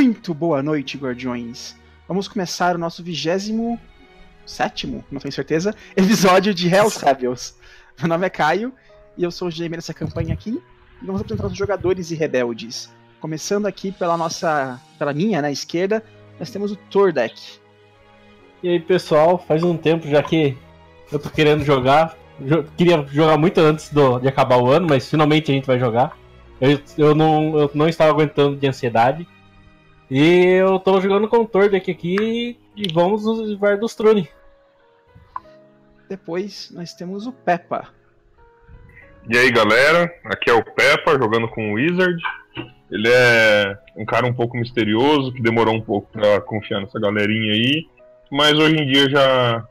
Muito boa noite, guardiões. Vamos começar o nosso vigésimo sétimo, não tenho certeza, episódio de Hell's Rebels. Meu nome é Caio e eu sou o GM dessa campanha aqui. E vamos apresentar os jogadores e rebeldes. Começando aqui pela nossa, pela minha, né, esquerda, nós temos o Tordek. E aí, pessoal, faz um tempo já que eu tô querendo jogar. Jo queria jogar muito antes do, de acabar o ano, mas finalmente a gente vai jogar. Eu, eu, não, eu não estava aguentando de ansiedade. E eu tô jogando com o Tordek aqui e vamos nos Var dos Trune. Depois nós temos o Peppa. E aí galera, aqui é o Peppa jogando com o Wizard. Ele é um cara um pouco misterioso que demorou um pouco pra confiar nessa galerinha aí, mas hoje em dia já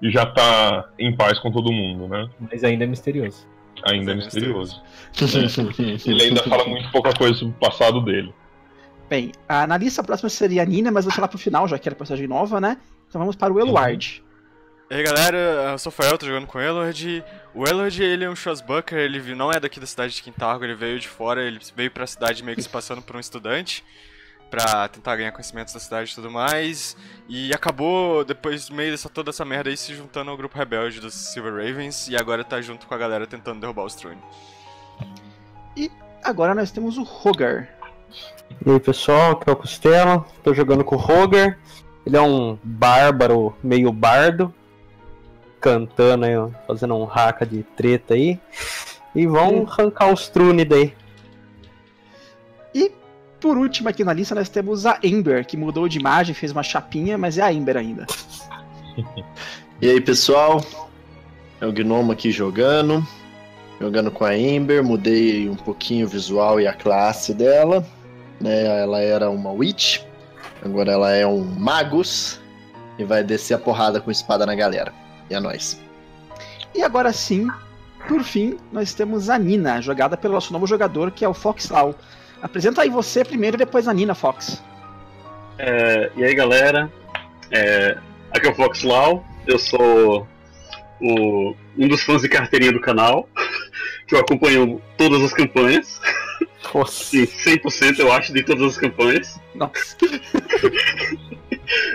já tá em paz com todo mundo, né? Mas ainda é misterioso. Ainda é misterioso. É. Ele ainda fala muito pouca coisa sobre o passado dele. Bem, a, na lista próxima seria a Nina, mas vou deixar lá pro final, já que era personagem nova, né? Então vamos para o Eluard. E aí galera, eu sou o Fael, tô jogando com o Elord. O Elord, ele é um Schwarzbucker, ele não é daqui da cidade de Quintargo, ele veio de fora, ele veio pra cidade meio que se passando por um estudante pra tentar ganhar conhecimentos da cidade e tudo mais. E acabou, depois meio dessa toda essa merda aí, se juntando ao grupo rebelde dos Silver Ravens e agora tá junto com a galera tentando derrubar os Throne. E agora nós temos o Rogar. E aí pessoal, aqui é o Costela, tô jogando com o Roger. Ele é um bárbaro meio bardo, cantando aí, ó, fazendo um raca de treta aí. E vão arrancar os Trune daí. E por último aqui na lista nós temos a Ember, que mudou de imagem, fez uma chapinha, mas é a Ember ainda. e aí pessoal, é o Gnomo aqui jogando. Jogando com a Ember, mudei um pouquinho o visual e a classe dela. Né? Ela era uma Witch, agora ela é um Magus e vai descer a porrada com espada na galera. E é nóis. E agora sim, por fim, nós temos a Nina, jogada pelo nosso novo jogador, que é o Fox Lau. Apresenta aí você primeiro e depois a Nina, Fox. É, e aí galera, é, aqui é o Fox Lau, eu sou o, um dos fãs de carteirinha do canal, que eu acompanho todas as campanhas. Nossa. Sim, 100% eu acho de todas as campanhas. Nossa.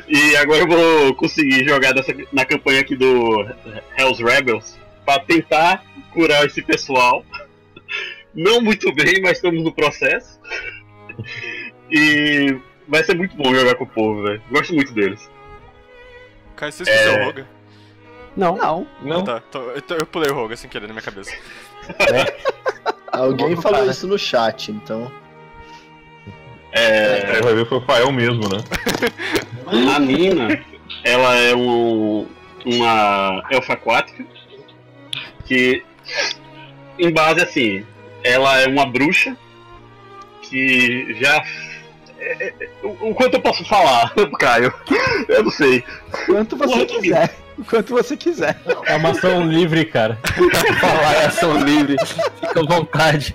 e agora eu vou conseguir jogar dessa, na campanha aqui do Hell's Rebels para tentar curar esse pessoal. Não muito bem, mas estamos no processo. E vai ser muito bom jogar com o povo, velho. Gosto muito deles. Cara, você esqueceu É. o Roga? Não. Não. Não? Ah, tá. Tô- eu, tô- eu pulei o Roga sem querer na minha cabeça. Alguém falou cara. isso no chat, então. É, É, vai ver foi o Fael mesmo, né? a Nina, ela é um, uma elfa aquática que, em base assim, ela é uma bruxa que já. é, é, O o quanto eu posso falar, Caio? Eu não sei. Quanto você Porra, quiser. Quanto você quiser. É uma ação livre, cara. Falar é ação livre. Fica à vontade.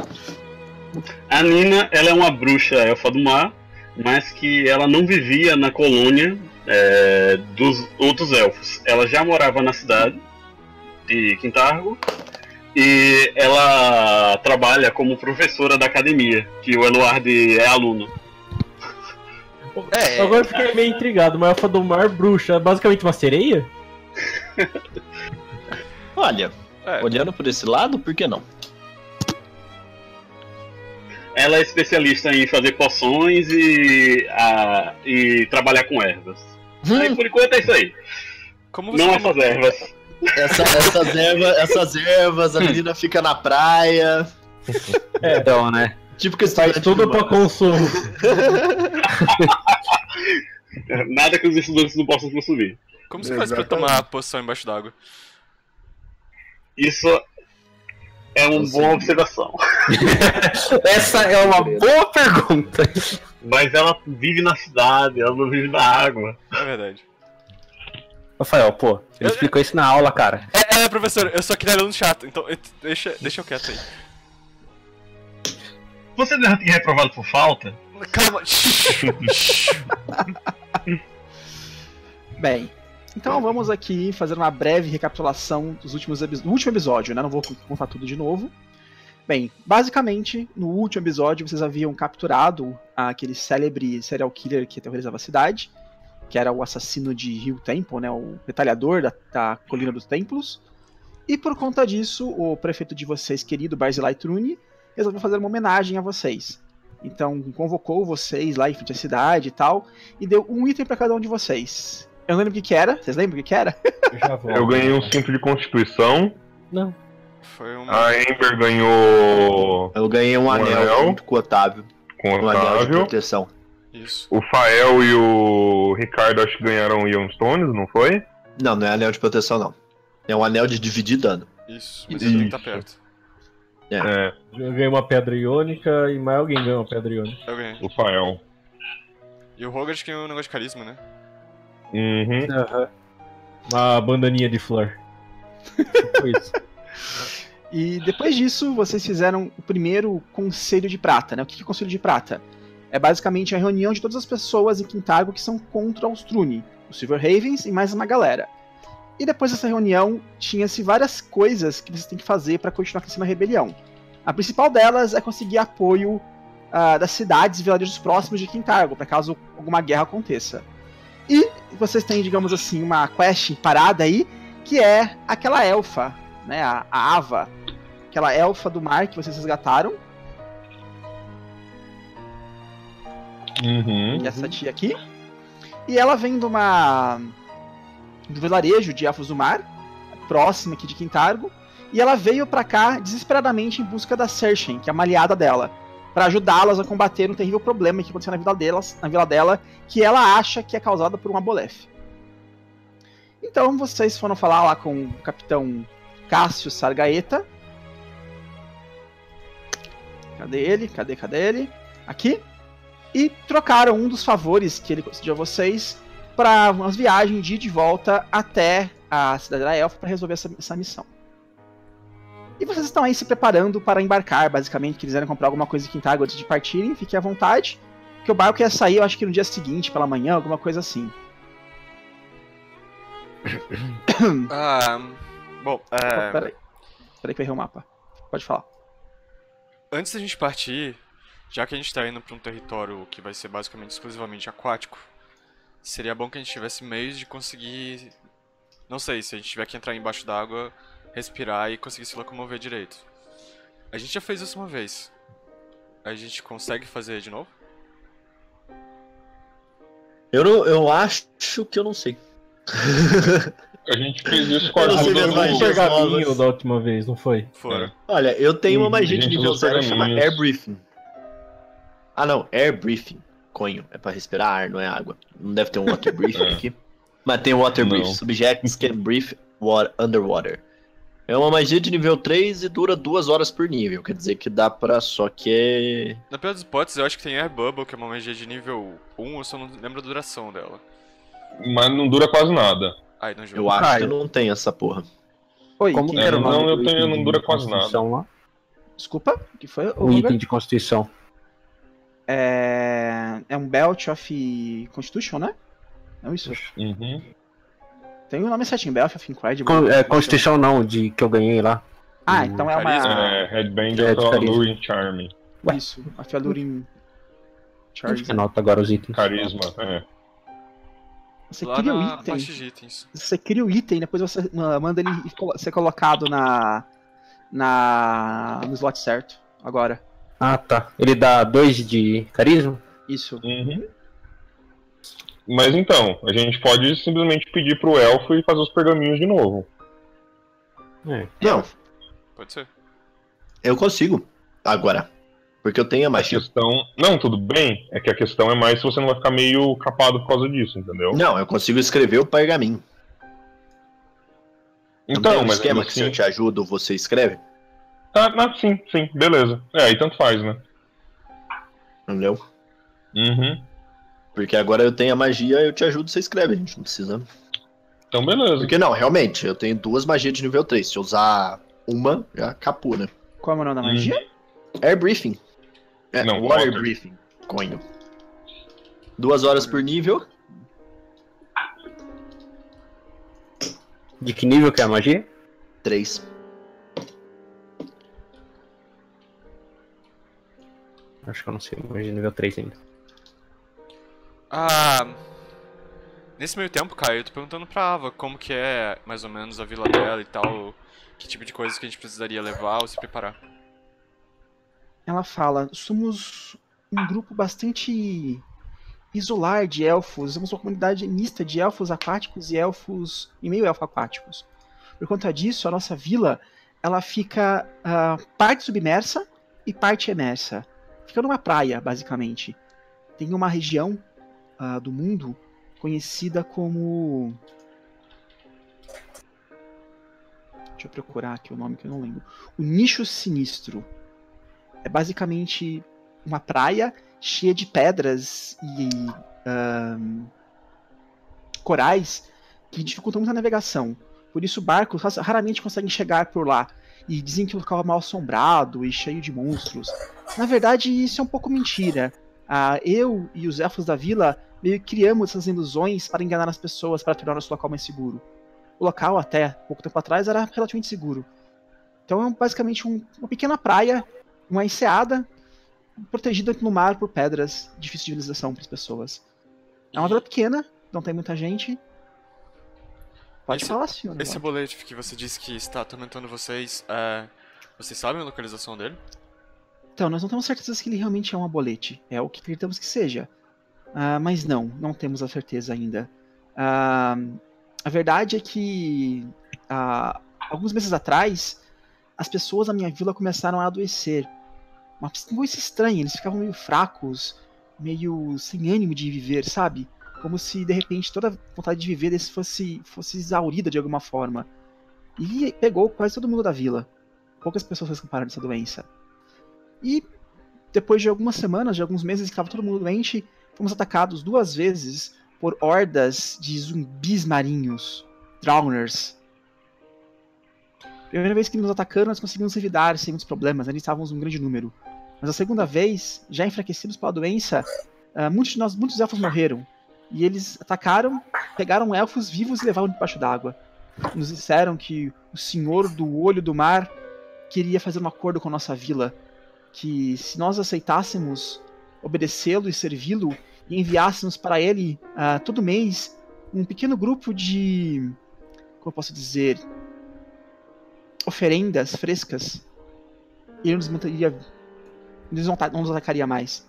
A Nina, ela é uma bruxa elfa do mar, mas que ela não vivia na colônia é, dos outros elfos. Ela já morava na cidade de Quintargo e ela trabalha como professora da academia, que o Eluard é aluno. É, Agora eu fiquei meio intrigado. Uma elfa do mar bruxa, é basicamente uma sereia? Olha, É. olhando por esse lado, por que não? Ela é especialista em fazer poções e, a- e trabalhar com ervas. Aí, por enquanto é isso aí. como você Não essas ervas. Essa- essas, ervas, essas ervas, a menina fica na praia. Então, né? Tipo que Faz tudo pra consumo. Nada que os estudantes não possam consumir. Como você faz pra tomar a poção embaixo d'água? Isso é uma boa observação. Essa é uma boa pergunta. Mas ela vive na cidade, ela não vive na água. É verdade. Rafael, pô, ele Eu- explicou isso na aula, cara. É, é, professor, eu só queria aluno chato, então deixa, deixa eu quieto aí. Você já tinha reprovado por falta? Calma. Bem, então vamos aqui fazer uma breve recapitulação dos últimos do último episódio, né? Não vou contar tudo de novo. Bem, basicamente, no último episódio vocês haviam capturado aquele célebre serial killer que aterrorizava a cidade, que era o assassino de Rio Temple, né, o retalhador da, da Colina dos Templos. E por conta disso, o prefeito de vocês, querido Barzilai Truni, resolveu fazer uma homenagem a vocês. Então, convocou vocês lá em frente à cidade e tal, e deu um item para cada um de vocês. Eu não lembro o que, que era. Vocês lembram o que, que era? Eu. Eu ganhei um cinto de constituição. Não. Foi uma. A Ember ganhou Eu ganhei um, Um anel, anel. junto com o Otávio. com o Um anel de Otávio. proteção. Isso. O Fael e o Ricardo acho que ganharam Ion Stones, não foi? Não, não é anel de proteção, não. É um anel de dividir dano. Isso. Mas Isso. ele tem que estar perto. É, Eu ganhei uma pedra iônica e mais alguém ganhou uma pedra iônica. Eu ganhei. o Fael. E o Rogart ganhou um negócio de carisma, né? Uhum. Uma bandaninha de flor. Foi isso. E depois disso, vocês fizeram o primeiro Conselho de Prata, né? O que é o Conselho de Prata? É basicamente a reunião de todas as pessoas em Quintargo que são contra os Trune, os Silver Ravens e mais uma galera. E depois dessa reunião, tinha-se várias coisas que vocês têm que fazer para continuar crescendo a rebelião. A principal delas é conseguir apoio ah, das cidades e vilarejos próximos de Quintargo, para caso alguma guerra aconteça. E vocês têm, digamos assim, uma quest parada aí, que é aquela elfa, né, a, a Ava, aquela elfa do mar que vocês resgataram, Uhum. essa tia aqui. E ela vem de uma do vilarejo de Elfos do Mar, próxima aqui de Quintargo, e ela veio pra cá desesperadamente em busca da Sershen, que é uma aliada dela, pra ajudá-las a combater um terrível problema que aconteceu na vila delas, na vila dela, que ela acha que é causada por um Aboleth. Então vocês foram falar lá com o capitão Cássio Sargaeta. Cadê ele? Cadê, cadê ele? Aqui. E trocaram um dos favores que ele concedeu a vocês para umas viagens de ir de volta até a cidade da Elfa para resolver essa, essa missão. E vocês estão aí se preparando para embarcar, basicamente, quiserem comprar alguma coisa em Quintago antes de partirem, fiquem à vontade. Porque o barco ia sair, eu acho que no dia seguinte, pela manhã, alguma coisa assim. Ah. Bom, Oh, é. peraí. Peraí que eu errei o mapa. Pode falar. Antes da gente partir, já que a gente tá indo pra um território que vai ser basicamente exclusivamente aquático, seria bom que a gente tivesse meios de conseguir. Não sei, se a gente tiver que entrar embaixo d'água, respirar e conseguir se locomover direito. A gente já fez isso uma vez. A gente consegue fazer de novo? Eu, não, eu acho que eu não sei. A gente fez isso com a Eu não sei ajuda do... pergaminho da última vez, não foi? Foi. É. Olha, eu tenho uma Uhum, magia de gente, nível os 0 que chama. Air Briefing. Ah não, Air Briefing. Conho, é pra respirar ar, não é água. Não deve ter um Water Briefing É. aqui. Mas tem Water Não. Brief. Subjects can breathe water, underwater. É uma magia de nível 3 e dura duas horas por nível. Quer dizer que dá pra. Só que. Na pior das hipóteses, eu acho que tem Air Bubble, que é uma magia de nível 1, eu só não lembro a duração dela. Mas não dura quase nada. Ai, não. Eu acho Caio. que não tem essa porra. Oi, Como que- que era o não, nome eu do tenho- não dura quase nada. Lá? Desculpa, o que foi? O item de Constituição. É... é um Belt of Constitution, né? Não isso? Uhum. Tem o nome certinho, of Incredible. Con- é, Constituição não, de que eu ganhei lá. Ah, então é uma... É, Headband É, of. Alluring Charme. Isso, a Fialurin Charge. Onde anota agora os itens? Carisma, é. Você Lá cria o item. itens. Você cria o item, depois você manda ele ser colocado na. na. no slot certo. Agora. Ah, tá. Ele dá dois de carisma? Isso. Uhum. Mas então, a gente pode simplesmente pedir pro elfo e fazer os pergaminhos de novo. É. Não, Pode ser. eu consigo. Agora. Porque eu tenho a A magia. questão. Não, tudo bem. É que a questão é mais se você não vai ficar meio capado por causa disso, entendeu? Não, eu consigo escrever o pergaminho. Não Então, tem um mas esquema ainda que se eu assim- te ajudo, você escreve? Ah, ah, sim, sim, beleza. É, aí tanto faz, né? Entendeu? Uhum. Porque agora eu tenho a magia eu te ajudo, você escreve, a gente não precisa. Então, beleza. Porque não, realmente, eu tenho duas magias de nível 3. Se eu usar uma, já capô, né? Qual é o nome da Hum. magia? Air Briefing. É, Não, Water, water. Briefing. Conho. Duas horas por nível. De que nível que é a magia? 3. Acho que eu não sei, magia nível 3 ainda. Ah. Nesse meio tempo, Caio, eu tô perguntando pra Ava como que é mais ou menos a vila dela e tal. Que tipo de coisas que a gente precisaria levar ou se preparar. Ela fala: somos um grupo bastante isolar de elfos. Somos uma comunidade mista de elfos aquáticos e elfos e meio elfo aquáticos. Por conta disso, a nossa vila ela fica ah, parte submersa e parte emersa. Fica numa praia, basicamente. Tem uma região ah, do mundo conhecida como. Deixa eu procurar aqui o nome que eu não lembro. O Nicho Sinistro. É basicamente uma praia cheia de pedras e ahn, corais que dificultam muito a navegação. Por isso, barcos ra- raramente conseguem chegar por lá. E dizem que o local é mal assombrado e cheio de monstros. Na verdade, isso é um pouco mentira. Ah, eu e os elfos da vila meio que criamos essas ilusões para enganar as pessoas para tornar nosso local mais seguro. O local, até pouco tempo atrás, era relativamente seguro. Então é basicamente um- uma pequena praia, uma enseada, protegida no mar por pedras, difícil de visualização para as pessoas. É uma vila pequena, não tem muita gente. Pode Esse- falar, senhor. Esse bolete que você disse que está atormentando vocês, é... Vocês sabem a localização dele? Então, nós não temos certeza que ele realmente é um abolete. É o que acreditamos que seja. Ah, mas não, não temos a certeza ainda. Ah, a verdade é que ah, alguns meses atrás, as pessoas na minha vila começaram a adoecer. Uma coisa estranha, eles ficavam meio fracos, meio sem ânimo de viver, sabe? Como se de repente toda a vontade de viver deles fosse, fosse exaurida de alguma forma. E pegou quase todo mundo da vila. Poucas pessoas escaparam dessa doença. E depois de algumas semanas, de alguns meses que estava todo mundo doente, fomos atacados duas vezes por hordas de zumbis marinhos, drowners. Primeira vez que nos atacaram, nós conseguimos evitar sem muitos problemas, ainda estávamos um grande número. Mas a segunda vez, já enfraquecidos pela doença, ah, muitos de nós, muitos elfos morreram. E eles atacaram, pegaram elfos vivos e levaram debaixo d'água. Nos disseram que o senhor do olho do mar queria fazer um acordo com a nossa vila que se nós aceitássemos obedecê-lo e servi-lo e enviássemos para ele ah, todo mês um pequeno grupo de como eu posso dizer oferendas frescas ele nos manteria não, nos atacaria mais.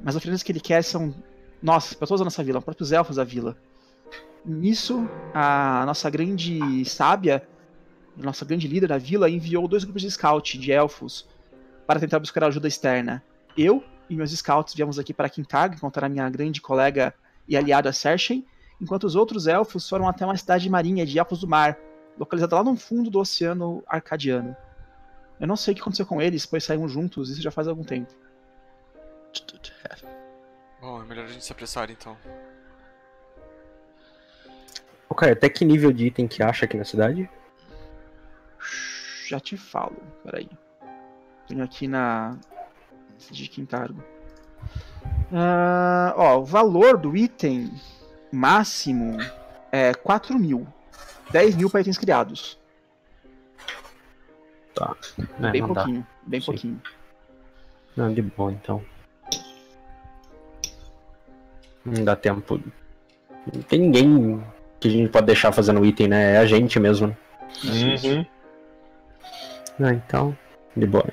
Mas as oferendas que ele quer são nossas para toda a nossa vila os próprios elfos da vila. Nisso a nossa grande sábia a nossa grande líder da vila enviou dois grupos de scout de elfos para tentar buscar ajuda externa. Eu e meus scouts viemos aqui para Quintarg encontrar a minha grande colega e aliada Cersei, enquanto os outros elfos foram até uma cidade marinha de Elfos do Mar, localizada lá no fundo do Oceano Arcadiano. Eu não sei o que aconteceu com eles, pois saímos juntos, isso já faz algum tempo. Bom, é melhor a gente se apressar então. Ô, cara, até que nível de item que acha aqui na cidade? Já te falo, peraí. Tenho aqui na de Quintargo. Ah, ó, o valor do item máximo é 4 mil. 10 mil para itens criados. É, bem não dá. pouquinho, bem Sim. pouquinho. Não, de boa, então. Não dá tempo. Não tem ninguém que a gente pode deixar fazendo item, né? É a gente mesmo. né? Uhum. Ah, então, de boa.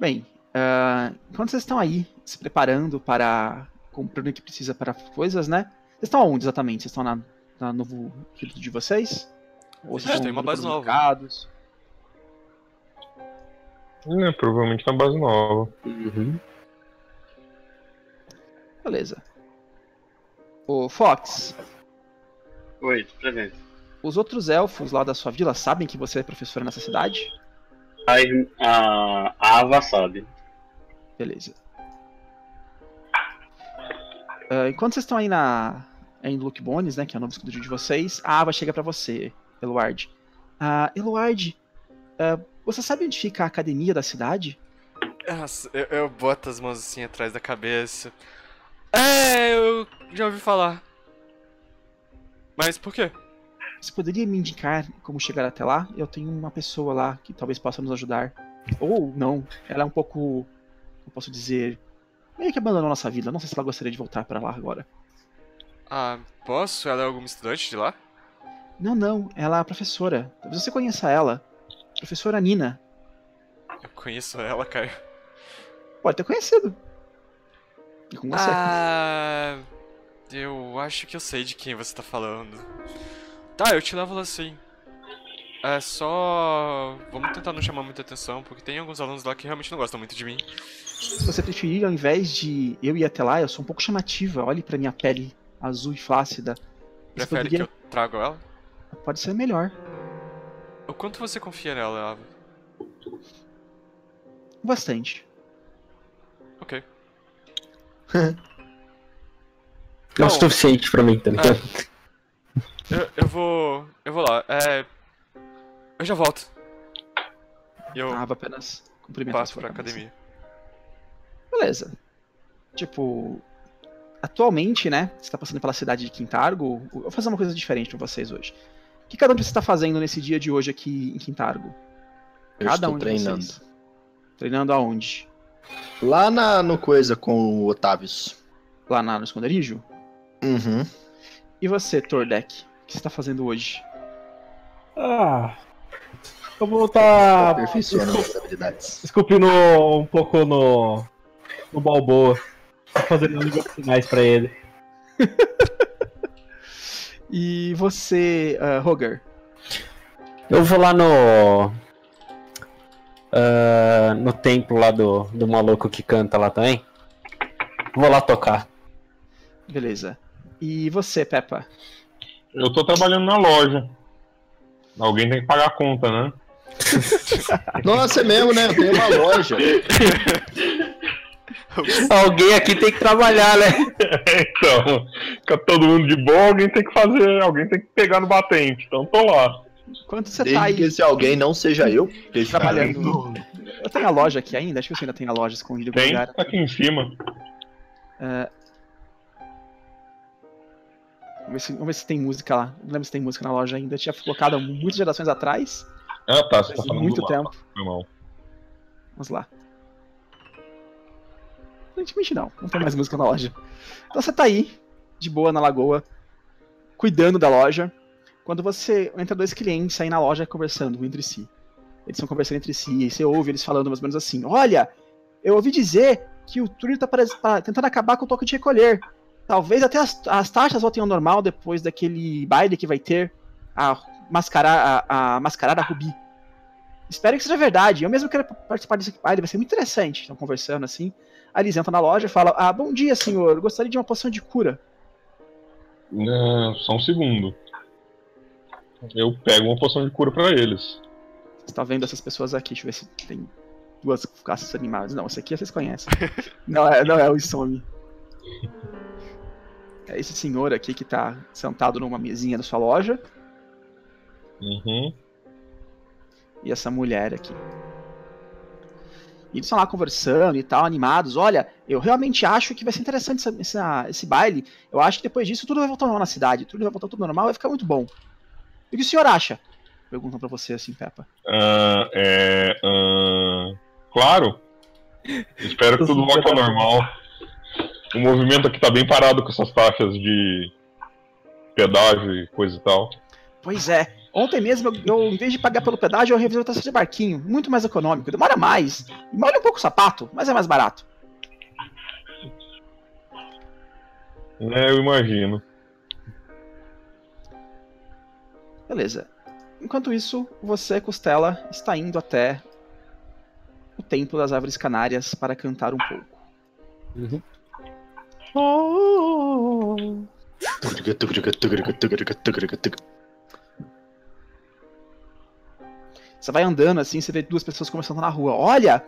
Bem, ah, enquanto vocês estão aí se preparando para comprando o que precisa para coisas, né? Vocês estão onde exatamente? Vocês estão na, na novo filho de vocês? Ou vocês É, estão tem uma base nova. mercados? É, provavelmente na base nova. Uhum. Beleza. Ô, Fox, Oi, presente. os outros elfos lá da sua vila sabem que você é professora nessa cidade? A, irm- a, Ava sabe. Beleza. Ah, enquanto vocês estão aí na em Luke Bones, né, que é o novo escudo de vocês, a Ava chega pra você, Eluard. Ah, Eluard, ah, você sabe onde fica a academia da cidade? Nossa, eu, eu boto as mãos assim atrás da cabeça. É, eu já ouvi falar. Mas por quê? Você poderia me indicar como chegar até lá? Eu tenho uma pessoa lá que talvez possa nos ajudar. Ou não, ela é um pouco eu posso dizer, meio que abandonou nossa vida. Não sei se ela gostaria de voltar pra lá agora. Ah, posso? Ela é alguma estudante de lá? Não, não, ela é a professora. Talvez você conheça ela. Professora Nina. Eu conheço ela, Caio. Pode ter conhecido. E com você. Ah. Eu acho que eu sei de quem você tá falando. Tá, eu te levo lá sim. É só. Vamos tentar não chamar muita atenção, porque tem alguns alunos lá que realmente não gostam muito de mim. Se você preferir, ao invés de eu ir até lá, eu sou um pouco chamativa. Olhe pra minha pele azul e flácida. Você Prefere poderia- que eu trago ela? Pode ser melhor. O quanto você confia nela, Ava? Bastante. Ok. É o suficiente pra mim, tá ligado? Eu, eu vou. Eu vou lá. É. Eu já volto. E eu Tava apenas cumprimentar passo pra academia. Beleza. Tipo, atualmente, né? Você tá passando pela cidade de Quintargo. Eu vou fazer uma coisa diferente pra vocês hoje. O que cada um de vocês tá fazendo nesse dia de hoje aqui em Quintargo? Eu cada estou um de treinando. vocês. Treinando aonde? Lá na, no coisa com o Otávios. Lá na, no esconderijo? Uhum. E você, Tordek? O que você tá fazendo hoje? Ah. Eu vou estar habilidades. esculpindo um pouco no. no Balboa. Tô Fazendo línguas finais pra ele. E você, uh, Roger? Eu vou lá no. ah, no templo lá do, do maluco que canta lá também. Vou lá tocar. Beleza. E você, Peppa? Eu tô trabalhando na loja. Alguém tem que pagar a conta, né? Nossa, é mesmo, né? Eu tenho uma loja. Alguém aqui tem que trabalhar, né? então, fica todo mundo de boa, alguém tem que fazer, alguém tem que pegar no batente. Então tô lá. Quanto você tá Desde aí que esse alguém não seja eu. porque esse cara- trabalhando? Eu tenho a loja aqui ainda? Acho que você ainda tem a loja escondida Tem, lugar. tá aqui em cima. Vamos ver, se, vamos ver se tem música lá. Não lembro se tem música na loja ainda. Eu tinha colocado há muitas gerações atrás. Ah, tá, você tá falando muito mapa, tempo. mal. Vamos lá. Aparentemente não, não tem mais música na loja. Então você tá aí, de boa na lagoa, cuidando da loja. Quando você entra dois clientes aí na loja conversando entre si. Eles estão conversando entre si, e você ouve eles falando mais ou menos assim: Olha, eu ouvi dizer que o Túlio tá tentando acabar com o toque de recolher. Talvez até as, as taxas voltem ao normal depois daquele baile que vai ter a mascarar a, a mascarada Rubi. Espero que seja verdade. Eu mesmo quero participar desse baile, vai ser muito interessante. Estão conversando assim. Aí eles entram na loja e falam: Ah, bom dia, senhor. Gostaria de uma poção de cura. É, só um segundo. Eu pego uma poção de cura pra eles. Você está vendo essas pessoas aqui? Deixa eu ver se tem duas caças animadas. Não, esse aqui vocês conhecem. não, é, não é o Isome. É esse senhor aqui que tá sentado numa mesinha da sua loja. Uhum. e essa mulher aqui. E eles estão lá conversando e tal, animados. Olha, eu realmente acho que vai ser interessante essa- essa- esse baile. Eu acho que depois disso tudo vai voltar normal na cidade. Tudo vai voltar tudo normal, vai ficar muito bom. E o que o senhor acha? Perguntam pra você assim, Peppa. Ah, é. ah, claro. Espero que tudo volte ao normal. O movimento aqui tá bem parado com essas taxas de pedágio e coisa e tal. Pois é. Ontem mesmo, eu, eu, em vez de pagar pelo pedágio, eu revisei o taxa de barquinho. Muito mais econômico. Demora mais. Molha um pouco o sapato, mas é mais barato. É, eu imagino. Beleza. Enquanto isso, você, Costela, está indo até o Templo das Árvores Canárias para cantar um pouco. Uhum. Você vai andando assim, você vê duas pessoas conversando na rua. Olha,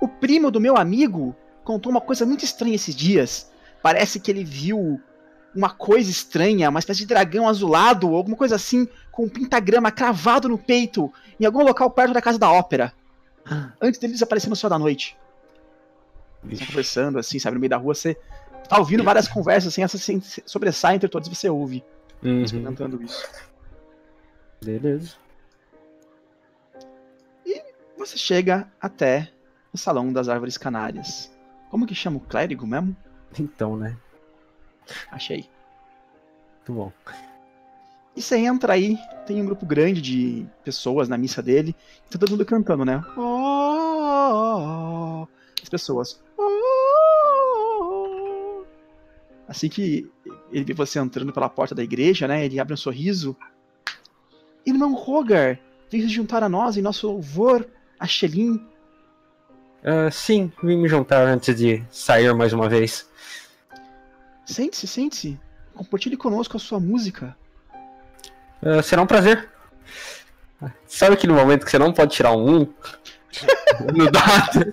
o primo do meu amigo contou uma coisa muito estranha esses dias. Parece que ele viu uma coisa estranha, uma espécie de dragão azulado, ou alguma coisa assim, com um pentagrama cravado no peito, em algum local perto da casa da ópera. Antes dele desaparecer no céu da noite. Eles conversando assim, sabe, no meio da rua, você tá ouvindo várias conversas assim, essa se sobressai entre todos você ouve. Uhum. comentando isso. Beleza. Você chega até no Salão das Árvores Canárias. Como que chama o clérigo mesmo? Então, né? Achei. Muito bom. E você entra aí, tem um grupo grande de pessoas na missa dele, tá todo mundo cantando, né? Oh, As pessoas. Assim que ele vê você entrando pela porta da igreja, né? Ele abre um sorriso. Irmão Rogar, vem se juntar a nós em nosso louvor a Shelin. Ah, sim, vim me juntar antes de sair mais uma vez. Sente-se, sente-se. Compartilhe conosco a sua música. Ah, será um prazer. Sabe aquele momento que você não pode tirar um 1 no dado?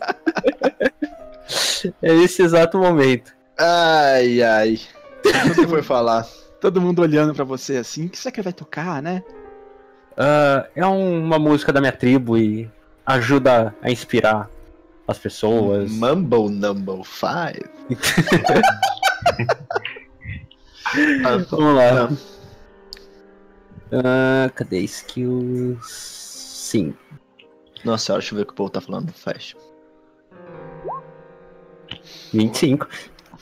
é esse exato momento. Ai, ai. O que você foi falar? Todo mundo olhando pra você assim. O que você que vai tocar, né? Ah, é um- uma música da minha tribo e ajuda a inspirar as pessoas. Mumble Number 5. Ah, Vamos lá. Ah, cadê skills? Sim. Nossa senhora, deixa eu ver o que o povo tá falando. Fecha. 25.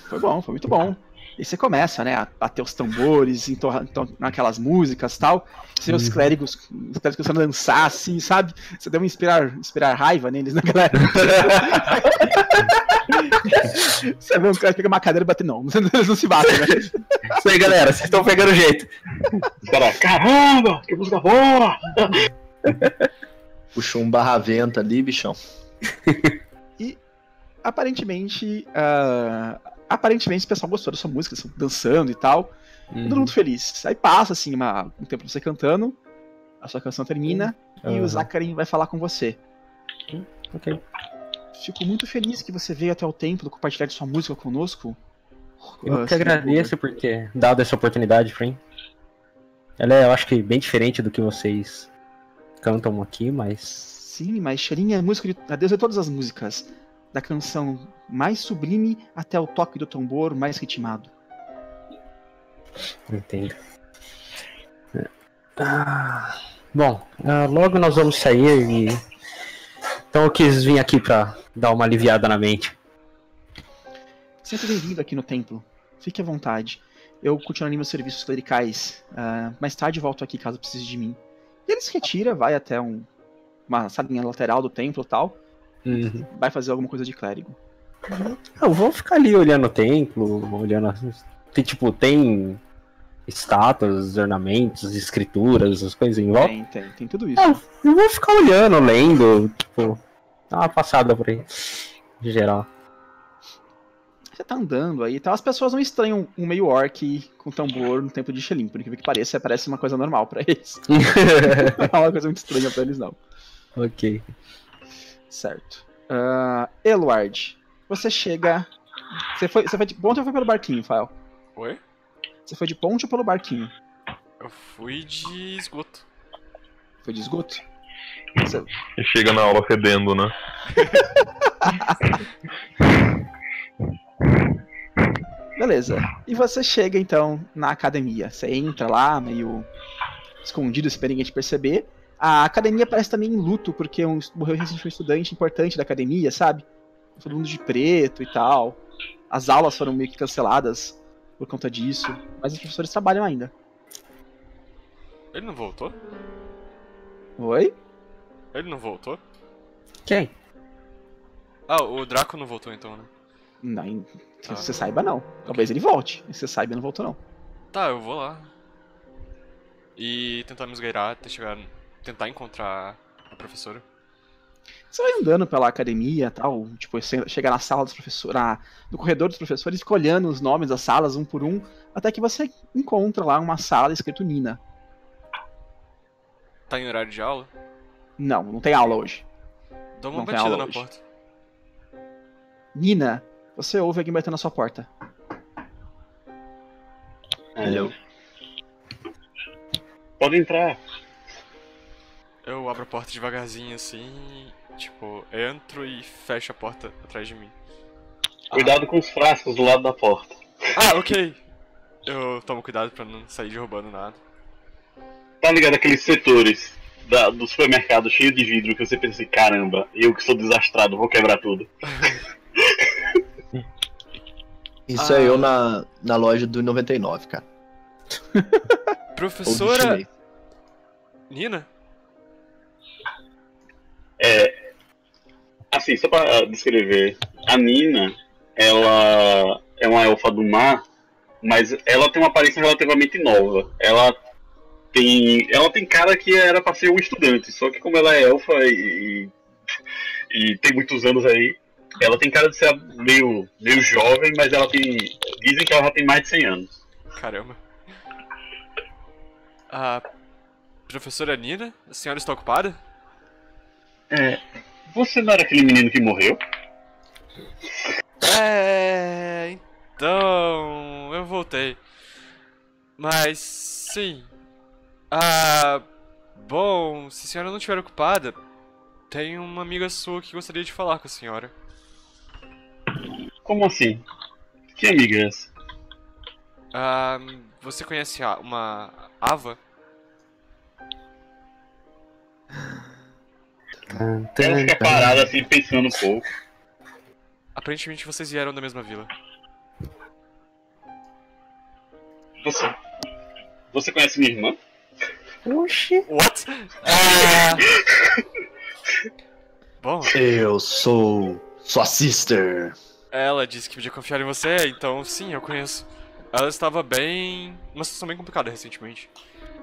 Foi bom, foi muito bom. E você começa, né, a bater os tambores, entorrar entor- naquelas músicas e tal. Você vê os Uhum. clérigos, os clérigos começando a dançar, assim, sabe? Você deu um inspirar, inspirar raiva neles, né, galera? você vê um cara que pega uma cadeira e bate, não, eles não se batem, né? Isso aí, galera. Vocês estão pegando jeito. Caramba, que música boa! Puxou um barra venta ali, bichão. Aparentemente, ah, aparentemente o pessoal gostou da sua música, estão dançando e tal. Uhum. Todo mundo feliz. Aí passa, assim, uma- um tempo você cantando, a sua canção termina, e o Aham. Zachary vai falar com você. Ok. Fico muito feliz que você veio até o templo compartilhar de sua música conosco. Eu Ah, que agradeço por ter dado essa oportunidade pra mim. Ela é, eu acho que, bem diferente do que vocês cantam aqui, mas. Sim, mas Xerin é música de. A Deus é todas as músicas. Da canção mais sublime até o toque do tambor mais ritmado. Entendo. Ah, bom, ah, logo nós vamos sair e. Então eu quis vir aqui pra dar uma aliviada na mente. Sempre bem-vindo aqui no templo. Fique à vontade. Eu continuarei meus serviços clericais. Ah, mais tarde volto aqui caso precise de mim. E ele se retira, vai até um- uma salinha lateral do templo e tal. Uhum. Vai fazer alguma coisa de clérigo. Eu vou ficar ali olhando o templo, olhando. as- Tem, tipo, tem estátuas, ornamentos, escrituras, as coisas em volta. Tem, tem, tem tudo isso. Ah, eu vou ficar olhando, lendo, tipo, dar uma passada por aí. Em geral. Você tá andando aí, então as pessoas não estranham um meio orc com tambor no templo de Xelim, por incrível que pareça, parece uma coisa normal pra eles. Não é uma coisa muito estranha pra eles, não. ok. Certo. Ah, Eluard, você chega. Você foi, você foi de ponte ou foi pelo barquinho, Fael? Oi? Você foi de ponte ou pelo barquinho? Eu fui de esgoto. Foi de esgoto? Você- E chega na aula fedendo, né? Beleza. E você chega então na academia. Você entra lá, meio escondido, sem ninguém te perceber. A academia parece também em luto, porque um, morreu recentemente um estudante importante da academia, sabe? Todo mundo de preto e tal. As aulas foram meio que canceladas por conta disso. Mas os professores trabalham ainda. Ele não voltou? Oi? Ele não voltou? Quem? Ah, o Draco não voltou então, né? Não, que Ah. você saiba não. Talvez ele volte. Que você saiba, ele não voltou não. Tá, eu vou lá. E tentar me esgueirar até chegar. Tentar encontrar a professora. Você vai andando pela academia tal, tipo, você chega na sala dos professores, na- no corredor dos professores, fica olhando os nomes das salas um por um, até que você encontra lá uma sala escrito Nina. Tá em horário de aula? Não, não tem aula hoje. Dá uma Não batida na hoje. porta. Nina, você ouve alguém batendo na sua porta. Hello. Pode entrar. Eu abro a porta devagarzinho assim. Tipo, entro e fecho a porta atrás de mim. Cuidado com os frascos do lado da porta. Ah, ok! Eu tomo cuidado pra não sair derrubando nada. Tá ligado aqueles setores da- do supermercado cheio de vidro que você pensa assim, caramba, eu que sou desastrado, vou quebrar tudo. Isso Ah. é eu na, na loja do 99, cara. Professora. Nina? É. Assim, só pra descrever, a Nina, ela é uma elfa do mar, mas ela tem uma aparência relativamente nova. Ela tem. Ela tem cara que era pra ser um estudante, só que como ela é elfa e, e tem muitos anos aí, ela tem cara de ser meio, meio jovem, mas ela tem. Dizem que ela já tem mais de 100 anos. Caramba. A professora Nina? A senhora está ocupada? É. Você não era aquele menino que morreu? É. Então. Eu voltei. Mas. Sim. Ah. Bom, se a senhora não estiver ocupada, tem uma amiga sua que gostaria de falar com a senhora. Como assim? Que amiga é essa? Ah. Você conhece a, uma Ava? Ela fica parada assim, pensando um pouco. Aparentemente vocês vieram da mesma vila. Você. Você conhece minha irmã? What? Ah. Bom, Eu sou sua sister. ela disse que podia confiar em você, então sim, eu conheço. Ela estava bem. uma situação bem complicada recentemente.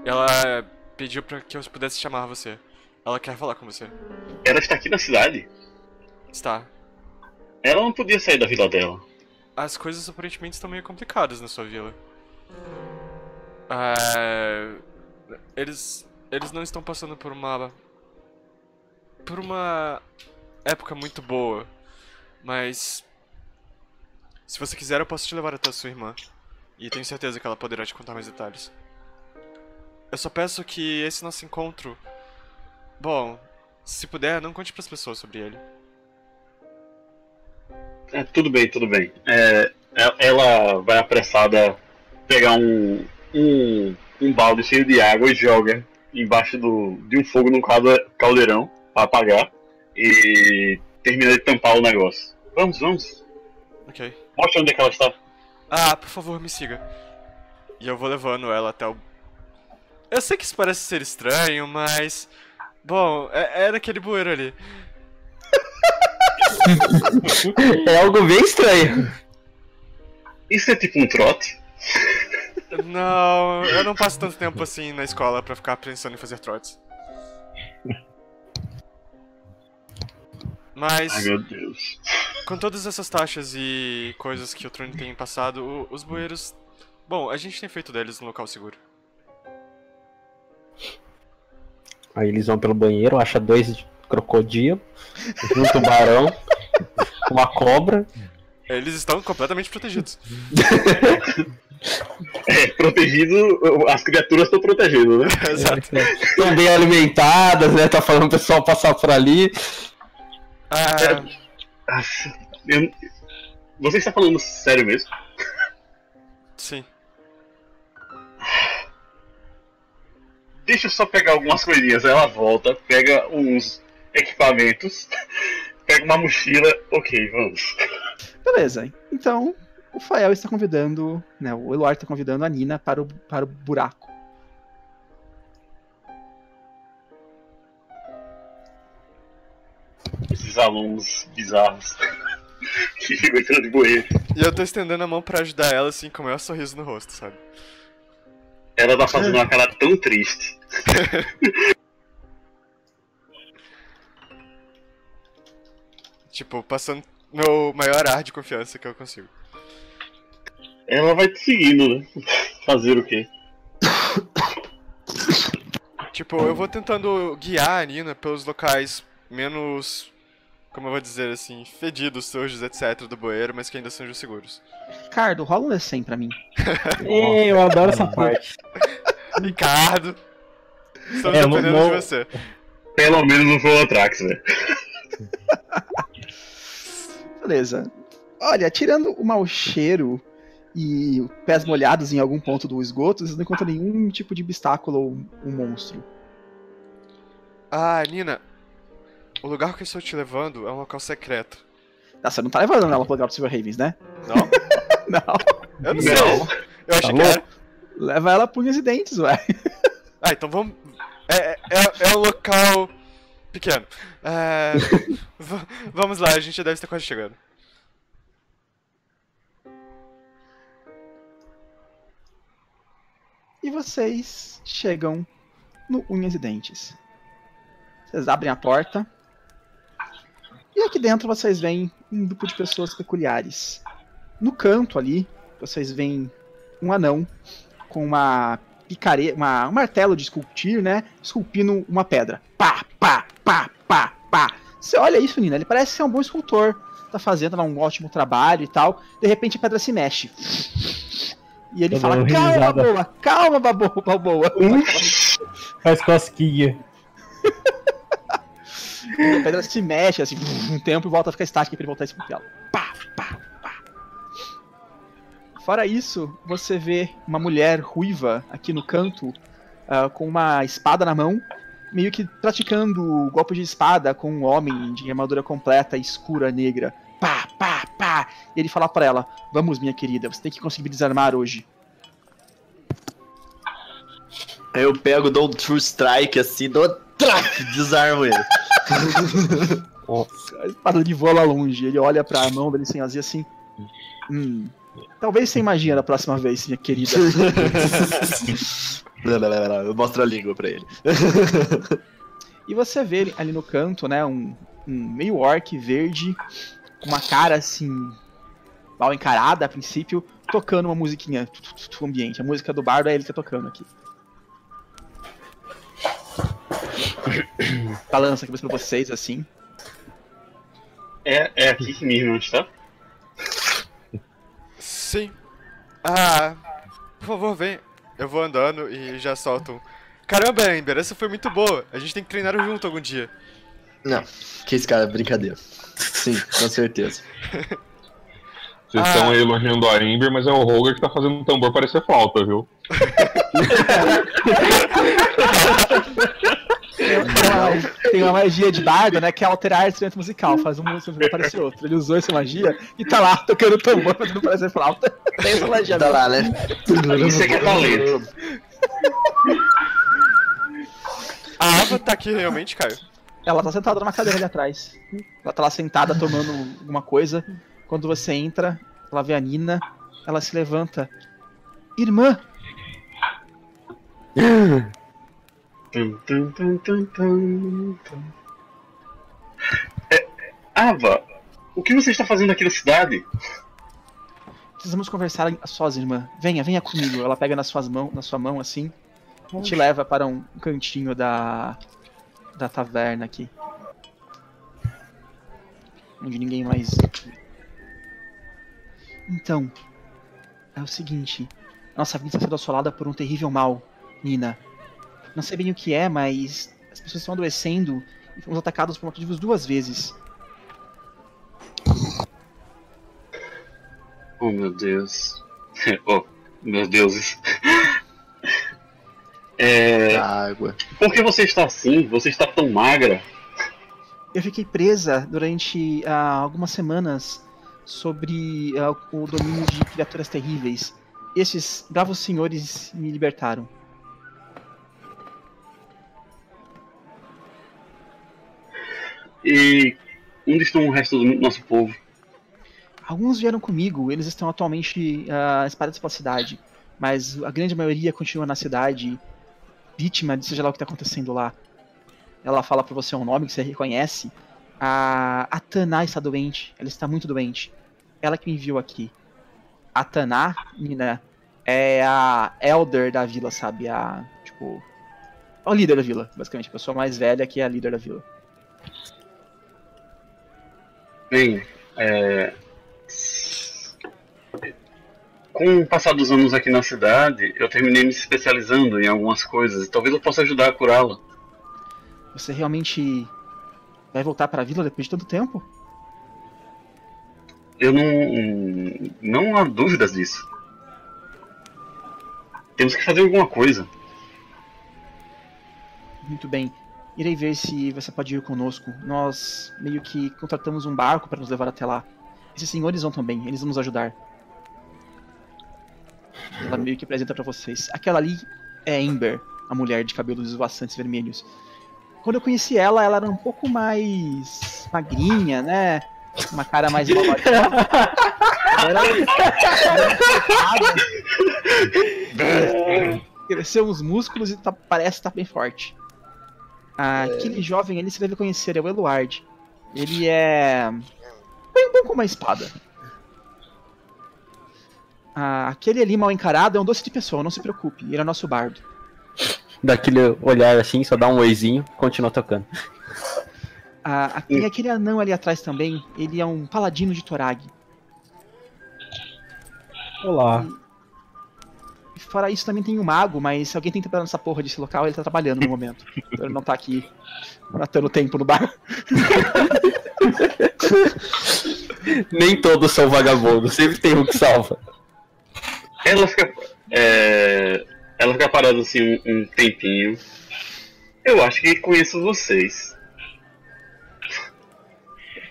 E ela pediu pra que eu pudesse chamar você. Ela quer falar com você. Ela está aqui na cidade. Está. Ela não podia sair da vila dela. As coisas aparentemente estão meio complicadas na sua vila. Ah, eles. Eles não estão passando por uma. por uma época muito boa. Mas. Se você quiser, eu posso te levar até a sua irmã. E tenho certeza que ela poderá te contar mais detalhes. Eu só peço que esse nosso encontro. Bom, se puder, não conte pras pessoas sobre ele. É, tudo bem, tudo bem. É, e- ela vai apressada pegar um, um, um balde cheio de água e joga embaixo do, de um fogo num calde- caldeirão para apagar e termina de tampar o negócio. Vamos, vamos. Ok. Mostra onde é que ela está. Ah, por favor, me siga. E eu vou levando ela até o. Eu sei que isso parece ser estranho, mas. Bom, é, é naquele bueiro ali. É algo bem estranho. Isso é tipo um trote? Não, eu não passo tanto tempo assim na escola pra ficar pensando em fazer trotes. Mas, Ai meu Deus. com todas essas taxas e coisas que o Trune tem passado, os bueiros. Bom, a gente tem feito deles um local seguro. Aí eles vão pelo banheiro, acha dois crocodilos, um tubarão, uma cobra. Eles estão completamente protegidos. É, protegido, as criaturas estão protegidas, né? Exato. Estão bem alimentadas, né? Tá falando o pessoal passar por ali. Ah, Nossa, eu- Você está falando sério mesmo? sim. Deixa eu só pegar algumas coisinhas. Ela volta, pega uns equipamentos, pega uma mochila. Ok, vamos. Beleza. Então, o Fael está convidando, né, o Eloar está convidando a Nina para o, para o buraco. Esses alunos bizarros que ficam entrando de bueiro. E eu tô estendendo a mão pra ajudar ela, assim, com o maior sorriso no rosto, sabe? Ela tá fazendo uma cara tão triste. Tipo, passando meu maior ar de confiança que eu consigo. Ela vai te seguindo, né? Fazer o quê? Tipo, eu vou tentando guiar a Nina pelos locais menos, como eu vou dizer assim, fedidos, sujos, etc. do bueiro, mas que ainda sejam seguros. Ricardo, rola um D100 pra mim. É, eu adoro essa parte. Ricardo! Estamos É, dependendo não- de você. Pelo menos não foi o Atrax, velho. Beleza. Olha, tirando o mau cheiro e pés molhados em algum ponto do esgoto, vocês não encontram nenhum tipo de obstáculo ou um monstro. Ah, Nina, o lugar que eu estou te levando é um local secreto. Ah, você não tá levando ela pro lugar do Silver Ravens, né? Não? Não. Eu não sei. Não. Eu acho Tá que era. Leva ela pro unhas e dentes, ué. Ah, então vamos. É, é, é um local pequeno. É, vamos lá, a gente deve estar quase chegando. E vocês chegam no Unhas e Dentes. Vocês abrem a porta. E aqui dentro vocês veem um grupo de pessoas peculiares. No canto ali, vocês veem um anão com uma picareta, uma, um martelo de esculpir, né? Esculpindo uma pedra. Pá, pá, pá, pá, pá. Você olha isso, Nina, ele parece ser um bom escultor. Tá fazendo um ótimo trabalho e tal. De repente a pedra se mexe. E ele fala, calma, risada. boa, calma, babo- Balboa. Faz cosquinha. A pedra se mexe, assim, um tempo e volta a ficar estática pra ele voltar a ela. Pá, pá, pá. Fora isso, você vê uma mulher ruiva aqui no canto, ah, com uma espada na mão, meio que praticando golpe de espada com um homem de armadura completa, escura, negra. Pá, pá, pá. E ele fala pra ela: Vamos, minha querida, você tem que conseguir desarmar hoje. Eu pego, dou um true strike assim, dou trac, desarmo ele. A espada de voa lá longe. Ele olha pra mão dele sem azia assim. Hum. Talvez sem magia na próxima vez, minha querida. Não, não, não, não, eu mostro a língua pra ele. E você vê ali- no canto, né, um, um meio orc verde, com uma cara assim, mal encarada a princípio, tocando uma musiquinha tu, tu, tu, tu, ambiente. A música do bardo é ele que tá tocando aqui. Balança a cabeça pra vocês, assim. É, é aqui que minha irmã está? Sim. Ah, por favor, vem. Eu vou andando e já solto um. Caramba, Ember, essa foi muito boa. A gente tem que treinar junto algum dia. Não, que esse cara é brincadeira. Sim, com certeza. Vocês Ah. estão aí elogiando a Ember, mas é o Roger que tá fazendo o tambor parecer flauta, viu? Tem uma, tem uma magia de bardo, né, que é alterar instrumento musical, faz um instrumento parecer outro. Ele usou essa magia e tá lá tocando tambor, fazendo parecer flauta. Tem essa magia Tá lá, né? Isso aqui é talento. A Ava tá aqui realmente, Caio? Ela tá sentada numa cadeira ali atrás. Ela tá lá sentada tomando alguma coisa. Quando você entra, ela vê a Nina, ela se levanta. Irmã! É, Ava, o que você está fazendo aqui na cidade? Precisamos conversar sós, irmã. Venha, venha comigo. Ela pega nas suas mãos, na sua mão assim, e te leva para um cantinho da da taverna aqui. Onde ninguém mais. Então, é o seguinte, nossa vida está sendo assolada por um terrível mal, Nina. Não sei bem o que é, mas as pessoas estão adoecendo e fomos atacados por motivos duas vezes. Oh meu Deus. oh, meus deuses. É, Água. por que você está assim? Você está tão magra? Eu fiquei presa durante ah, algumas semanas sobre ah, o domínio de criaturas terríveis. Esses bravos senhores me libertaram. E onde estão o resto do nosso povo? Alguns vieram comigo, eles estão atualmente ah, espalhados pela cidade, mas a grande maioria continua na cidade, vítima de seja lá o que está acontecendo lá. Ela fala pra você um nome que você reconhece. A, a Taná está doente, ela está muito doente. Ela que me enviou aqui. A Taná, Nina, é a elder da vila, sabe? A, tipo, é o líder da vila, basicamente. A pessoa mais velha que é a líder da vila. Bem, é... com o passar dos anos aqui na cidade, eu terminei me especializando em algumas coisas e talvez eu possa ajudar a curá-la. Você realmente vai voltar pra vila depois de tanto tempo? Eu não. Não há dúvidas disso. Temos que fazer alguma coisa. Muito bem. Irei ver se você pode ir conosco. Nós meio que contratamos um barco para nos levar até lá. Esses senhores vão também, eles vão nos ajudar. Ela meio que apresenta para vocês. Aquela ali é Ember, a mulher de cabelos esvoaçantes vermelhos. Quando eu conheci ela, ela era um pouco mais magrinha, né? Uma cara mais ela- Cresceu uns músculos e tá- parece estar bem forte. Aquele jovem ali você deve conhecer, é o Eluard. Ele é. bem bom com uma espada. Ah, aquele ali mal encarado é um doce de pessoa, não se preocupe, ele é nosso bardo. Daquele olhar assim, só dá um oizinho, continua tocando. Ah, tem aquele anão ali atrás também, ele é um paladino de Torag. Olá. E fora isso também tem um mago, mas se alguém tenta entrar nessa porra desse local, ele tá trabalhando no momento. Então ele não tá aqui matando tempo no bar. Nem todos são vagabundos, sempre tem um que salva. Ela fica. é, ela fica parada assim um, um tempinho. Eu acho que conheço vocês.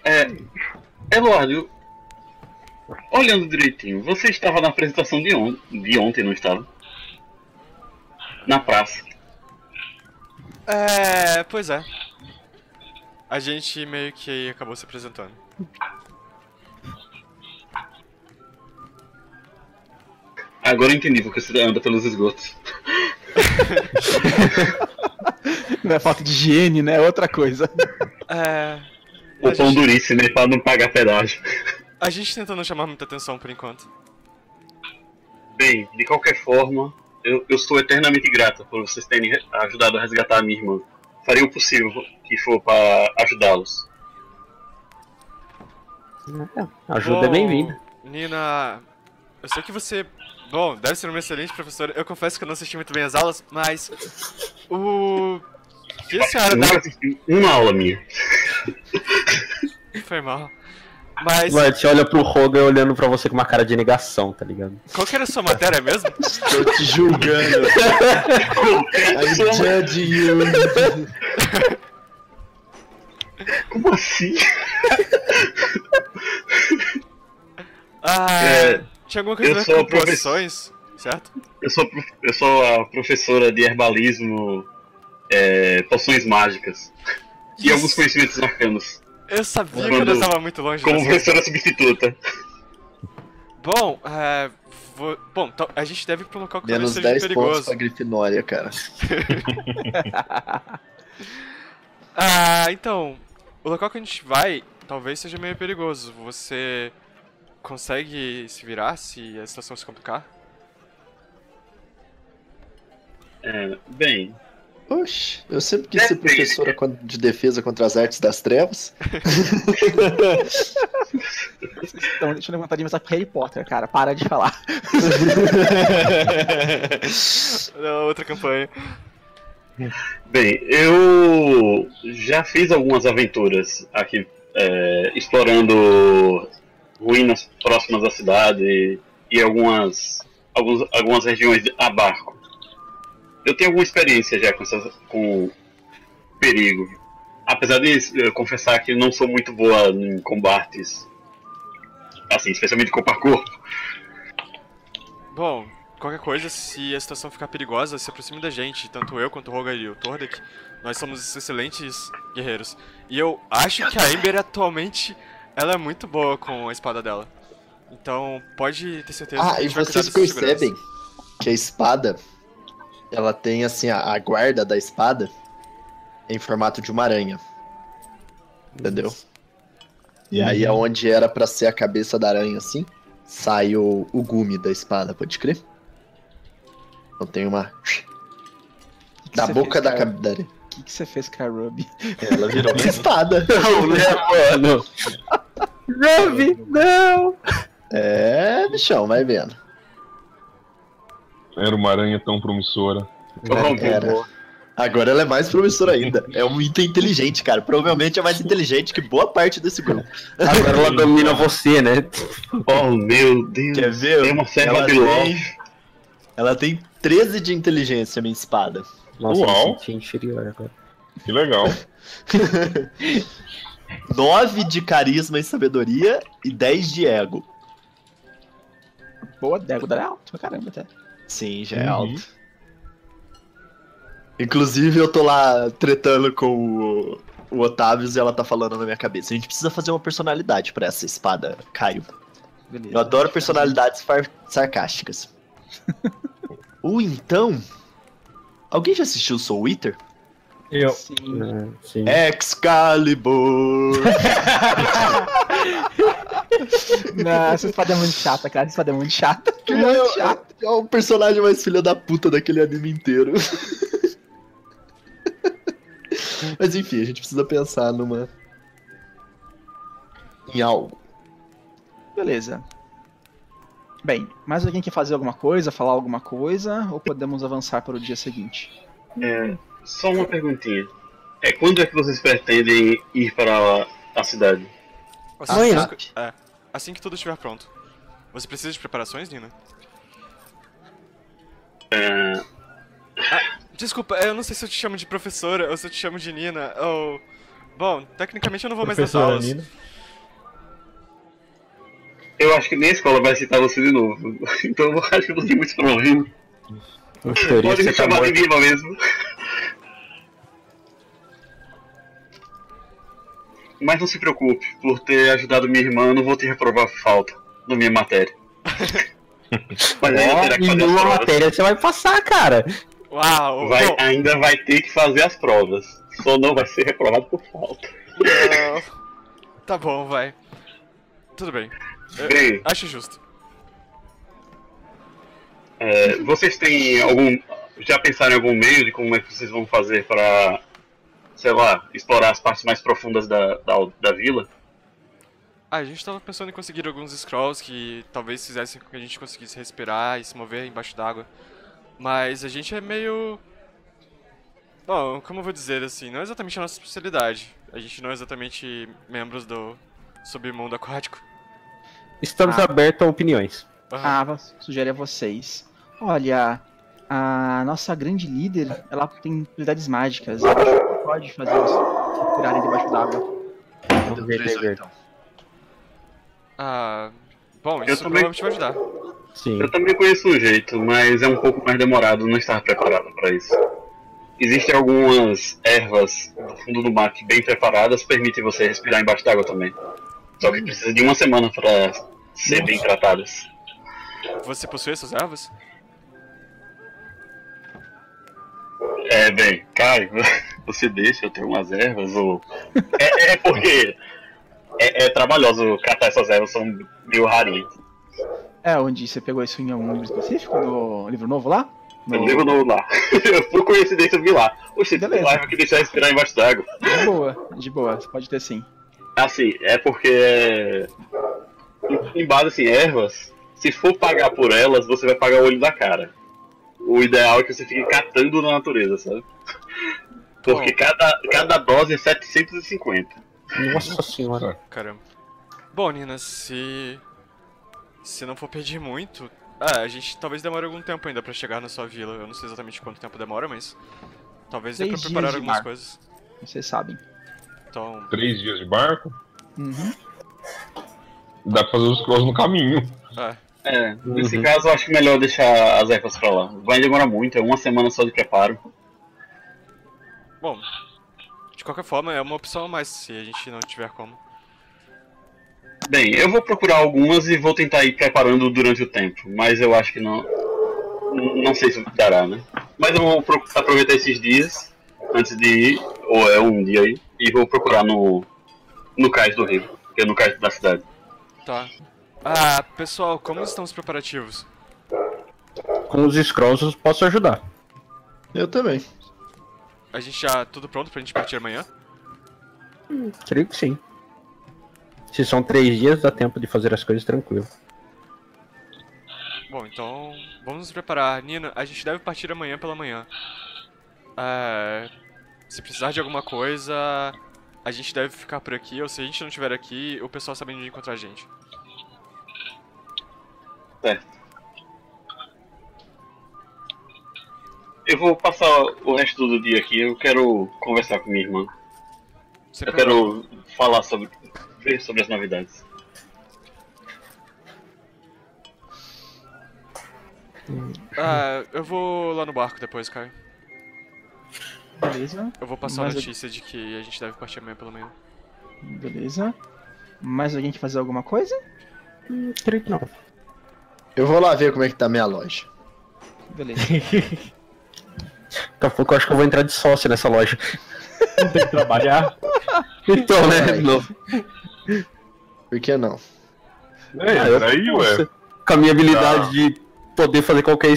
É. Eduardo, olhando direitinho, você estava na apresentação de, on de ontem, não estava? Na praça. É, pois é. A gente meio que acabou se apresentando. Agora eu entendi porque você anda pelos esgotos. Não é falta de higiene, né? É outra coisa. É. O pão gente, duríssimo né, pra não pagar pedágio. A gente tenta não chamar muita atenção por enquanto. Bem, de qualquer forma, eu, eu sou eternamente grata por vocês terem re- ajudado a resgatar a minha irmã. Farei o possível que for para ajudá-los. Ajuda é Bom, bem-vinda. Nina, eu sei que você. Bom, deve ser uma excelente professora. Eu confesso que eu não assisti muito bem as aulas, mas. O. que a senhora Nunca dá. assisti uma aula minha. Foi mal. Mas. Mano, você olha pro Rogan olhando pra você com uma cara de negação, tá ligado? Qual que era a sua matéria mesmo? Tô te julgando. I'm judging you. Como assim? Ah. É, tinha alguma coisa a eu ver sou com posições, certo? Eu sou, eu sou a professora de herbalismo, é, poções mágicas e Isso. alguns conhecimentos arcanos. Eu sabia que Quando- eu estava muito longe Como dessa. professora substituta. Bom, é. vou- Bom, então, a gente deve ir pra um local que Menos talvez seja 10 pontos perigoso. pra Grifinória, cara. Ah, então. O local que a gente vai talvez seja meio perigoso. Você consegue se virar se a situação se complicar? É, bem, Oxe, eu sempre quis ser professora de defesa contra as artes das trevas. Então, deixa eu levantar de mensagem pro Harry Potter, cara. Para de falar. Não, outra campanha. Bem, eu já fiz algumas aventuras aqui, é, explorando ruínas próximas da cidade e algumas, alguns, algumas regiões de- a barco. Eu tenho alguma experiência já com, essas, com perigo. Apesar de eu confessar que não sou muito boa em combates, assim, especialmente corpo a corpo. Bom, qualquer coisa, se a situação ficar perigosa, se aproxime da gente. Tanto eu quanto o Roger e o Tordek. Nós somos excelentes guerreiros. E eu acho que a Ember atualmente ela é muito boa com a espada dela. Então pode ter certeza que a Ah, e gente vai cuidar vocês percebem que a espada, ela tem assim, a, a guarda da espada em formato de uma aranha. Entendeu? E aí, aonde era pra ser a cabeça da aranha assim, sai o, o gume da espada, pode crer? Então tem uma. Que que Da boca da cabeça da aranha. O que, que você fez com a Ruby? Ela virou uma espada. Não, né, mano? Ruby, não! É, bichão, vai vendo. Era uma aranha tão promissora. Era. Agora ela é mais promissora ainda. É um item inteligente, cara. Provavelmente é mais inteligente que boa parte desse grupo. Agora ela domina você, né? Oh meu Deus! Quer ver? Tem uma serva de tem, ela tem 13 de inteligência, minha espada. Nossa, Uau. eu inferior agora. Que legal. 9 de carisma e sabedoria e 10 de ego. Boa, Dego dá alto pra caramba até. Sim, já é Uhum. alto. Inclusive, eu tô lá tretando com o, o Otávio e ela tá falando na minha cabeça. A gente precisa fazer uma personalidade pra essa espada, Caio. Beleza. Eu adoro personalidades far- sarcásticas. Ou então. Alguém já assistiu Soul Eater? Eu. Sim. É, sim. Excalibur! Não, essa espada é muito chata, cara. Essa espada é muito chata. É, Muito chata. é o personagem mais filho da puta daquele anime inteiro. Mas enfim, a gente precisa pensar numa. Em algo. Beleza. Bem, mais alguém quer fazer alguma coisa, falar alguma coisa, ou podemos avançar para o dia seguinte? É, só uma perguntinha. É, quando é que vocês pretendem ir para a cidade? Assim, Amanhã. que- é, assim que tudo estiver pronto. Você precisa de preparações, Nina? É, Desculpa, eu não sei se eu te chamo de professora ou se eu te chamo de Nina, ou... Bom, tecnicamente eu não vou mais nas Professora aulas. Nina. eu acho que nem a escola vai citar você de novo. Então eu acho que não tem muito problema. Pode me você chamar de. Viva mesmo. Mas não se preocupe, por ter ajudado minha irmã, eu não vou te reprovar falta na minha matéria. Mas ainda Ó, terá que fazer as provas. matéria você vai passar, cara. Uau! Vai, bom, ainda vai ter que fazer as provas. Só não vai ser reprovado por falta. não. Tá bom, vai. Tudo bem. Eu Bem, acho justo. é, vocês têm algum. Já pensaram em algum meio de como é que vocês vão fazer para, sei lá, explorar as partes mais profundas da, da, da vila? Ah, a gente tava pensando em conseguir alguns scrolls que talvez fizessem com que a gente conseguisse respirar e se mover embaixo d'água. Mas a gente é meio. Bom, como eu vou dizer assim, não é exatamente a nossa especialidade. A gente não é exatamente membros do submundo aquático. Estamos Ah. abertos a opiniões. Ah, vou sugerir a vocês. Olha, a nossa grande líder, ela tem habilidades mágicas. Ela pode fazer os respirarem debaixo d'água. Vamos ver, ver, ver. Ah. Bom, Eu isso também- provavelmente vai ajudar. Sim. Eu também conheço um jeito, mas é um pouco mais demorado, não estava preparado para isso. Existem algumas ervas do fundo do mar que, bem preparadas, permitem você respirar embaixo d'água também. Só que precisa de uma semana para ser bem tratadas. Você possui essas ervas? É, bem, Caio, você deixa eu ter umas ervas ou. É, é porque é, é trabalhoso catar essas ervas, são meio rarinhas. É, onde você pegou isso em algum livro específico? No livro novo lá? No... Eu levo no lá. Por coincidência eu vi lá. Oxe, tem erva que deixar respirar embaixo d'água. De boa, de boa, você pode ter sim. Assim, é porque em base assim, ervas, se for pagar por elas, você vai pagar o olho da cara. O ideal é que você fique catando na natureza, sabe? Porque Bom. cada, cada dose é 750. Nossa senhora. Caramba. Bom, Nina, se. Se não for pedir muito. Ah, a gente talvez demore algum tempo ainda pra chegar na sua vila. Eu não sei exatamente quanto tempo demora, mas. Talvez dê pra Três preparar algumas barco. coisas. Vocês sabem. Então. Três dias de barco. Uhum. Dá pra fazer os cross no caminho. É. É, nesse caso eu acho melhor deixar as ervas pra lá. Vai demorar muito, é uma semana só de preparo. Bom. De qualquer forma, é uma opção a mais se a gente não tiver como. Bem, eu vou procurar algumas e vou tentar ir preparando durante o tempo, mas eu acho que não. Não sei se dará, né? Mas eu vou pro- aproveitar esses dias antes de ir, ou é um dia aí, e vou procurar no. no cais do rio, que é no cais da cidade. Tá. Ah, pessoal, como estão os preparativos? Com os scrolls eu posso ajudar. Eu também. A gente já tudo pronto pra gente partir amanhã? Creio que sim. Se são três dias, dá tempo de fazer as coisas tranquilo. Bom, então vamos nos preparar. Nina, a gente deve partir amanhã pela manhã. É, se precisar de alguma coisa, a gente deve ficar por aqui, ou se a gente não estiver aqui, o pessoal sabe onde encontrar a gente. Eu vou passar o resto do dia aqui. Eu quero conversar com minha irmã. Sem Eu problema. quero falar sobre. ver sobre as novidades. Ah, eu vou lá no barco depois, Caio. Beleza. Eu vou passar a notícia de que a gente deve partir amanhã pela manhã. Beleza. Mais alguém quer fazer alguma coisa? Hum, creio que não. Eu vou lá ver como é que tá minha loja. Beleza. Daqui a pouco eu acho que eu vou entrar de sócio nessa loja. Tem que trabalhar. Então, né? No- Por que não? É, Ah, eu- daí, ué. Com a minha habilidade Ah. de poder fazer qualquer.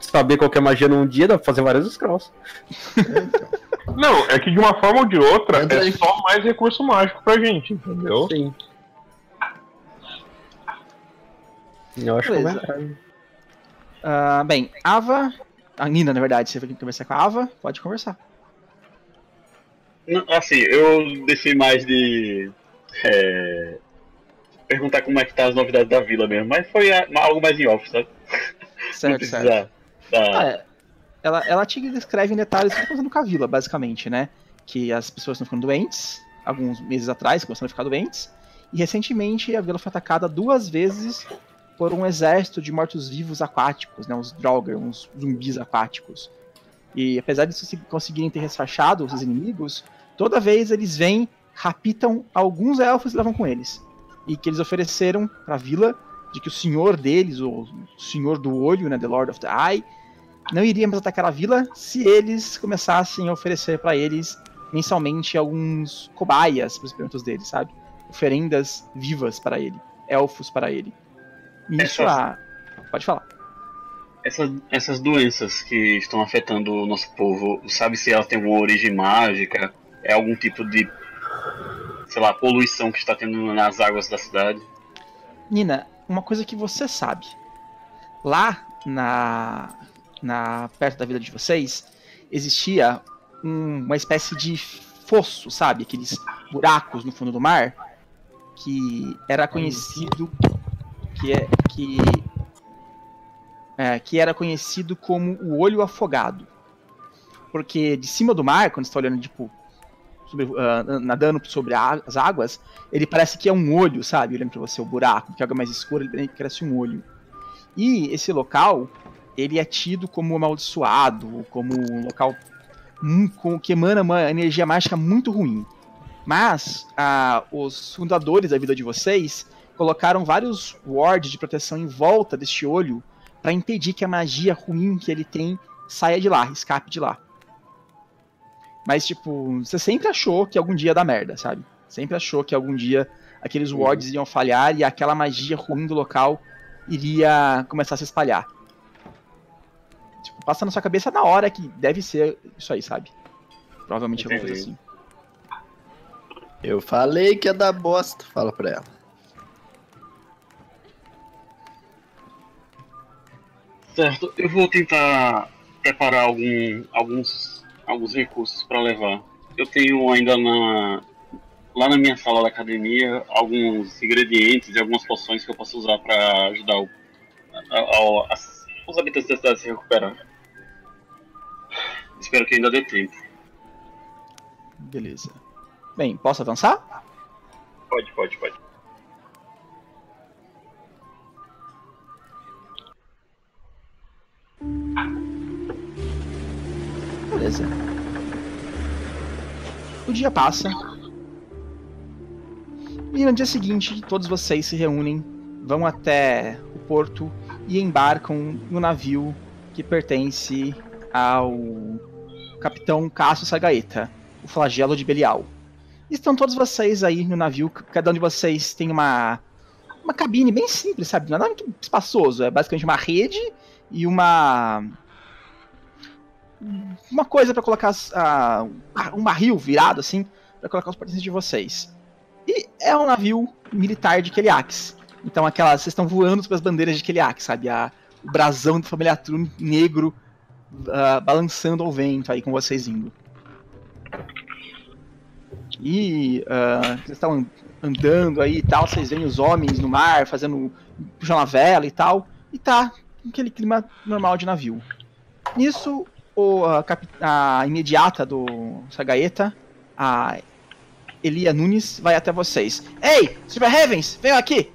saber qualquer magia num dia, dá pra fazer vários scrolls. Não, é que de uma forma ou de outra Entra é aí. só mais recurso mágico pra gente, entendeu? Sim. Eu acho que Beleza. entrar. Ah, bem, Ava. A Nina, na verdade, você vai conversar com a Ava? Pode conversar. Não, assim, eu deixei mais de. é, perguntar como é que tá as novidades da vila mesmo, mas foi ah, algo mais em off, sabe? Certo, certo. Ah, é. ela, ela te descreve em detalhes o que está acontecendo com a vila, basicamente, né? Que as pessoas estão ficando doentes, alguns meses atrás começaram a ficar doentes, e recentemente a vila foi atacada duas vezes por um exército de mortos-vivos aquáticos, né? Uns Draugr, uns zumbis aquáticos. E apesar de se- conseguirem ter resfachado os inimigos, toda vez eles vêm, raptam alguns elfos e levam com eles. E que eles ofereceram para a vila de que o senhor deles, o senhor do olho, né, the Lord of the Eye, não iria mais atacar a vila se eles começassem a oferecer para eles mensalmente alguns cobaias para os experimentos deles, sabe? Oferendas vivas para ele, elfos para ele. E isso Essas- a... Pode falar. Essas, essas doenças que estão afetando o nosso povo, sabe se elas têm alguma origem mágica? É algum tipo de, sei lá, poluição que está tendo nas águas da cidade? Nina, uma coisa que você sabe. Lá na, na perto da vila de vocês existia um- uma espécie de fosso, sabe? Aqueles buracos no fundo do mar que era conhecido que é que é, que era conhecido como o olho afogado. Porque de cima do mar, quando está olhando tipo sobre, ah, nadando sobre a- as águas, ele parece que é um olho, sabe? Olhando pra você, o buraco, que é algo mais escuro, ele parece um olho. E esse local, ele é tido como amaldiçoado, como um local hum, com, que emana uma energia mágica muito ruim. Mas ah, os fundadores da vida de vocês colocaram vários wards de proteção em volta deste olho para impedir que a magia ruim que ele tem saia de lá, escape de lá. Mas, tipo, você sempre achou que algum dia ia dar merda, sabe? Sempre achou que algum dia aqueles wards iam falhar e aquela magia ruim do local iria começar a se espalhar. Tipo, passa na sua cabeça na hora que deve ser isso aí, sabe? Provavelmente alguma coisa assim. Eu falei que ia dar bosta. Fala pra ela. Certo, eu vou tentar preparar algum, alguns, alguns recursos para levar. Eu tenho ainda na, lá na minha sala da academia alguns ingredientes e algumas poções que eu posso usar para ajudar o, a- a- as- os habitantes da cidade a se recuperar. Espero que ainda dê tempo. Beleza. Bem, posso avançar? Pode, pode, pode. Beleza. O dia passa. E no dia seguinte, todos vocês se reúnem, vão até o porto e embarcam no navio que pertence ao capitão Cássio Sagaeta, o flagelo de Belial. Estão todos vocês aí no navio, cada um de vocês tem uma uma cabine bem simples, sabe? Nada muito espaçoso, é basicamente uma rede e uma uma coisa pra colocar ah, um barril virado assim pra colocar os pertences de vocês. E é um navio militar de Keliax. Então aquelas vocês estão voando sobre as bandeiras de Keliax, sabe? A, o brasão do Familiatrum negro ah, balançando ao vento aí com vocês indo. E ah, vocês estão andando aí e tal, vocês veem os homens no mar fazendo puxando a vela e tal, e tá aquele clima normal de navio. Nisso, o, a, a imediata do Sagaeta, a Elia Nunes, vai até vocês. Ei, Silver Heavens, venham aqui!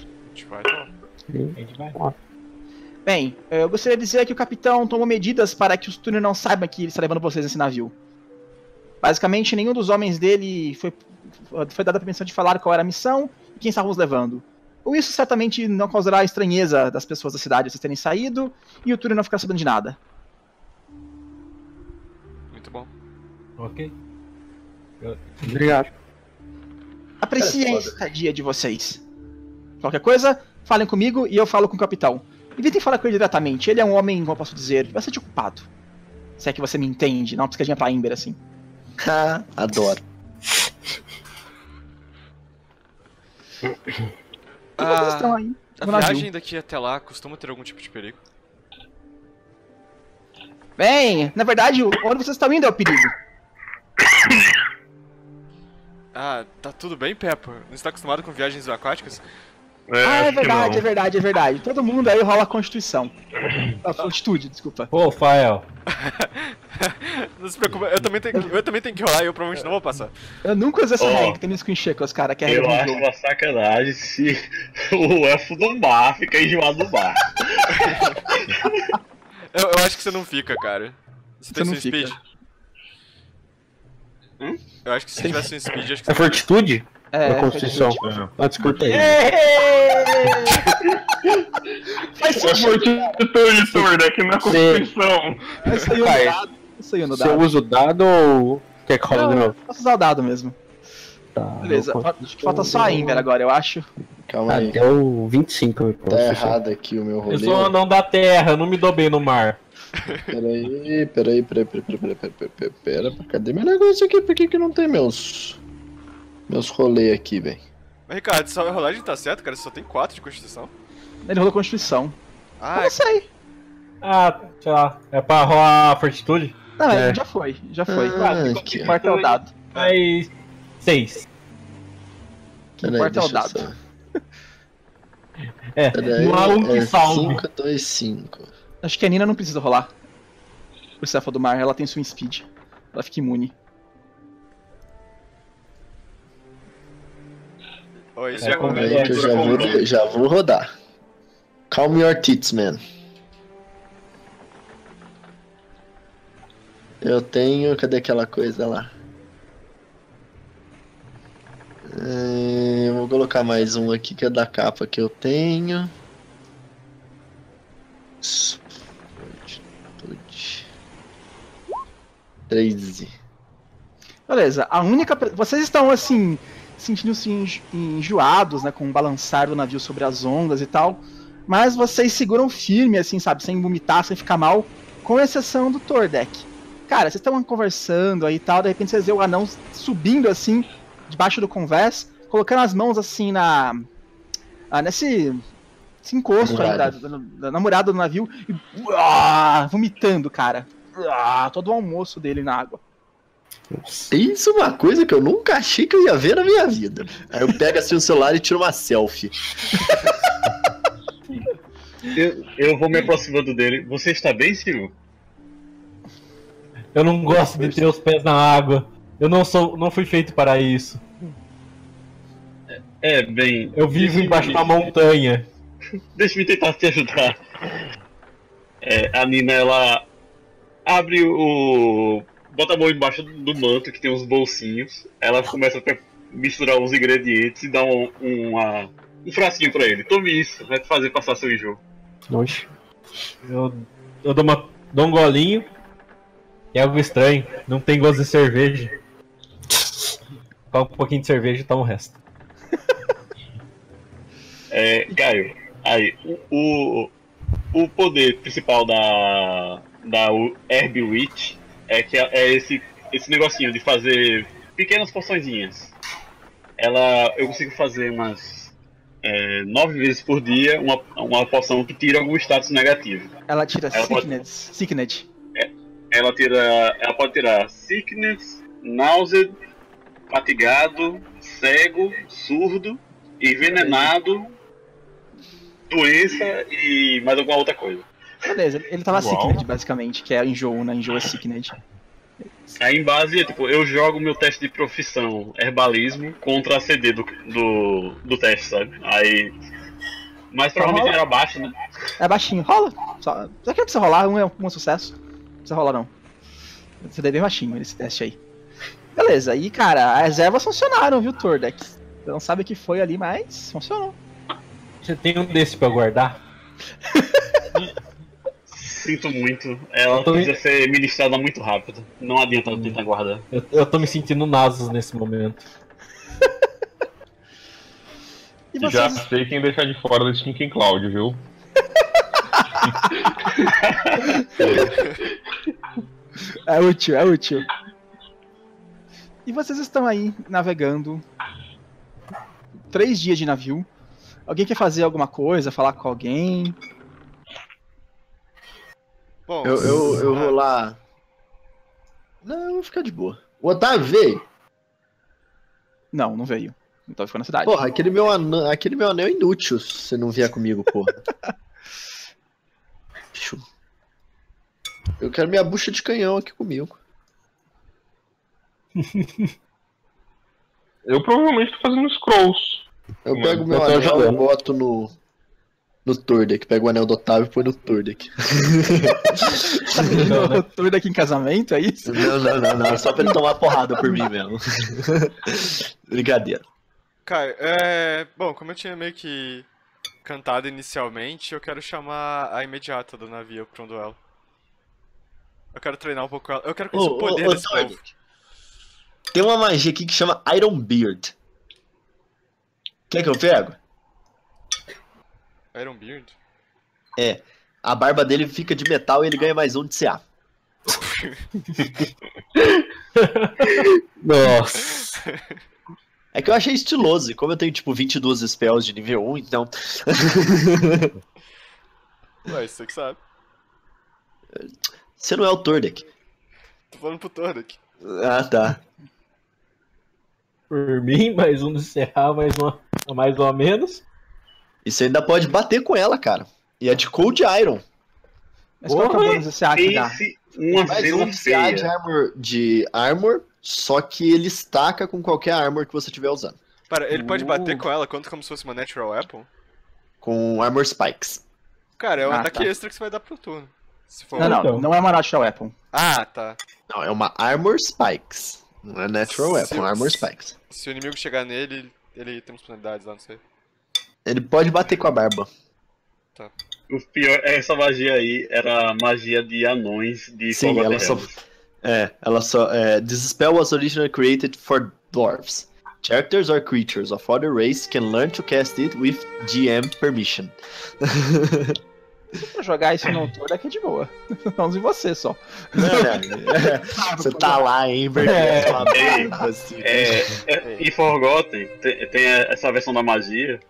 A gente vai. A gente vai. Bem, eu gostaria de dizer que o capitão tomou medidas para que os Turner não saibam que ele está levando vocês nesse navio. Basicamente, nenhum dos homens dele foi, foi dada a permissão de falar qual era a missão e quem estavam os levando. Isso, certamente não causará estranheza das pessoas da cidade vocês terem saído e o Turner não ficar sabendo de nada. Muito bom. Ok. Obrigado. Apreciem a estadia de vocês. Qualquer coisa, falem comigo e eu falo com o capitão. Evitem falar com ele diretamente, ele é um homem, como eu posso dizer, bastante ocupado. Se é que você me entende, não uma piscadinha pra Ember assim. Adoro. E vocês estão aí A navio. viagem daqui até lá costuma ter algum tipo de perigo? Bem, na verdade, onde vocês estão indo é o perigo. Ah, tá tudo bem, Pepper? Não está acostumado com viagens aquáticas? É, ah, é verdade, é verdade, é verdade. Todo mundo aí rola a Constituição. A Fortitude, desculpa. Pô, Fael. Não se preocupe, eu também tenho, eu também tenho que rolar e eu provavelmente não vou passar. Eu nunca usei essa Ó. regra que tem no Screen Shackles, cara, que é a Eu regra acho uma sacanagem se o elfo do bar fica enjoado do bar. Eu, eu acho que você não fica, cara. Você tem Você não fica. speed? Hum? Eu acho que se tivesse swing speed, acho que É fortitude? É, Ou Constituição? É. Ah, desculpa aí. Faz É fortitude, Sword, aqui na Constituição. Isso aí no Vai. dado saiu no dado. Você usa o dado ou quer que rola de novo? Posso usar o dado mesmo. Tá, Beleza, falta só a Ember agora, eu acho. Calma aí. Até o 25 meu Tá errado aqui o meu rolê. Eu sou anão da terra, não me dou bem no mar. Peraí, peraí, peraí, peraí, peraí, peraí, peraí, peraí, cadê meu negócio aqui? Por que que não tem meus... Meus rolês aqui, velho? Mas Ricardo, só a rolagem tá certo, cara? Só tem 4 de Constituição. Ele rolou Constituição. Ah, eu não sei. Ah, sei lá. É pra rolar Fortitude? Não, mas É. já foi, já foi. Ah, o aqui, que importa é o dado. Mas. Seis. O que Peraí, importa é o dado. só- É, Peraí, não há um que é salve. 5, 2, 5. Acho que a Nina não precisa rolar. Por ser a do mar, ela tem swing speed. Ela fica imune. Oi, isso É, é, Peraí é, já vou, já vou rodar. Calm your tits, man. Eu tenho. Cadê aquela coisa lá? Eh, Eu vou colocar mais um aqui que é da capa que eu tenho. Fortitude. 13. Beleza, a única. Vocês estão assim. Sentindo-se enjo- enjoados, né? Com o balançar do navio sobre as ondas e tal. Mas vocês seguram firme, assim, sabe? Sem vomitar, sem ficar mal. Com exceção do Tordek. Cara, vocês estão conversando aí e tal. De repente vocês vê o anão subindo assim, debaixo do convés, colocando as mãos assim na. ah, nesse. Esse encosto aí da, Namorada. da, da namorada do navio e. uá, vomitando, cara. Uá, todo o almoço dele na água. Isso é uma coisa que eu nunca achei que eu ia ver na minha vida. Aí eu pego assim o celular e tiro uma selfie. Eu, eu vou me aproximando dele. Você está bem, Silvio? Eu não gosto de ter os pés na água. Eu não sou, não fui feito para isso. É, bem. Eu vivo embaixo de uma montanha. Deixa-me tentar te ajudar. É, a Nina, ela abre o. bota a mão embaixo do manto que tem uns bolsinhos. Ela começa a misturar os ingredientes e dá um, uma- um frasquinho pra ele. Tome isso, vai te fazer passar seu enjoo. Oxe. Eu, eu dou, uma, dou um golinho. É algo estranho. Não tem gosto de cerveja. Coloca um pouquinho de cerveja e toma o resto. É, Caio, aí, o, o, o poder principal da, da Herb Witch é que é esse, esse negocinho de fazer pequenas porçõezinhas. Ela, eu consigo fazer umas é, nove vezes por dia uma, uma poção que tira algum status negativo. Ela tira Ela pode- sickness. Sickness. Ela tira, ela pode tirar sickness, náusea, fatigado, cego, surdo, envenenado, doença e mais alguma outra coisa. Beleza, ele tava Uau. Sickned, basicamente, que é enjoo, né? Enjoo é Sickned. Aí em base, tipo, eu jogo meu teste de profissão, herbalismo, contra a CD do, do, do teste, sabe? Aí. Mas provavelmente era baixo, né? É baixinho, rola. Só, só que não precisa rolar, um é um sucesso. Não precisa rolar, não. Você deve bem baixinho esse teste aí. Beleza, e cara, as ervas funcionaram, viu, Tordek? Você não sabe o que foi ali, mas funcionou. Você tem um desse pra guardar? Sinto muito. Ela precisa ser ministrada muito rápido. Não adianta eu tentar guardar. Eu, eu tô me sentindo nasos nesse momento. E Já vocês, sei quem deixar de fora desse Thinking Cloud, viu? É útil, é útil. E vocês estão aí navegando. Três dias de navio. Alguém quer fazer alguma coisa, falar com alguém? Bom, Eu, eu, eu vou lá. Não, eu vou ficar de boa. O Otávio veio. Não, não veio. Então ficou na cidade. Porra, aquele meu, anel, aquele meu anel é inútil se você não vier comigo, porra. Bicho. Eu quero minha bucha de canhão aqui comigo. Eu provavelmente tô fazendo scrolls. Eu Mano, pego meu anel e boto no. No Tordek. Pego o anel do Otávio e põe no Tordek. Não, né? Em casamento, é isso? Não, não, não, não. Só pra ele tomar porrada por mim mesmo. Brincadeira. Cara, é. Bom, como eu tinha meio que cantado inicialmente, eu quero chamar a imediata do navio pra um duelo. Eu quero treinar um pouco ela. Eu quero conhecer Ô, o poder ô, ô, desse Tordek. povo. Tem uma magia aqui que chama Iron Beard. Quer que eu pego? Iron Beard? A barba dele fica de metal e ele ganha mais um de CA. Nossa. É que eu achei estiloso, e como eu tenho tipo 22 spells de nível 1, então. Ué, você que sabe. Você não é o Tordek. Tô falando pro Tordek. Ah, tá. Por mim, mais um do CA, mais uma, mais um a menos. E você ainda pode bater com ela, cara. E é de Cold Iron. Mas qual que é o Porra, bônus desse que dá? Uma Mais um de CA de feia. armor, de armor, só que ele estaca com qualquer armor que você estiver usando. Para, ele pode Uh. bater com ela quanto como se fosse uma Natural Weapon? Com armor spikes. Cara, é um Ah, ataque tá. extra que você vai dar pro turno. Se for Não, não, Então. não é uma Natural Weapon. Ah, tá. Não, é uma armor spikes. Não é natural Se weapon, eu- é armor spikes. Se o inimigo chegar nele, ele tem umas penalidades lá, não sei. Ele pode bater com a barba. O pior, essa magia aí era a magia de anões de Sim, ela só-. É, ela só. É, This spell was originally created for dwarves. Characters or creatures of other race can learn to cast it with GM permission. Pra jogar isso no Tordek é de boa. Vamos em você só. Você tá lá, Ember, É. com a barba, assim. É, é, em Forgotten tem, tem essa versão da magia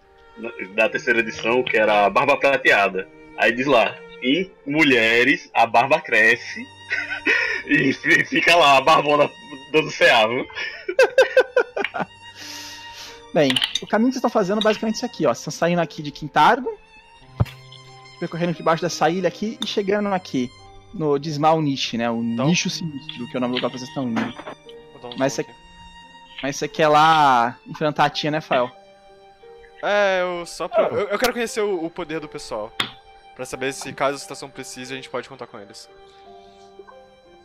da terceira edição que era a barba prateada. Aí diz lá, em mulheres a barba cresce e fi- fica lá a barbona dando CA, viu? Bem, o caminho que vocês estão fazendo é basicamente isso aqui, ó. Vocês estão saindo aqui de Quintargo, percorrendo debaixo dessa ilha aqui e chegando aqui no Dismal Niche, né? O Então- Nicho Sinistro, que é o nome do lugar que vocês estão indo. Um Mas você-. Mas você quer lá enfrentar a tia, né, Fael? É, eu só pra. Eu, eu quero conhecer o, o poder do pessoal. Pra saber se caso a situação precise, a gente pode contar com eles.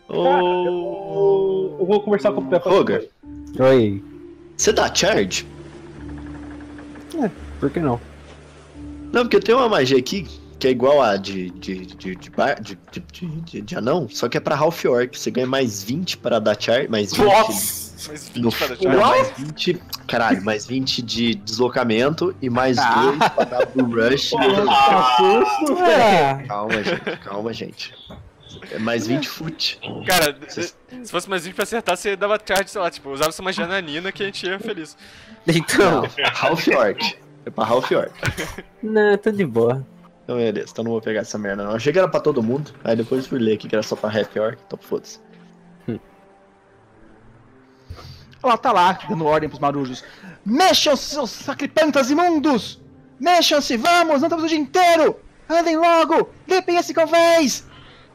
Ô. Eu vou conversar com o Peppa. Roger, Oi. você dá charge? Por que não? Não, porque tem uma magia aqui que é igual a de, de, de, de, bar- de, de, de, de- de anão, só que é pra Half Orc. Você ganha mais 20 para dar charge, mais 20 Mas 20 no para não, já. mais 20, caralho, mais 20 de deslocamento e mais Ah. 2 pra dar Blue Rush. É. Calma, gente, calma, gente. É mais 20 foot. Cara, se se fosse mais 20 pra acertar, você dava charge, sei lá, tipo, usava essa magia nanina que a gente ia feliz. Então. Half Orc. É pra Half Orc. Não, tô de boa. Então, beleza, então não vou pegar essa merda não. Eu achei que era pra todo mundo, aí depois fui ler aqui que era só pra Half Orc, então foda-se. Ela tá lá, dando ordem pros marujos. Mexam-se, seus sacripantas imundos! Mexam-se, vamos, não estamos o dia inteiro! Andem logo! Limpem esse convés!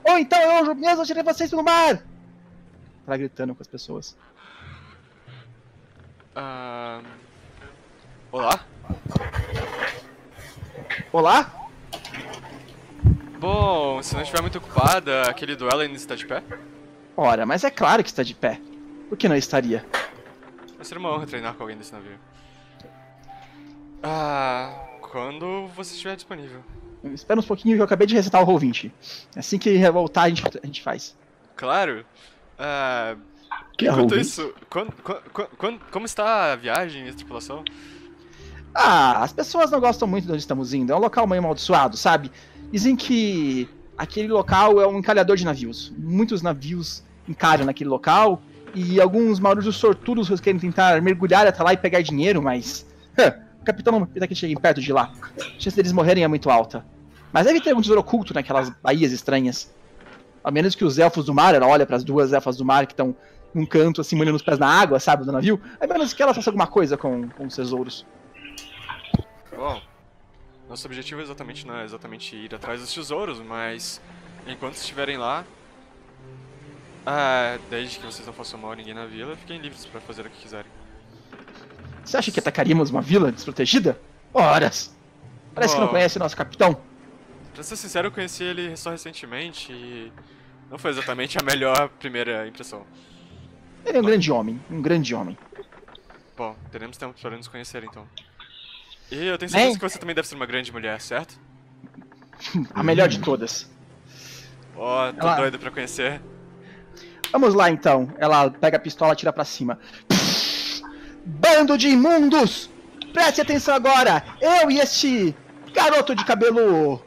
Ou então eu mesmo tirei vocês pelo mar! Ela gritando com as pessoas. Ah, Olá? Olá? Bom, se não estiver muito ocupada, aquele duelo ainda está de pé? Ora, mas é claro que está de pé. Por que não estaria? Vai ser uma honra treinar com alguém desse navio. Ah, quando você estiver disponível. Espera uns pouquinho que eu acabei de resetar o Roll20. Assim que voltar, a gente, a gente faz. Claro. Ah, Que é enquanto Roll20? isso, quando, quando, quando- como está a viagem e a tripulação? Ah, as pessoas não gostam muito de onde estamos indo. É um local meio amaldiçoado, sabe? Dizem que aquele local é um encalhador de navios. Muitos navios encalham naquele local e alguns marujos sortudos querem tentar mergulhar até lá e pegar dinheiro, mas. o capitão não que cheguem perto de lá. A chance deles morrerem é muito alta. Mas deve ter um tesouro oculto naquelas baías estranhas. A menos que os elfos do mar, ela olha para as duas elfas do mar que estão num canto assim, molhando os pés na água, sabe, do navio. A menos que ela faça alguma coisa com, com os tesouros. Bom, nosso objetivo exatamente não é exatamente ir atrás dos tesouros, mas enquanto estiverem lá, ah, desde que vocês não façam mal a ninguém na vila, fiquem livres para fazer o que quiserem. Você acha que atacaríamos uma vila desprotegida? Horas! Parece que não Oh. conhece nosso capitão. Pra ser sincero, eu conheci ele só recentemente e não foi exatamente a melhor primeira impressão. Ele é um grande homem, um grande homem. Bom, teremos tempo para nos conhecer então. E eu tenho certeza Bem- que você também deve ser uma grande mulher, certo? A melhor de todas. Ó, tô Ela- doido pra conhecer. Vamos lá então. Ela pega a pistola e tira pra cima. Bando de imundos! Preste atenção agora! Eu e este garoto de cabelo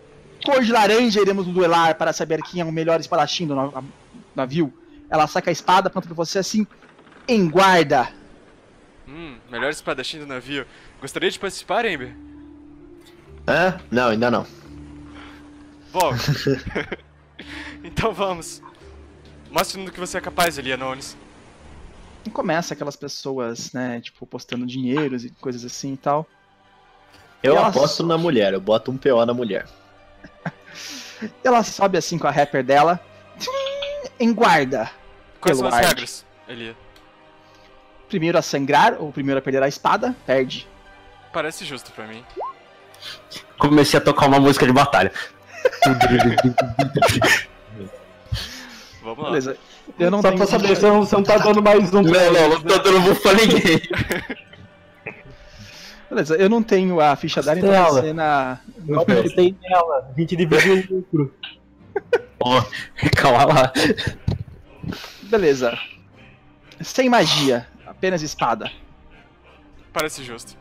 cor de laranja iremos duelar para saber quem é o melhor espadachim do nav- navio. Ela saca a espada, aponta pra você assim. Em guarda! Hum, melhor espadachim do navio. Gostaria de participar, Ember? Hã? Não, ainda não. Bom. então vamos. Mostre no que você é capaz, Elianones. E começa aquelas pessoas, né, tipo, postando dinheiros e coisas assim e tal. Eu Ela- aposto na mulher, eu boto um PO na mulher. Ela sobe assim com a rapper dela. Em guarda. Quais Pelo são as ar. regras, Elia? Primeiro a sangrar, ou primeiro a perder a espada, perde. Parece justo pra mim. Comecei a tocar uma música de batalha. Vamos lá. Beleza. Eu não Só tenho. pra saber, você não, você não tá dando mais um Não, não, não tô dando buff pra ninguém. Beleza, eu não tenho a ficha dela, então vai Costela. ser na. Eu apostei nela. A gente dividiu o lucro. Pô, calma lá. Beleza. Sem magia, apenas espada. Parece justo.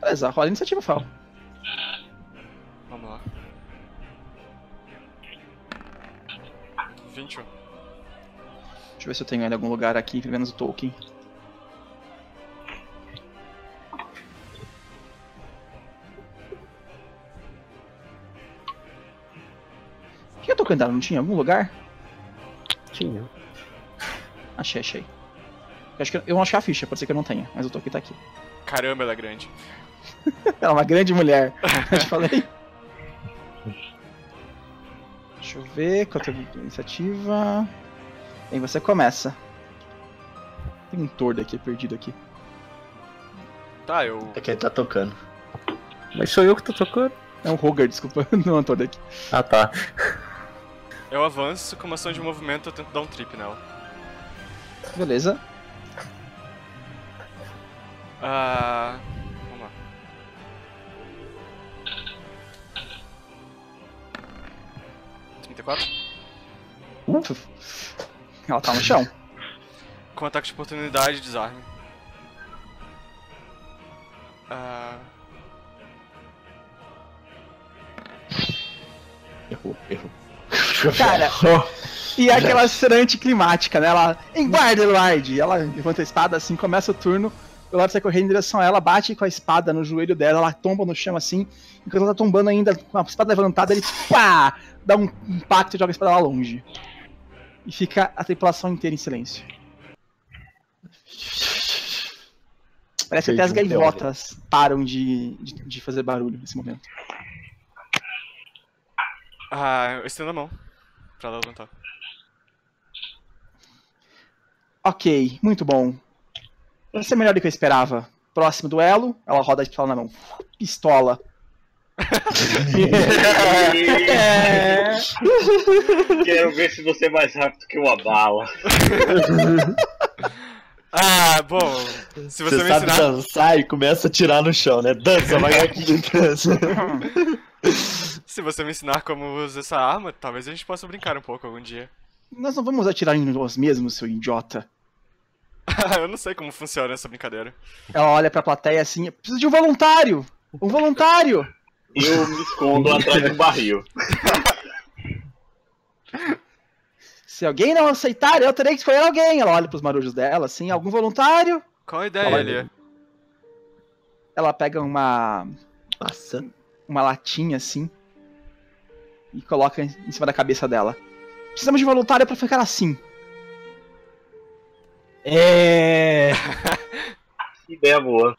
Beleza, rola a iniciativa, Fal. Vamos lá. 21. Deixa eu ver se eu tenho ele em algum lugar aqui, pelo menos o Tolkien. Eu tô cantando? Não tinha algum lugar? Tinha. Achei, achei. Eu acho que eu não achei a ficha, pode ser que eu não tenha, mas o Tolkien tá aqui. Caramba, ela é grande. Ela é uma grande mulher. Eu te falei. Deixa eu ver. Quanto é a iniciativa? Aí você começa. Tem um tordo aqui perdido aqui. Tá, eu. É que ele tá tocando. Mas sou eu que tô tocando. É um Roger, desculpa. Não é um tordo aqui. Ah, tá. Eu avanço com uma ação de movimento, eu tento dar um trip nela. Beleza. Ah. Vamos lá. Trinta e quatro. Ela tá no chão. Com ataque de oportunidade, desarme. Ah. Errou, errou. Cara, e é aquela cena anticlimática, né? Ela. Em guarda, Eluard! Ela levanta a espada assim, começa o turno. O Eluard sai correndo em direção a ela, bate com a espada no joelho dela, ela tomba no chão assim. Enquanto ela tá tombando ainda, com a espada levantada, ele pá! Dá um impacto e joga a espada lá longe. E fica a tripulação inteira em silêncio. Parece que até as gaivotas param de, de, de fazer barulho nesse momento. Ah, eu estendo a mão. Pra ela levantar. Ok, muito bom. Vai ser melhor do que eu esperava. Próximo duelo, ela roda a pistola na mão. Pistola. É. Quero ver se você é mais rápido que uma bala. Ah, bom. Se você, Você me sabe ensinar. dançar e começa a tirar no chão, né? Dança, vai aqui, dança. Se você me ensinar como usar essa arma, talvez a gente possa brincar um pouco algum dia. Nós não vamos atirar em nós mesmos, seu idiota. eu não sei como funciona essa brincadeira. Ela olha pra plateia assim, preciso de um voluntário! Um voluntário! Eu me escondo atrás do barril. Se alguém não aceitar, eu terei que escolher alguém. Ela olha pros marujos dela, assim, algum voluntário? Qual a ideia, Elia? Ela pega uma, Nossa. uma latinha, assim, e coloca em cima da cabeça dela. Precisamos de um voluntário pra ficar assim. É. Ideia boa.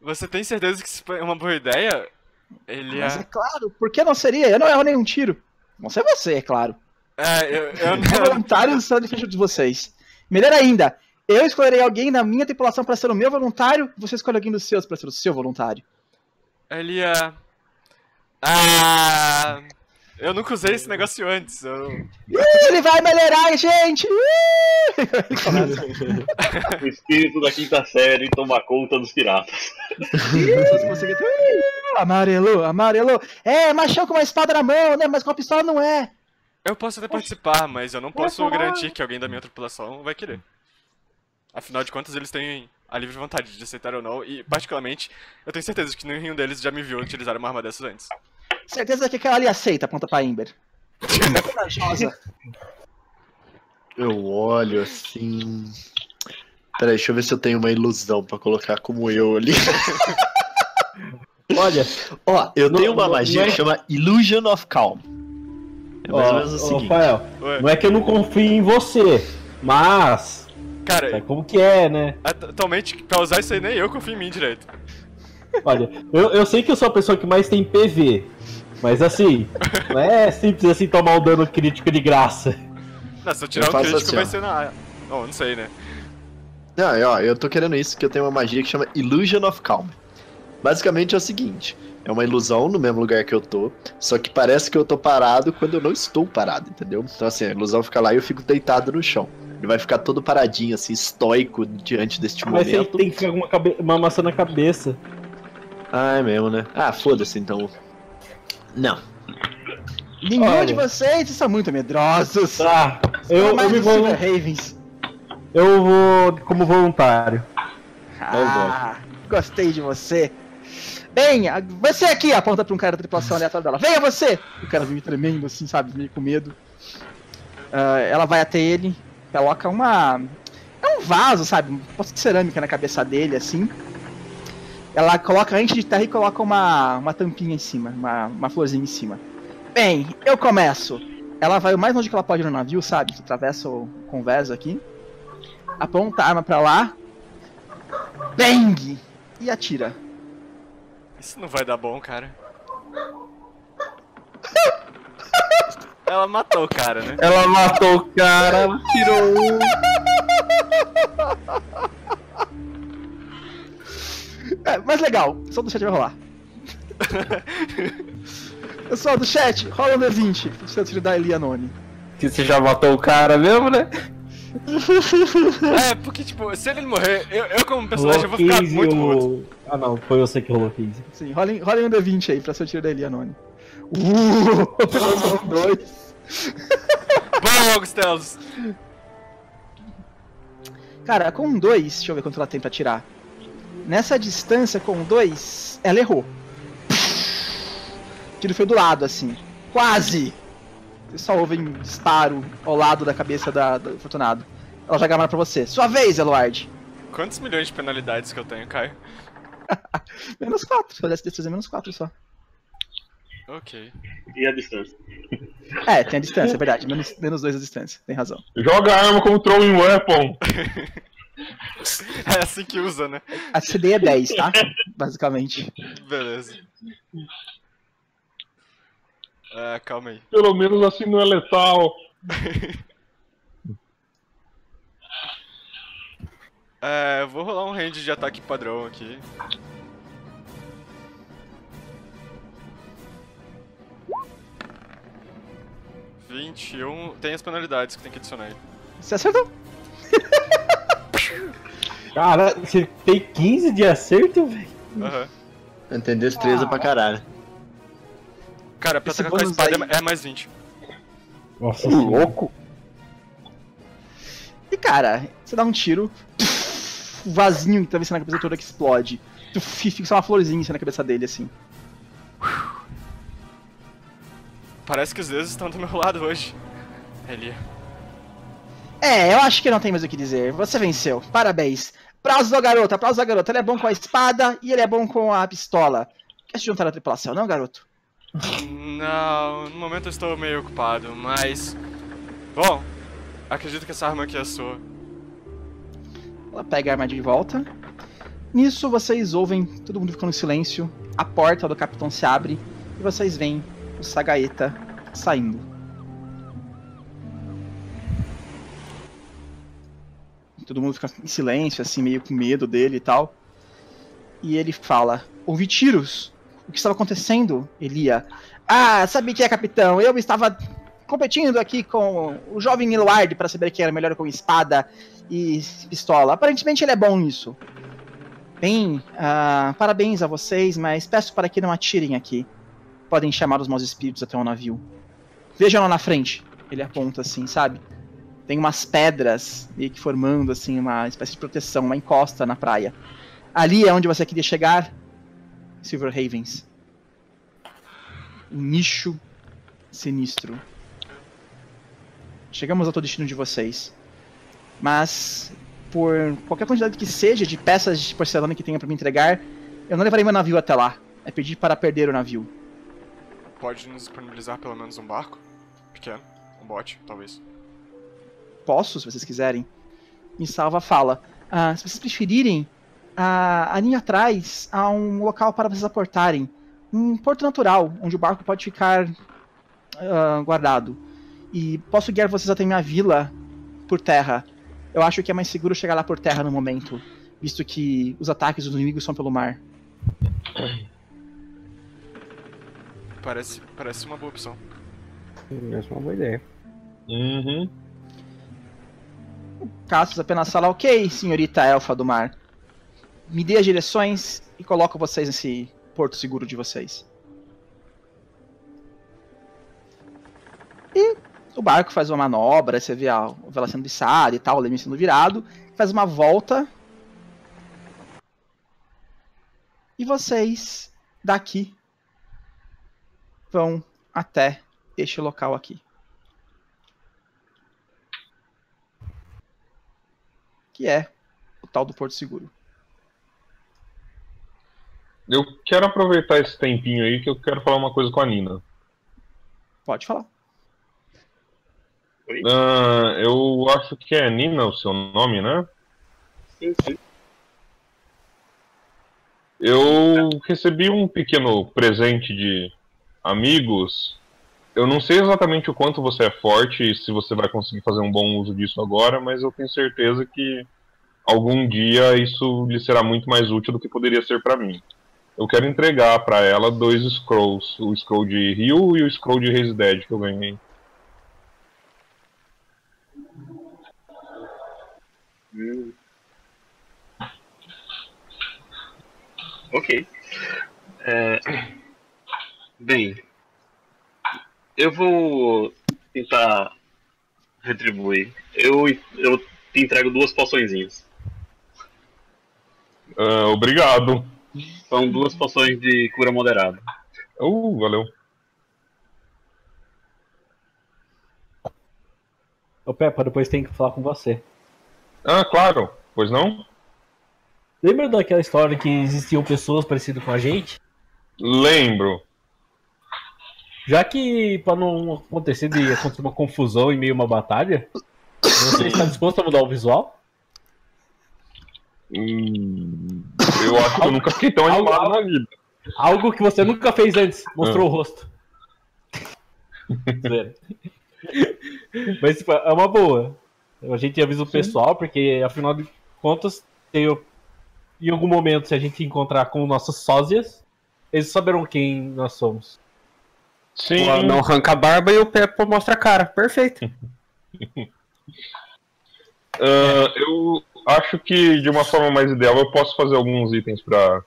Você tem certeza que isso é uma boa ideia? Ele Mas é é. claro, por que não seria? Eu não erro nenhum tiro. Não sei você, é claro. É, eu, eu não. voluntários estão defesa de vocês. Melhor ainda, eu escolherei alguém da minha tripulação pra ser o meu voluntário, você escolhe alguém dos seus pra ser o seu voluntário. Ele é. Ah. Eu nunca usei esse negócio antes. Eu... Ele vai melhorar, gente! O espírito da quinta série toma conta dos piratas. Ih, você grita, "Ih, Amarelou, amarelou. É, machão com uma espada na mão, né? Mas com a pistola não é. eu posso até participar, mas eu não posso garantir que alguém da minha tripulação vai querer. Afinal de contas, eles têm a livre vontade de aceitar ou não, e particularmente, eu tenho certeza de que nenhum deles já me viu utilizar uma arma dessas antes. Certeza que aquela ali aceita, aponta pra Ember. Corajosa. Eu olho assim. Peraí, deixa eu ver se eu tenho uma ilusão pra colocar como eu ali. Olha, Ó, eu Não- tenho uma não- magia não é- que chama Illusion of Calm. É mais ou ó, menos o ó, seguinte. Rafael, Ué. não é que eu não confio em você, mas. Cara, Sabe como que é, né? at- atualmente, pra usar isso aí, nem eu confio em mim direito. Olha, eu, eu sei que eu sou a pessoa que mais tem PV, mas assim, não é simples assim tomar um dano crítico de graça. Não, se eu tirar Eu um crítico, assim, vai ser na. Oh, não sei, né? Não, ó, eu tô querendo isso, que eu tenho uma magia que chama Illusion of Calm. Basicamente é o seguinte: é uma ilusão no mesmo lugar que eu tô, só que parece que eu tô parado quando eu não estou parado, entendeu? Então, assim, a ilusão fica lá e eu fico deitado no chão. Ele vai ficar todo paradinho, assim, estoico diante deste Mas momento. tem que ficar com uma, cabe- uma maçã na cabeça. Ah, é mesmo, né? Ah, foda-se, então. Não. Nenhum Olha. de vocês são muito medrosos. Tá, eu, eu me vou. Ravens. Eu vou como voluntário. Ah, gostei de você. Bem, a- você aqui, aponta pra um cara da tripulação aleatória dela. Venha você! O cara vem tremendo, assim, sabe, meio com medo. Ah, ela vai até ele, coloca uma. É um vaso, sabe? Um poço de cerâmica na cabeça dele, assim. Ela coloca antes de terra e coloca uma, uma tampinha em cima, uma, uma florzinha em cima. Bem, eu começo. Ela vai o mais longe que ela pode no navio, sabe? Atravessa o converso aqui. Aponta a arma pra lá. Bang! E atira. Isso não vai dar bom, cara. Ela matou o cara, né? Ela matou o cara, ela tirou um. É, mas legal, só do chat vai rolar. Pessoal do chat, rola um D20. Se eu da Elianone. Que você já matou o cara mesmo, né? É, porque, tipo, se ele morrer, eu, eu como personagem eu vou ficar 15 muito o- puto. Ah não, foi você que rolou 15. Sim, rolem, rolem um D20 aí pra ser o tiro da Elianone. Uh! São dois. Bom, Augustelos! Cara, com um 2, deixa eu ver quanto ela tem pra tirar. Nessa distância, com 2, ela errou. O tiro foi do lado, assim. Quase! Você só ouve um disparo ao lado da cabeça da, do Fortunado. Ela joga a arma pra você. Sua vez, Eluard! Quantos milhões de penalidades que eu tenho, Caio? Menos 4. Se eu desse destreza, menos 4 só. Ok. E a distância? É, tem a distância, é verdade. Menos, menos 2 a distância. Tem razão. Joga a arma como throwing weapon. É assim que usa, né? A CD é 10, tá? Basicamente. Beleza. É, calma aí. Pelo menos assim não é letal. É, eu vou rolar um range de ataque padrão aqui. Vinte e um. Tem as penalidades que tem que adicionar aí. Você acertou? Cara, você tem 15 de acerto, velho? Aham. Tem destreza Ah. pra caralho. Cara, pra Esse atacar com a espada aí- é mais 20. Nossa senhora. louco. E cara, você dá um tiro, o vasinho que tá vencendo na cabeça toda que explode. Tu fi- fica só uma florzinha assim na cabeça dele, assim. Parece que os deuses estão do meu lado hoje. Elia. É, eu acho que não tem mais o que dizer. Você venceu. Parabéns. Aplausos ao garoto, aplausos ao garoto. Ele é bom com a espada e ele é bom com a pistola. Quer se juntar à tripulação, não, garoto? Não, no momento eu estou meio ocupado, mas. Bom, acredito que essa arma aqui é sua. Ela pega a arma de volta. Nisso, vocês ouvem todo mundo ficando em silêncio. A porta do capitão se abre e vocês veem o Sagaeta saindo. Todo mundo fica em silêncio, assim, meio com medo dele e tal. E ele fala: Ouvi tiros. O que estava acontecendo, Elia? Ah, sabe o que é, capitão? Eu estava competindo aqui com o jovem Eluard para saber quem era melhor com espada e pistola. Aparentemente ele é bom nisso. Bem, ah, parabéns a vocês, mas peço para que não atirem aqui. Podem chamar os maus espíritos até o navio. Vejam lá na frente. Ele aponta assim, sabe? Tem umas pedras meio que formando assim uma espécie de proteção, uma encosta na praia. Ali é onde você queria chegar, Silver Havens. Um nicho sinistro. Chegamos ao destino de vocês. Mas por qualquer quantidade que seja de peças de porcelana que tenha para me entregar, eu não levarei meu navio até lá. É pedir para perder o navio. Pode nos disponibilizar pelo menos um barco? Pequeno. Um bote, talvez. Posso, se vocês quiserem. Me salva fala. Ah, se vocês preferirem, ah, ali atrás há um local para vocês aportarem. Um porto natural, onde o barco pode ficar ah, guardado. E posso guiar vocês até minha vila por terra. Eu acho que é mais seguro chegar lá por terra no momento, visto que os ataques dos inimigos são pelo mar. Parece, parece uma boa opção. Essa é uma boa ideia. Uhum. Cassius apenas fala, ok, senhorita elfa do mar. Me dê as direções e coloco vocês nesse porto seguro de vocês. E o barco faz uma manobra, você vê a vela sendo içada e tal, o leme sendo virado, faz uma volta. E vocês, daqui, vão até este local aqui. Que é o tal do Porto Seguro. Eu quero aproveitar esse tempinho aí que eu quero falar uma coisa com a Nina. Pode falar. Ah, eu acho que é Nina o seu nome, né? Sim, sim. Eu recebi um pequeno presente de amigos. Eu não sei exatamente o quanto você é forte e se você vai conseguir fazer um bom uso disso agora, mas eu tenho certeza que algum dia isso lhe será muito mais útil do que poderia ser para mim. Eu quero entregar para ela dois scrolls, o scroll de Rio e o scroll de Dead que eu ganhei. Ok. É, Bem, eu vou tentar retribuir. Eu, eu te entrego duas poçõezinhas. Ah, obrigado. São duas poções de cura moderada. Uh, valeu. Ô Peppa, depois tem que falar com você. Ah, claro. Pois não? Lembra daquela história que existiam pessoas parecidas com a gente? Lembro. Já que, pra não acontecer de acontecer uma confusão em meio a uma batalha, você está disposto a mudar o visual? Hum, eu acho que eu nunca fiquei tão Algo- animado na vida. Algo que você nunca fez antes, mostrou o rosto. Zoeira. Mas tipo, é uma boa. A gente avisa o pessoal, porque afinal de contas, em algum momento, se a gente encontrar com nossos sósias, eles saberão quem nós somos. Sim, Ela não arranca a barba e o Peppa mostra a cara. Perfeito. ah, eu acho que de uma forma mais ideal eu posso fazer alguns itens pra.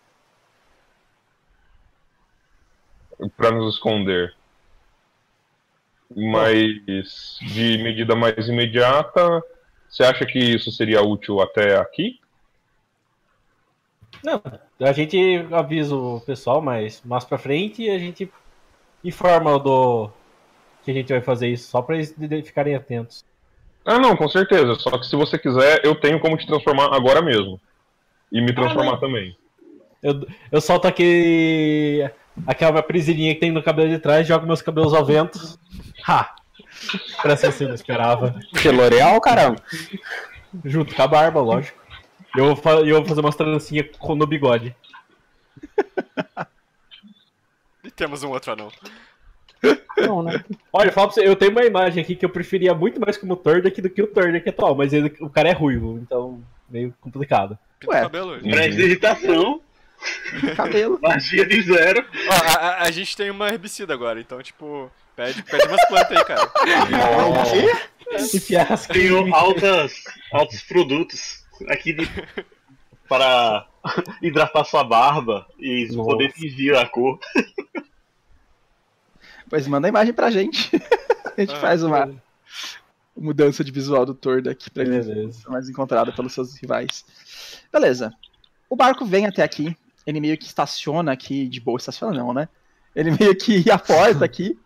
pra nos esconder. Mas de medida mais imediata, você acha que isso seria útil até aqui? Não, a gente avisa o pessoal, mas mais pra frente a gente informa do que a gente vai fazer isso, só pra eles ficarem atentos. Ah, não, com certeza. Só que se você quiser, eu tenho como te transformar agora mesmo. E me transformar não. também. Eu, eu solto aquele. aquela prisilinha que tem no cabelo de trás, jogo meus cabelos ao vento. Ha! Parece que você não esperava. Que L'Oreal, caramba. Junto com a barba, lógico. Eu vou, eu vou fazer umas trancinhas com- no bigode. Temos um outro anão. Não, né? Olha, fala pra você, eu tenho uma imagem aqui que eu preferia muito mais como Tordek do que o Tordek atual, mas ele- o cara é ruivo, então meio complicado. Pinta Ué. cabelo. Uhum. Pré-digitação, Cabelo. magia de zero. Ó, a, a- a gente tem uma herbicida agora, então, tipo, pede, pede umas plantas aí, cara. As Tenho altas, altos produtos aqui de, para hidratar sua barba e Nossa. poder fingir a cor. Pois manda a imagem pra gente. a gente Ah, faz uma mudança de visual do Tordo aqui pra ele ser mais encontrado pelos seus rivais. Beleza. O barco vem até aqui. Ele meio que estaciona aqui de boa. Estaciona não, né? Ele meio que aporta aqui,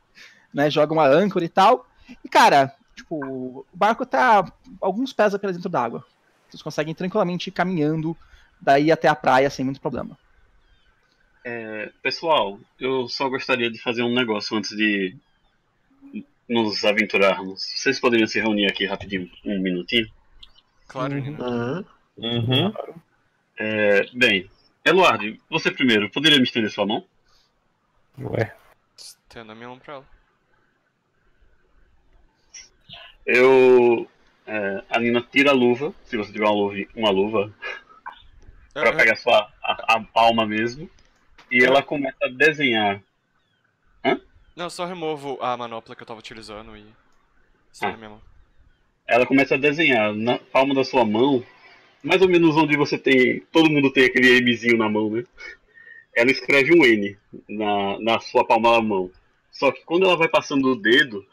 né? Joga uma âncora e tal. E, cara, tipo, o barco tá alguns pés apenas dentro d'água. Vocês conseguem tranquilamente ir caminhando daí até a praia sem muito problema. É, pessoal, eu só gostaria de fazer um negócio antes de nos aventurarmos. Vocês poderiam se reunir aqui rapidinho, um minutinho? Claro, Uhum. Nina. Uhum. Uhum. É, bem, Eluardo, você primeiro, poderia me estender sua mão? Ué. Tendo a minha mão pra ela. Eu. é, a Nina tira a luva, se você tiver uma luva, uma luva Eu- pegar sua, a, a palma mesmo. E ela começa a desenhar. Não, eu só removo a manopla que eu tava utilizando e. Ah. minha mão. Ela começa a desenhar na palma da sua mão, mais ou menos onde você tem. Todo mundo tem aquele Mzinho na mão, né? Ela escreve um N na, na sua palma da mão. Só que quando ela vai passando o dedo,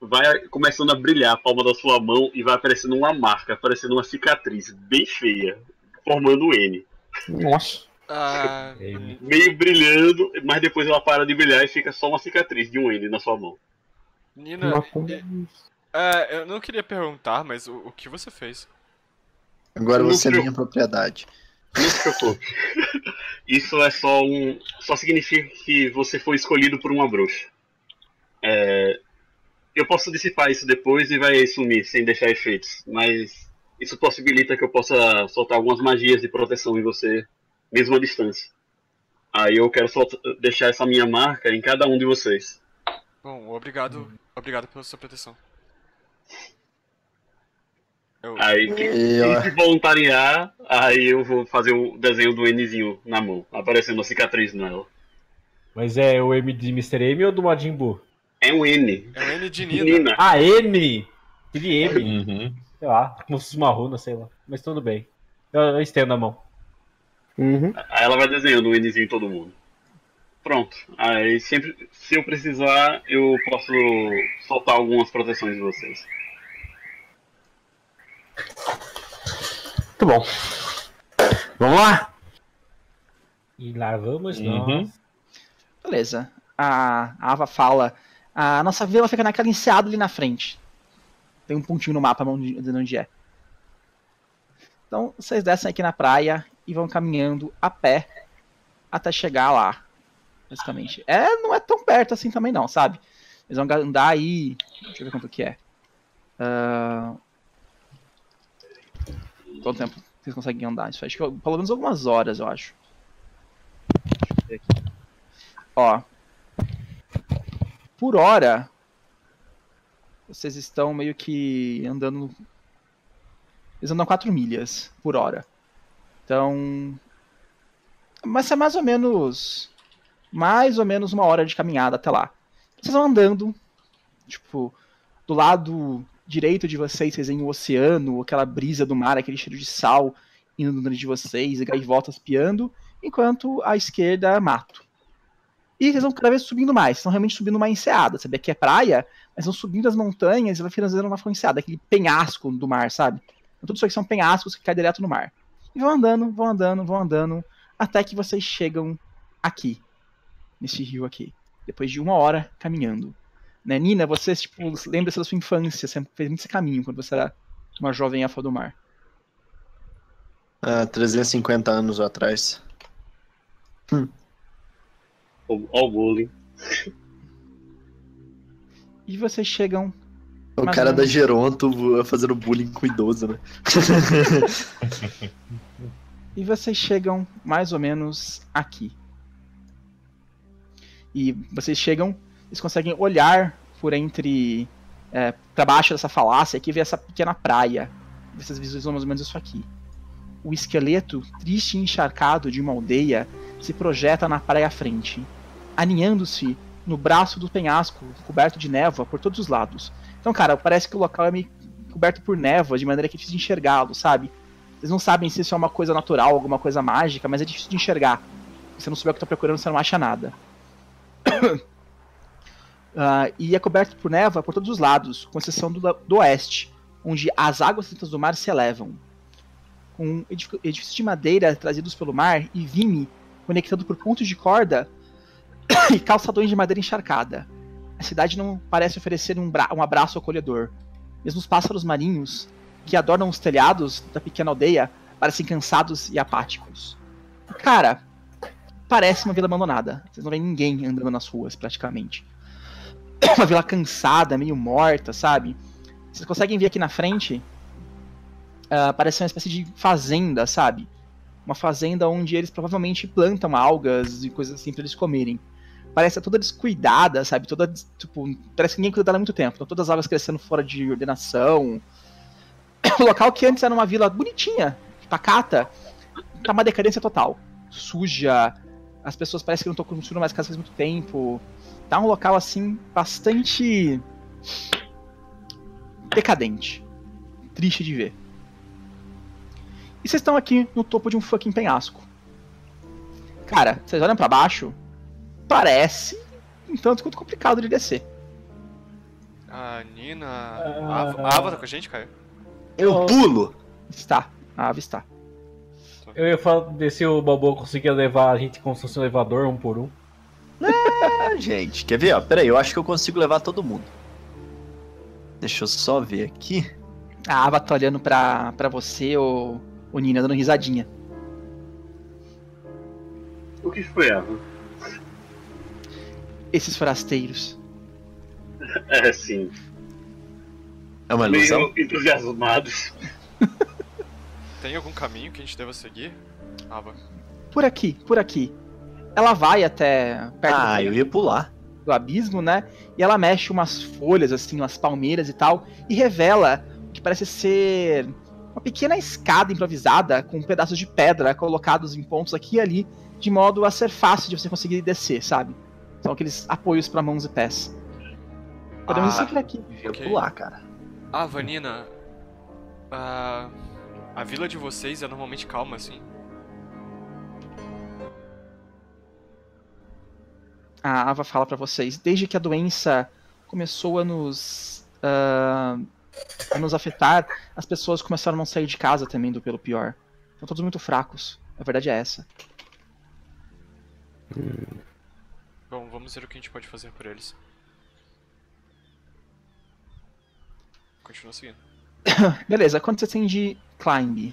vai começando a brilhar a palma da sua mão e vai aparecendo uma marca, aparecendo uma cicatriz bem feia, formando o N. Nossa. Ah. É, Meio brilhando, mas depois ela para de brilhar e fica só uma cicatriz de um N na sua mão. Nina, é, eu não queria perguntar, mas o, o que você fez? Agora Não você é minha propriedade. Não se preocupe. Isso é só um. Só significa que você foi escolhido por uma bruxa. É, Eu posso dissipar isso depois e vai sumir sem deixar efeitos. Mas isso possibilita que eu possa soltar algumas magias de proteção em você, mesmo à distância. Aí eu quero solta- deixar essa minha marca em cada um de vocês. Bom, obrigado. Obrigado pela sua proteção. Eu, Aí quem E, quem se voluntariar, aí eu vou fazer o desenho do Nzinho na mão, aparecendo uma cicatriz nela. Mas é o M de Mr. M ou do Majin Buu? É um N. é o N de Nina. Nina. Ah, M! De M. Uhum. Sei lá, como se fosse uma runa, sei lá. Mas tudo bem. Eu, eu estendo a mão. Uhum. Aí ela vai desenhando um Nzinho em todo mundo. Pronto. Aí sempre, se eu precisar, eu posso soltar algumas proteções de vocês. Muito bom. Vamos lá? E lá vamos Uhum. nós. Beleza. A a Ava fala. A nossa vila fica naquela enseada ali na frente. Tem um pontinho no mapa dizendo onde é. Então, vocês descem aqui na praia e vão caminhando a pé até chegar lá. Basicamente. É, não é tão perto assim também não, sabe? Eles vão andar aí. Deixa eu ver quanto que é. Ah, Quanto tempo vocês conseguem andar? Isso acho que pelo menos algumas horas, eu acho. Deixa eu ver aqui. Ó, por hora, vocês estão meio que andando. Eles andam 4 milhas por hora. Então. Mas é mais ou menos. Mais ou menos uma hora de caminhada até lá. Vocês vão andando. Tipo, do lado direito de vocês, vocês veem o oceano, aquela brisa do mar, aquele cheiro de sal indo nariz de vocês, e gaivotas piando, enquanto à esquerda, mato. E eles vão cada vez subindo mais, estão realmente subindo uma enseada, sabe? Aqui é praia, mas vão subindo as montanhas e vai finalizando uma enseada, aquele penhasco do mar, sabe? Então, tudo isso aqui são penhascos que caem direto no mar. E vão andando, vão andando, vão andando, até que vocês chegam aqui, nesse rio aqui, depois de uma hora caminhando. Né, Nina, você tipo, lembra-se da sua infância, você fez muito esse caminho quando você era uma jovem elfa do mar. Ah, 350 anos atrás. Ó o bullying. E vocês chegam. O cara da. Geronto fazendo bullying com idoso, né? E vocês chegam mais ou menos aqui. E vocês chegam, eles conseguem olhar por entre. É, para baixo dessa falácia aqui, ver essa pequena praia. Vocês visualizam mais ou menos isso aqui. O esqueleto, triste e encharcado de uma aldeia, se projeta na praia à frente, aninhando-se no braço do penhasco, coberto de névoa por todos os lados. Então, cara, parece que o local é meio coberto por névoa, de maneira que é difícil de enxergá-lo, sabe? Vocês não sabem se isso é uma coisa natural, alguma coisa mágica, mas é difícil de enxergar. Se você não souber o que tá procurando, você não acha nada. Ah, e é coberto por névoa por todos os lados, com exceção do, do oeste, onde as águas tintas do mar se elevam. Com edif- edifícios de madeira trazidos pelo mar e vime conectando por pontos de corda e calçadões de madeira encharcada. A cidade não parece oferecer um, um abraço acolhedor. Mesmo os pássaros marinhos, que adornam os telhados da pequena aldeia, parecem cansados e apáticos. Cara, parece uma vila abandonada. Vocês não veem ninguém andando nas ruas, praticamente. Uma vila cansada, meio morta, sabe? Vocês conseguem ver aqui na frente. ah, parece uma espécie de fazenda, sabe? Uma fazenda onde eles provavelmente plantam algas e coisas assim pra eles comerem. Parece toda descuidada, sabe? Toda, tipo, parece que ninguém cuida dela há muito tempo. Então todas as algas crescendo fora de ordenação. O local que antes era uma vila bonitinha, pacata, tá uma decadência total. Suja, as pessoas parecem que não estão construindo mais casas faz muito tempo. Tá um local assim bastante decadente. Triste de ver. E vocês estão aqui no topo de um fucking penhasco. Cara, vocês olham pra baixo, parece um tanto quanto complicado de descer. A Nina. Ah. A Ava, a Ava tá com a gente, Caio? Eu pulo! Está, a ave está. Eu ia falar de se o Balboa conseguia levar a gente como se fosse um elevador, um por um. Ah, gente, quer ver? Ó, pera aí, eu acho que eu consigo levar todo mundo. Deixa eu só ver aqui. A Ava tá olhando pra, pra você, ô, ô Nina, dando risadinha. O que foi, Ava? Esses forasteiros. É, sim. É uma ilusão? Meio entusiasmados. Tem algum caminho que a gente deva seguir? Ava. Por aqui, por aqui. Ela vai até perto Ah, do, eu ia pular. do abismo, né? E ela mexe umas folhas, assim, umas palmeiras e tal, e revela o que parece ser uma pequena escada improvisada com pedaços de pedra colocados em pontos aqui e ali, de modo a ser fácil de você conseguir descer, sabe? São aqueles apoios pra mãos e pés. Podemos Ah. aqui. Eu ia Ok. pular, cara. Ava, Nina. A. A vila de vocês é normalmente calma, assim. a Ava fala pra vocês, desde que a doença começou a nos ah, a nos afetar, as pessoas começaram a não sair de casa temendo pelo pior. Estão todos muito fracos. A verdade é essa. Bom, vamos ver o que a gente pode fazer por eles. Continua seguindo. Beleza, quanto você tem de climb?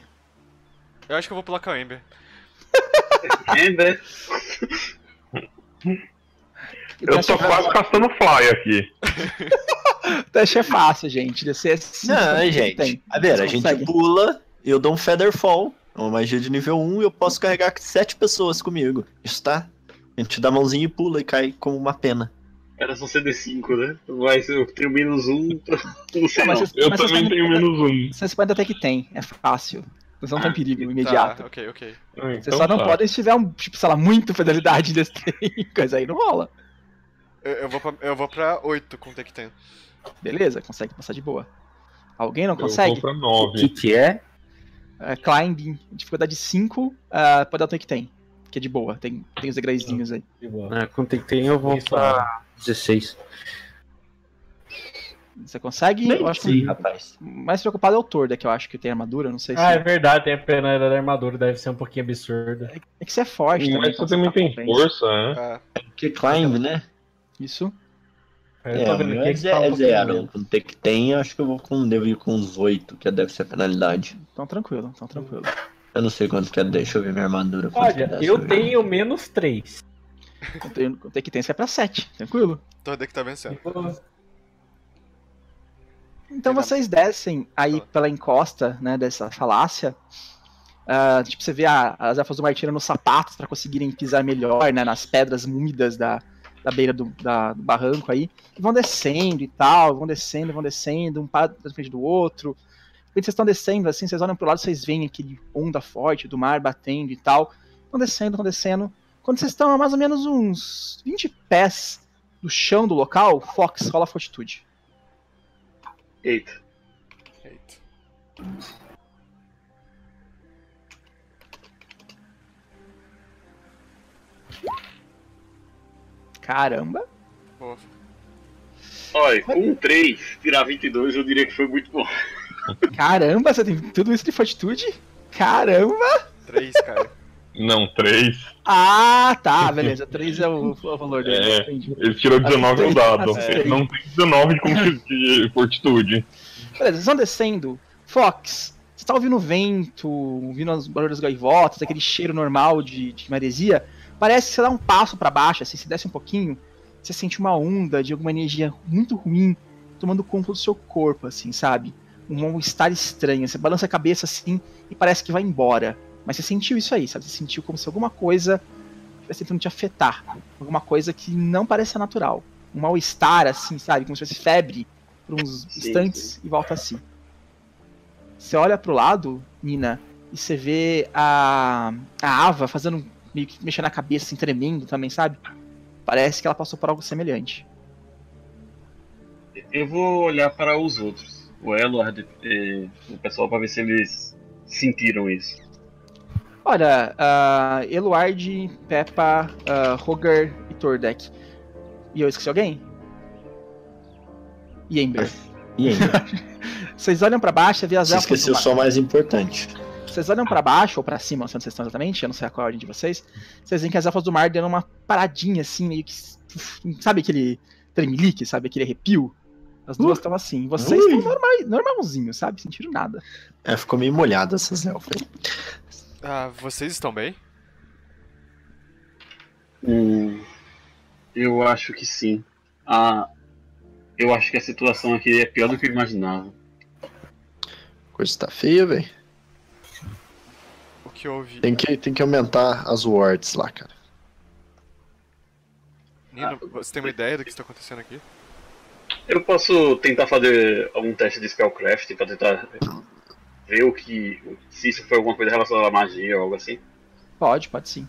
Eu acho que eu vou pular com a Ember. Ember, Eu tô quase castando fly aqui. Teste é fácil, gente. Descer é simples, Não, gente. tem. A ver, a gente pula, eu dou um Featherfall, é uma magia de nível 1, e eu posso carregar sete pessoas comigo. Isso tá? A gente dá a mãozinha e pula e cai como uma pena. Era só CD5, né? Mas eu tenho menos um, não sei Não, mas não. vocês- Eu mas vocês também tenho menos um. Vocês podem até que tem, é fácil. Vocês não estão em perigo imediato. Tá, ok, ok. Vocês Então só não tá. podem se tiver um, tipo, sei lá, muito fidelidade desse trem, coisa aí não rola. Eu, eu vou pra, eu vou pra 8 com o Take 10. Beleza, consegue passar de boa. Alguém não Eu consegue? vou pra O que 9. que é? É, climbing, dificuldade 5, uh, pode dar o take 10, que é de boa, tem, tem os degraizinhos aí. De boa. É, quanto é que tem? Eu vou pra 16. Você consegue? Eu acho sim, que rapaz. o mais preocupado é o Torda, que eu acho que tem armadura, não sei se. Ah, é verdade, tem a pena da armadura, deve ser um pouquinho absurda. É que você é forte também. Mas então você também tá tem força, né? Ah, Que climb, né? Isso. É, o vendo aqui é, que tá é pouquinho zero. Quando tem que tem, acho que eu vou com, devo ir com uns 8, que deve ser a penalidade. Então tranquilo, então tranquilo. Eu não sei quanto que é, deixa eu ver minha armadura. que Olha, dá, eu ver. tenho menos 3. Eu tenho, o take 10 é pra 7, tranquilo. Torda que tá vencendo. Então Ainda- vocês descem aí pela encosta, né, dessa falácia. Ah, tipo, você vê a- as elfas do mar tirando os sapatos pra conseguirem pisar melhor, né, nas pedras úmidas da, da beira do, da- do barranco aí. E vão descendo e tal, vão descendo, vão descendo, um para na frente do outro. Quando vocês estão descendo, assim, vocês olham pro lado, vocês veem aquele onda forte do mar batendo e tal. Vão descendo, vão descendo. Quando vocês estão a mais ou menos uns 20 pés do chão do local, Fox rola fortitude. Eita. Eita. Caramba. Boa. Olha, com 3, tirar 22, eu diria que foi muito bom. Caramba, você tem tudo isso de fortitude? Caramba! 3, cara. Não, 3. Ah, tá, beleza. 3 é o, o valor dele. É. Ele tirou 19 no dado. É. Não tem 19 de, fortitude. Beleza, vocês vão descendo. Fox, você tá ouvindo o vento, ouvindo os barulhos das gaivotas, aquele cheiro normal de, de maresia. Parece que você dá um passo pra baixo, assim, se desce um pouquinho, você sente uma onda de alguma energia muito ruim tomando conta do seu corpo, assim, sabe? Um mal-estar estranho. Você balança a cabeça assim e parece que vai embora. Mas você sentiu isso aí, sabe? Você sentiu como se alguma coisa estivesse tentando te afetar. Alguma coisa que não parece natural. Um mal-estar, assim, sabe? Como se fosse febre por uns Sim, instantes e volta assim. Você olha pro lado, Nina, e você vê a, a Ava fazendo, meio que mexendo na cabeça, assim, tremendo também, sabe? Parece que ela passou por algo semelhante. Eu vou olhar para os outros. O Elward e o pessoal para ver se eles sentiram isso. Olha, uh, Eluard, Peppa, uh, Roger e Tordek. E eu esqueci alguém? E Ember. E aí? Vocês olham pra baixo e vê as Você elfas do esqueceu só o mais importante. Vocês olham pra baixo ou pra cima, não sei onde vocês estão exatamente, eu não sei qual é a ordem de vocês. Vocês veem que as elfas do mar deram uma paradinha assim, meio que. Sabe aquele tremelique, sabe? Aquele arrepio? As duas estão assim. Vocês estão normal, normalzinhos, sabe? Sentiram nada. É, ficou meio molhado essas elfas. Ah, vocês estão bem? Hum, eu acho que sim. Ah, eu acho que a situação aqui é pior do que eu imaginava. Coisa tá feia, velho. O que houve? Tem que, tem que aumentar as wards lá, cara. Nino, você tem uma ideia do que está acontecendo aqui? Eu posso tentar fazer algum teste de spellcraft para tentar ver o que. se isso foi alguma coisa relacionada à magia ou algo assim. Pode, pode sim.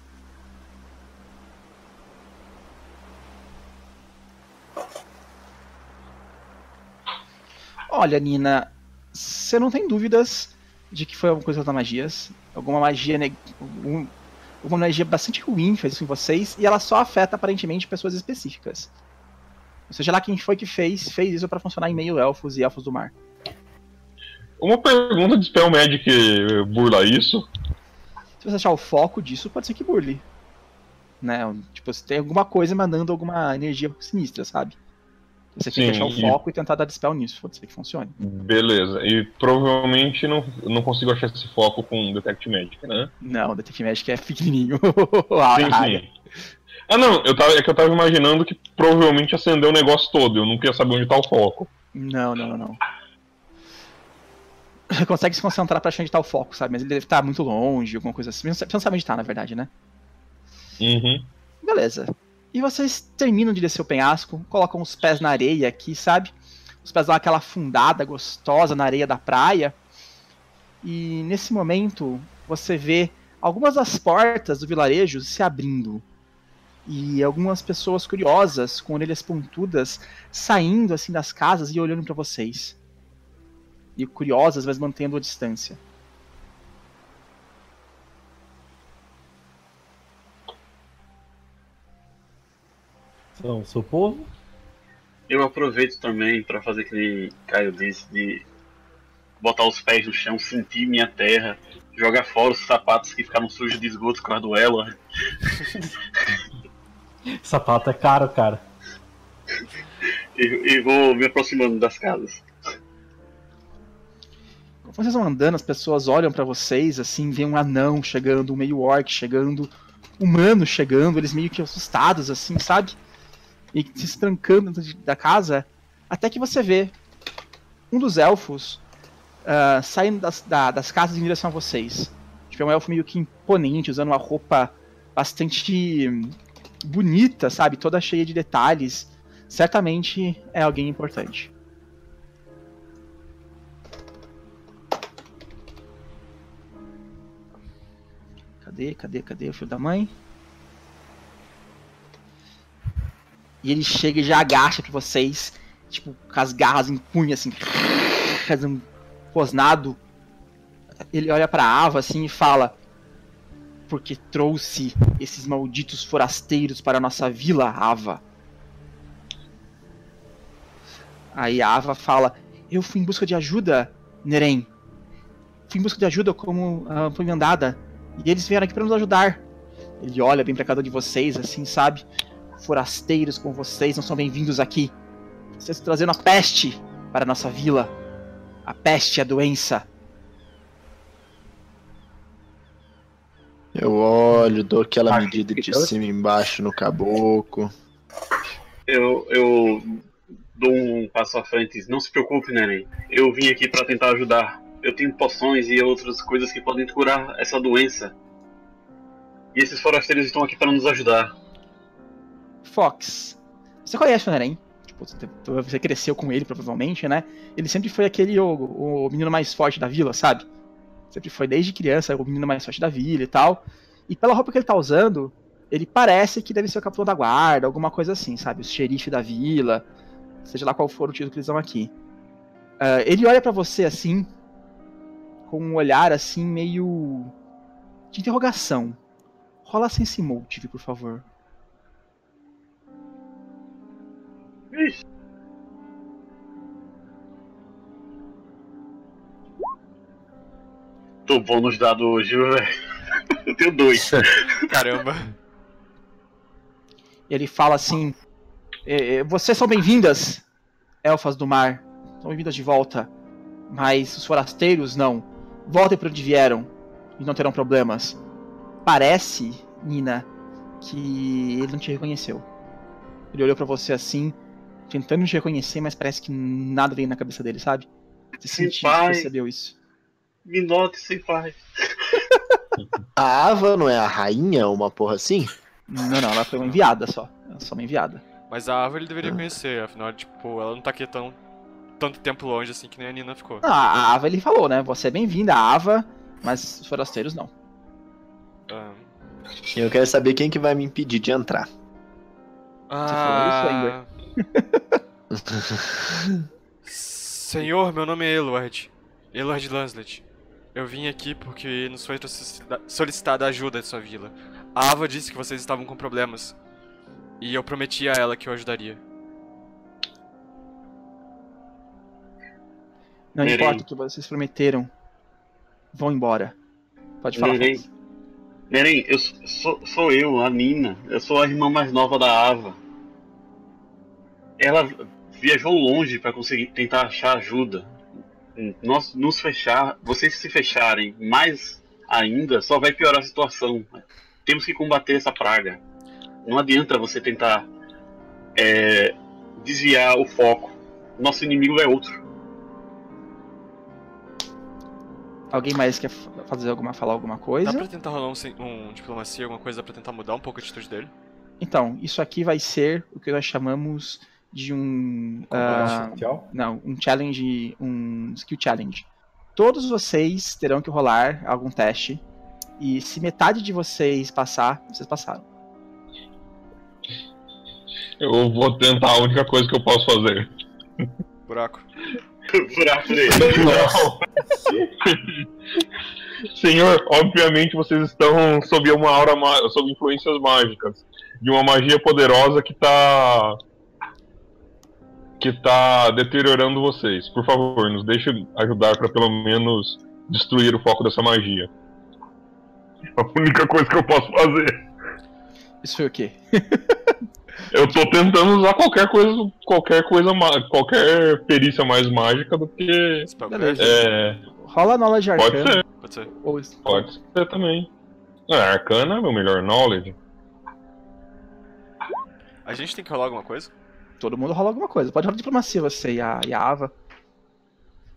Olha, Nina, você não tem dúvidas de que foi alguma coisa da magias. Alguma magia, neg- alguma magia bastante ruim fez isso em vocês e ela só afeta aparentemente pessoas específicas. Ou seja lá quem foi que fez, fez isso pra funcionar em meio elfos e elfos do mar. Uma pergunta de Spell Magic burla isso? Se você achar o foco disso, pode ser que burle. Né? Tipo, se tem alguma coisa mandando alguma energia sinistra, sabe? Você tem que achar o e- foco e tentar dar dispel nisso, pode ser que funcione. Beleza. E provavelmente não, não consigo achar esse foco com Detect Magic, né? Não, Detective Magic é pequenininho. Sim, sim. Ah, não, eu tava, é que eu tava imaginando que provavelmente acendeu o negócio todo, eu não queria saber onde tá o foco. Não, não, não, não. Você consegue se concentrar pra achar onde tá o foco, sabe? Mas ele deve estar muito longe, alguma coisa assim. Você não sabe onde tá, na verdade, né? Uhum. Beleza. E vocês terminam de descer o penhasco, colocam os pés na areia aqui, sabe? Os pés dão aquela afundada gostosa na areia da praia. E nesse momento você vê algumas das portas do vilarejo se abrindo. E algumas pessoas curiosas, com orelhas pontudas, saindo assim das casas e olhando para vocês. E curiosas, mas mantendo a distância. São o seu povo? Eu aproveito também para fazer que nem Caio disse, de botar os pés no chão, sentir minha terra, jogar fora os sapatos que ficaram sujos de esgoto com a do Ela. Sapato é caro, cara. E, e vou me aproximando das casas. Quando vocês vão andando, as pessoas olham pra vocês, assim, vê um anão chegando, um meio orc chegando, humano chegando, eles meio que assustados, assim, sabe? E se trancando da casa, até que você vê um dos elfos ah, saindo das, da- das casas em direção a vocês. Tipo, é um elfo meio que imponente, usando uma roupa bastante bonita, sabe? Toda cheia de detalhes. Certamente é alguém importante. Cadê, cadê, cadê o filho da mãe? E ele chega e já agacha pra vocês, tipo, com as garras em punho, assim, fazendo um rosnado. Ele olha pra Ava, assim, e fala: Porque trouxe esses malditos forasteiros para nossa vila, Ava. Aí a Ava fala: Eu fui em busca de ajuda, Neren. Fui em busca de ajuda como ah, foi mandada. E eles vieram aqui para nos ajudar. Ele olha bem pra cada um de vocês, assim, sabe? Forasteiros como vocês não são bem-vindos aqui. Vocês estão trazendo a peste para a nossa vila. A peste é a doença. Eu olho, dou aquela Ah, medida de então- cima e embaixo no caboclo. Eu, eu dou um passo à frente e diz, não se preocupe, neném. Eu vim aqui para tentar ajudar. Eu tenho poções e outras coisas que podem curar essa doença. E esses forasteiros estão aqui para nos ajudar. Fox. Você conhece o Neren? Tipo, você- você cresceu com ele, provavelmente, né? Ele sempre foi aquele, o, o menino mais forte da vila, sabe? Sempre foi desde criança o menino mais forte da vila e tal. E pela roupa que ele tá usando, ele parece que deve ser o capitão da guarda, alguma coisa assim, sabe? O xerife da vila, seja lá qual for o título que eles dão aqui. Ah, ele olha pra você assim, com um olhar assim, meio. de interrogação. Rola sense motive, por favor. Ixi. Tô bom nos dados hoje, velho. Eu tenho dois. Caramba. Ele fala assim: "É, é, Vocês são bem-vindas, elfas do mar. São bem-vindas de volta. Mas os forasteiros não. Voltem para onde vieram e não terão problemas. Parece, Nina, que ele não te reconheceu. Ele olhou pra você assim, tentando te reconhecer, mas parece que nada veio na cabeça dele, sabe? Você sentiu, percebeu isso. Me note sem pai. A Ava não é a rainha, uma porra assim? Não, não, ela foi uma enviada só. Ela é só uma enviada. Mas a árvore ele deveria conhecer, afinal, tipo, ela não tá aqui tão, tanto tempo longe assim que nem a Nina ficou. Não, a Ava ele falou, né? Você é bem-vinda, Ava, mas os forasteiros não. Ah, Eu quero saber quem que vai me impedir de entrar. Ah, Senhor, meu nome é Elward. Elward Lanslet. Eu vim aqui porque nos foi solicita- solicitada ajuda de sua vila. A Ava disse que vocês estavam com problemas. E eu prometi a ela que eu ajudaria. Não Nerei. importa o que vocês prometeram. Vão embora. Pode falar. Nerei. Fox. Neren, eu sou, sou eu, a Nina. Eu sou a irmã mais nova da Ava. Ela viajou longe para conseguir tentar achar ajuda. Nós nos fechar, vocês se fecharem mais ainda, só vai piorar a situação. Temos que combater essa praga. Não adianta você tentar é, desviar o foco. Nosso inimigo é outro. Alguém mais quer fa- fazer alguma, falar alguma coisa? Dá pra tentar rolar um, um diplomacia, alguma coisa pra tentar mudar um pouco a atitude dele? Então, isso aqui vai ser o que nós chamamos de um. Tchau. não, um challenge. Um skill challenge. Todos vocês terão que rolar algum teste. E se metade de vocês passar, vocês passaram. Eu vou tentar a única coisa que eu posso fazer. Buraco. Buraco nele. Senhor, obviamente vocês estão sob uma aura, sob influências mágicas de uma magia poderosa que tá que tá deteriorando vocês. Por favor, nos deixe ajudar para pelo menos destruir o foco dessa magia. É a única coisa que eu posso fazer. Isso foi o quê? Eu tô tentando usar qualquer coisa, qualquer coisa, qualquer perícia mais mágica do que Spellcraft. é, Rola Knowledge pode Arcana. ser, Pode ser. Ou... pode ser também. É, Arcana é meu melhor knowledge. A gente tem que rolar alguma coisa? Todo mundo rola alguma coisa. Pode rolar diplomacia você e a, e a Ava.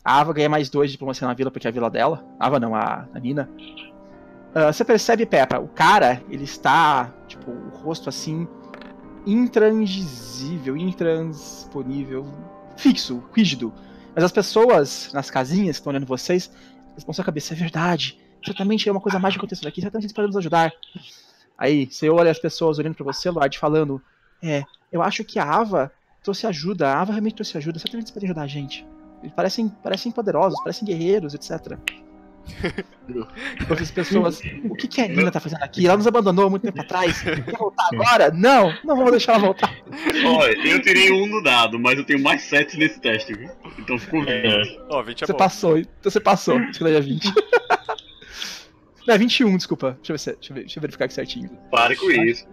A Ava ganha mais dois de diplomacia na vila porque é a vila dela. Ava não, a, a Nina. Ah, você percebe, Peppa, o cara, ele está, tipo, o rosto assim, intrangizível, intransponível, fixo, rígido. Mas as pessoas nas casinhas que estão olhando vocês, eles vão sua cabeça, é verdade. Certamente é uma coisa mágica acontecendo aqui, certamente podem nos ajudar. Aí, você olha as pessoas olhando pra você, Lorde, falando, é, eu acho que a Ava trouxe ajuda, a Ava realmente trouxe ajuda, certamente eles podem ajudar a gente. Eles parecem, parecem poderosos, parecem guerreiros, etc. Outras pessoas, o que, que a Nina tá fazendo aqui? Ela nos abandonou há muito tempo atrás. Quer voltar agora? Não, não vamos deixar ela voltar. Olha, eu tirei um no dado, mas eu tenho mais 7 nesse teste, viu? Então ficou 20. É, Ó, 20 é Você bom. passou, então você passou. Acho que daí é 20. Não, é 21, desculpa. Deixa eu, ver, se- deixa eu, ver- deixa eu verificar aqui certinho. Pare com isso.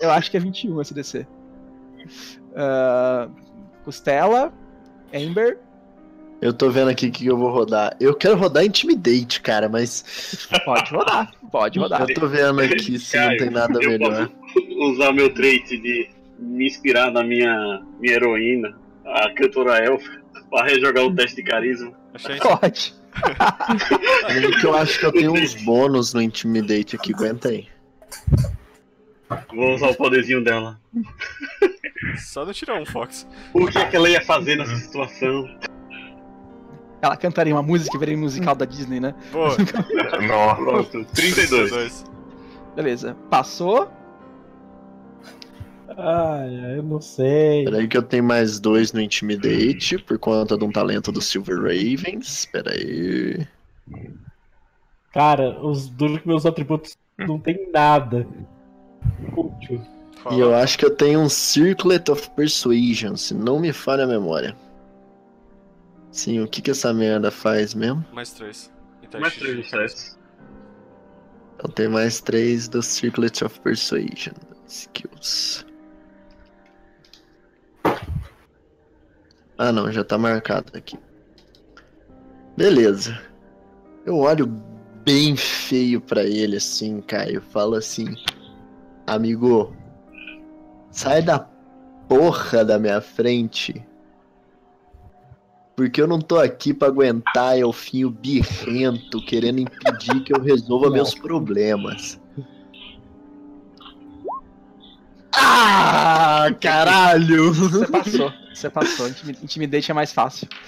Eu acho que é 21 esse DC. Ah, Costela, Ember, Eu tô vendo aqui o que eu vou rodar. Eu quero rodar Intimidate, cara, mas pode rodar, pode rodar. eu tô vendo aqui se não Caio, tem nada eu melhor. Usar o meu trait de me inspirar na minha, minha heroína, a cantora elfa, pra rejogar o teste de carisma. Achei Pode. É que eu acho que eu tenho uns bônus no Intimidate aqui, aguenta aí. Vou usar o poderzinho dela. Só não tirar um, Fox. O que é que ela ia fazer nessa situação? Ela cantaria uma música, veria musical da Disney, né? Boa. nossa. Pronto, 32. 32. Beleza. Passou. Ai, eu não sei. Peraí que eu tenho mais dois no Intimidate, por conta de um talento do Silver Ravens. Peraí. Cara, os dos meus atributos não tem nada. Útil. E eu acho que eu tenho um Circlet of Persuasion, se não me falha a memória. Sim, o que que essa merda faz mesmo? Mais 3. Mais 3 no teste. Então tem mais três do Circlet of Persuasion. Skills. Ah não, já tá marcado aqui. Beleza. Eu olho bem feio pra ele assim, Caio. Falo assim: Amigo, sai da porra da minha frente. Porque eu não tô aqui pra aguentar elfinho birrento querendo impedir que eu resolva meus problemas. Ah, caralho! Você passou. Você passou. Intimi- Intimidate é mais fácil.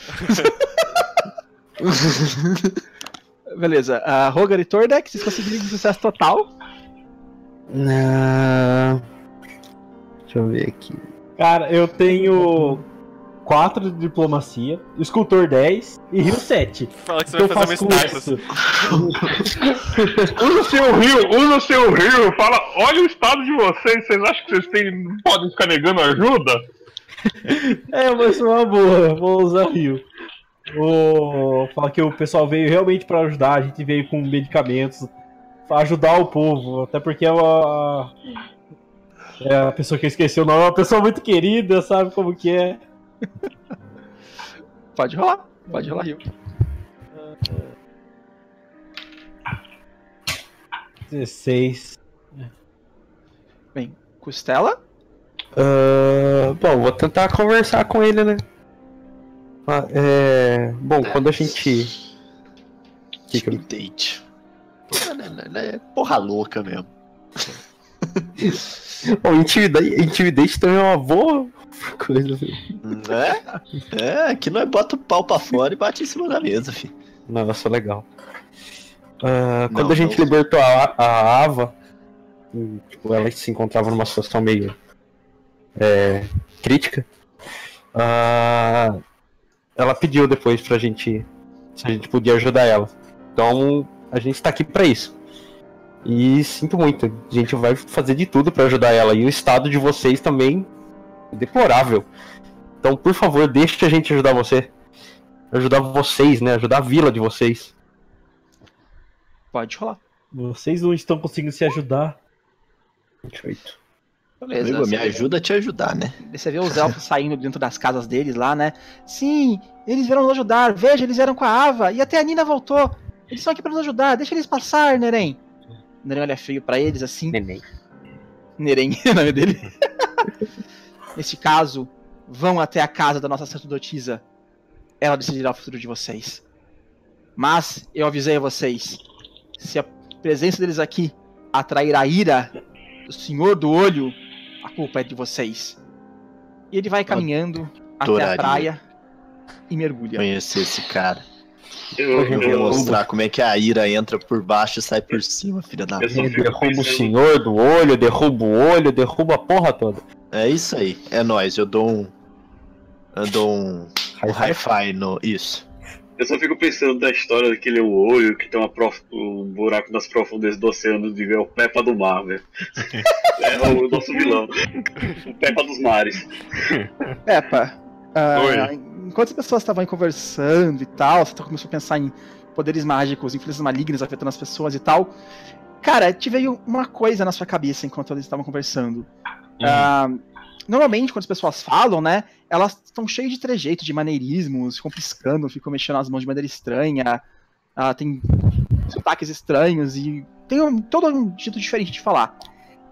Beleza. A Rogar e Tordek, vocês conseguiram sucesso total. Ah, Deixa eu ver aqui. Cara, eu tenho 4 de diplomacia, escultor 10 e rio 7. Fala que você O eu vai fazer uma status. Usa seu rio, usa seu rio. Fala, olha o estado de vocês. Vocês acham que vocês têm, podem ficar negando ajuda? É, mas é uma boa, vou usar rio. Vou falar que o pessoal veio realmente pra ajudar, a gente veio com medicamentos ajudar o povo, até porque é uma. É a pessoa que eu esqueci o nome, é uma pessoa muito querida, sabe como que é. Pode rolar. Pode rolar Rio. 16. Costela. Ah, bom, vou tentar conversar com ele, né? Ah, é... Bom, quando a gente. Que que eu- Intimidate. Ela é porra louca mesmo. Pô, intimidate, intimidate também é uma boa coisa, filho. É? É, aqui nós bota o pau pra fora e bate em cima da mesa, filho. Nossa, legal. Não, quando a gente não. libertou a, a Ava, hum, tipo, ela se encontrava numa situação meio é, crítica. ah, ela pediu depois pra gente se a gente podia ajudar ela. Então a gente tá aqui pra isso. E sinto muito, a gente vai fazer de tudo pra ajudar ela. E o estado de vocês também é deplorável. Então, por favor, deixe a gente ajudar você. Ajudar vocês, né? Ajudar a vila de vocês. Pode rolar. Vocês não estão conseguindo se ajudar. 28. Beleza. Amigo, me ajuda a te ajudar, né? Você vê os elfos saindo dentro das casas deles lá, né? Sim, eles vieram nos ajudar. Veja, eles vieram com a Ava e até a Nina voltou. Eles estão aqui pra nos ajudar. Deixa eles passar, Nerem. Nerem olha feio pra eles assim. Neném. Nerem é o nome dele. Nesse caso, vão até a casa da nossa sacerdotisa. Ela decidirá o futuro de vocês. Mas eu avisei a vocês: se a presença deles aqui atrair a ira do Senhor do Olho, a culpa é de vocês. E ele vai caminhando até a praia e mergulha. Conhecer esse cara. Eu, Eu vou eu, mostrar como é que a ira entra por baixo e sai por cima, filha da eu só fico Derruba o senhor do olho, derruba o olho, derruba a porra toda. É isso aí, é nóis. Eu dou um. Eu dou um. Um hi-fi no. Isso. eu só fico pensando da história daquele olho que tem uma prof... um buraco nas profundezas do oceano de ver o Peppa do mar, velho. é o nosso vilão. O Peppa dos mares. Peppa, ah, Oi. Enquanto as pessoas estavam aí conversando e tal, você começou a pensar em poderes mágicos, influências malignas afetando as pessoas e tal. Cara, te veio uma coisa na sua cabeça enquanto eles estavam conversando. Ah, normalmente, quando as pessoas falam, né, elas estão cheias de trejeitos, de maneirismos, ficam piscando, ficam mexendo as mãos de maneira estranha, ah, tem sotaques estranhos e tem um, todo um jeito diferente de falar.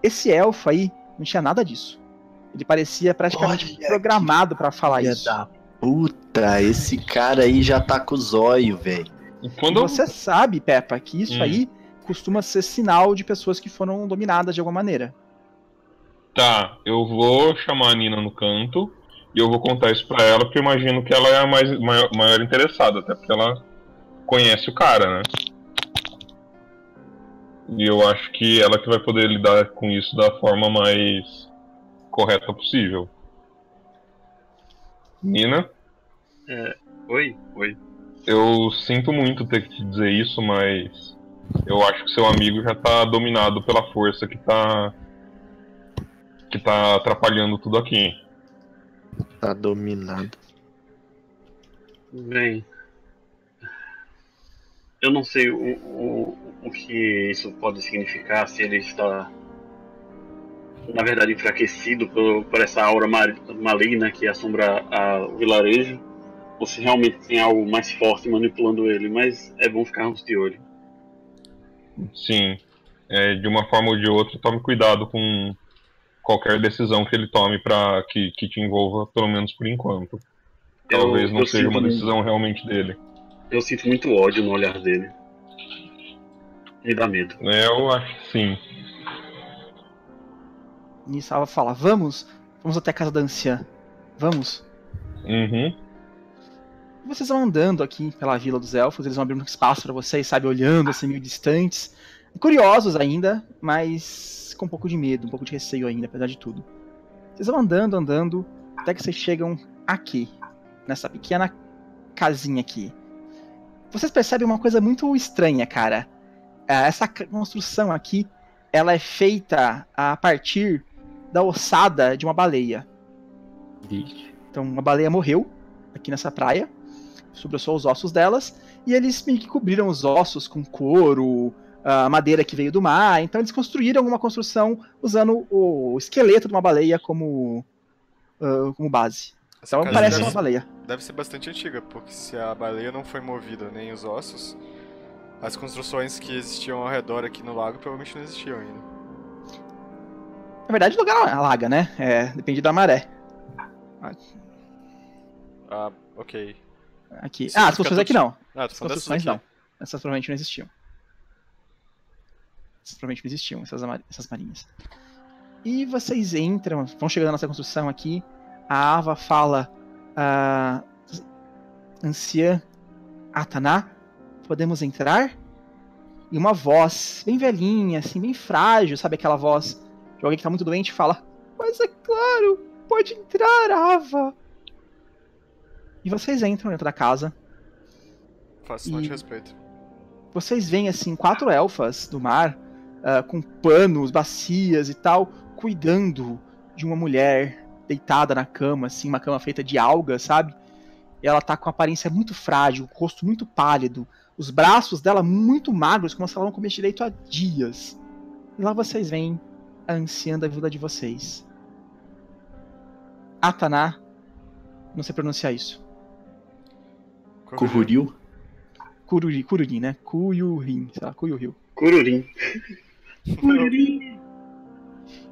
Esse elfo aí não tinha nada disso. Ele parecia praticamente Olha programado pra falar isso. da puta, esse cara aí já tá com os olhos, velho. Quando você sabe, Peppa, que isso Hum. aí costuma ser sinal de pessoas que foram dominadas de alguma maneira. Tá, eu vou chamar a Nina no canto e eu vou contar isso pra ela, porque eu imagino que ela é a mais, maior, maior interessada, até porque ela conhece o cara, né? E eu acho que ela que vai poder lidar com isso da forma mais correta possível. Nina, Oi? Oi. eu sinto muito ter que te dizer isso, mas eu acho que seu amigo já tá dominado pela força que tá que tá atrapalhando tudo aqui. Tá dominado. Bem. Eu não sei o, o, o que isso pode significar, se ele está, na verdade, enfraquecido por, por essa aura ma- maligna que assombra a, o vilarejo, ou se realmente tem algo mais forte manipulando ele, mas é bom ficarmos de olho. Sim, é, de uma forma ou de outra, tome cuidado com qualquer decisão que ele tome para que, que te envolva, pelo menos por enquanto. Talvez eu, não eu seja uma decisão realmente dele. Eu sinto muito ódio no olhar dele. Me dá medo. É, eu acho que sim. Nisso ela fala: Vamos, vamos até a casa da anciã. Vamos. Uhum. E vocês vão andando aqui pela vila dos elfos, eles vão abrindo um espaço pra vocês, sabe, olhando assim meio distantes, curiosos ainda, mas com um pouco de medo, um pouco de receio ainda, apesar de tudo. Vocês vão andando, andando, até que vocês chegam aqui, nessa pequena casinha aqui. Vocês percebem uma coisa muito estranha, cara. Ah, Essa construção aqui, ela é feita a partir da ossada de uma baleia. Então, uma baleia morreu aqui nessa praia, sobrou só os ossos delas, e eles meio que cobriram os ossos com couro, a madeira que veio do mar. Então, eles construíram uma construção usando o esqueleto de uma baleia como, ah, como base. Essa Então, parece deve, uma baleia. deve ser bastante antiga, porque se a baleia não foi movida nem os ossos, as construções que existiam ao redor aqui no lago provavelmente não existiam ainda. Na verdade, o lugar alaga, né? É, depende da maré. Ah, ok. Aqui. Ah, as construções aqui não. Ah, As construções não. Essas provavelmente não existiam. Essas provavelmente não existiam, essas, essas marinhas. E vocês entram, vão chegando nessa construção aqui. A Ava fala: ah, Anciã Ataná, podemos entrar? E uma voz bem velhinha, assim, bem frágil, sabe aquela voz de alguém que tá muito doente fala: Mas é claro, pode entrar, Ava. E vocês entram dentro da casa. Faço sinal de E- respeito. Vocês veem, assim, quatro elfas do mar ah, com panos, bacias e tal, cuidando de uma mulher deitada na cama, assim, uma cama feita de algas, sabe? E ela tá com aparência muito frágil, o rosto muito pálido, os braços dela muito magros, como se ela não comesse direito há dias. E lá vocês veem a anciã da vila de vocês. Ataná, não sei pronunciar isso. Curruril. Kururi, Kururi, né? Kuyurin, sei lá, Kuyuhil. Cururim.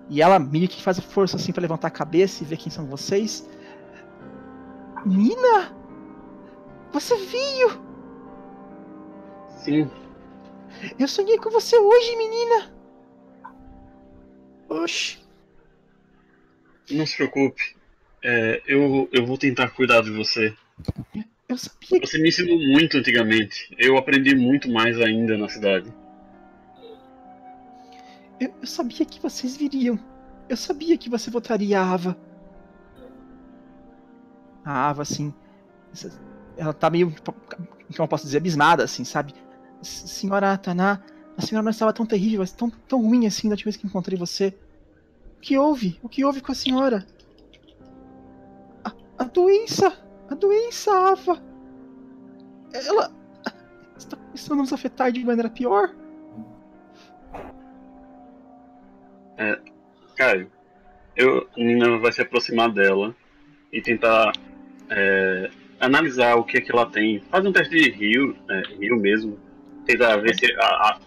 E ela meio que faz força assim pra levantar a cabeça e ver quem são vocês. Nina! Você veio! Sim. Eu sonhei com você hoje, menina! Oxi. Não se preocupe. É, eu, eu vou tentar cuidar de você. Eu sabia que. Você me ensinou muito antigamente. Eu aprendi muito mais ainda na cidade. Eu, eu sabia que vocês viriam. Eu sabia que você votaria a Ava. A Ava, assim. Ela tá meio. Como eu posso dizer? Abismada, assim, sabe? Senhora Ataná, a senhora não estava tão terrível, tão, tão ruim assim da última vez que encontrei você. O que houve? O que houve com a senhora? A, a doença! A doença, Ava! Ela. Está começando a nos afetar de maneira pior? Caio, eu, Nina vai se aproximar dela e tentar é, analisar o que é que ela tem. Fazer um teste de rio, é, rio mesmo. Tentar ver se a- a-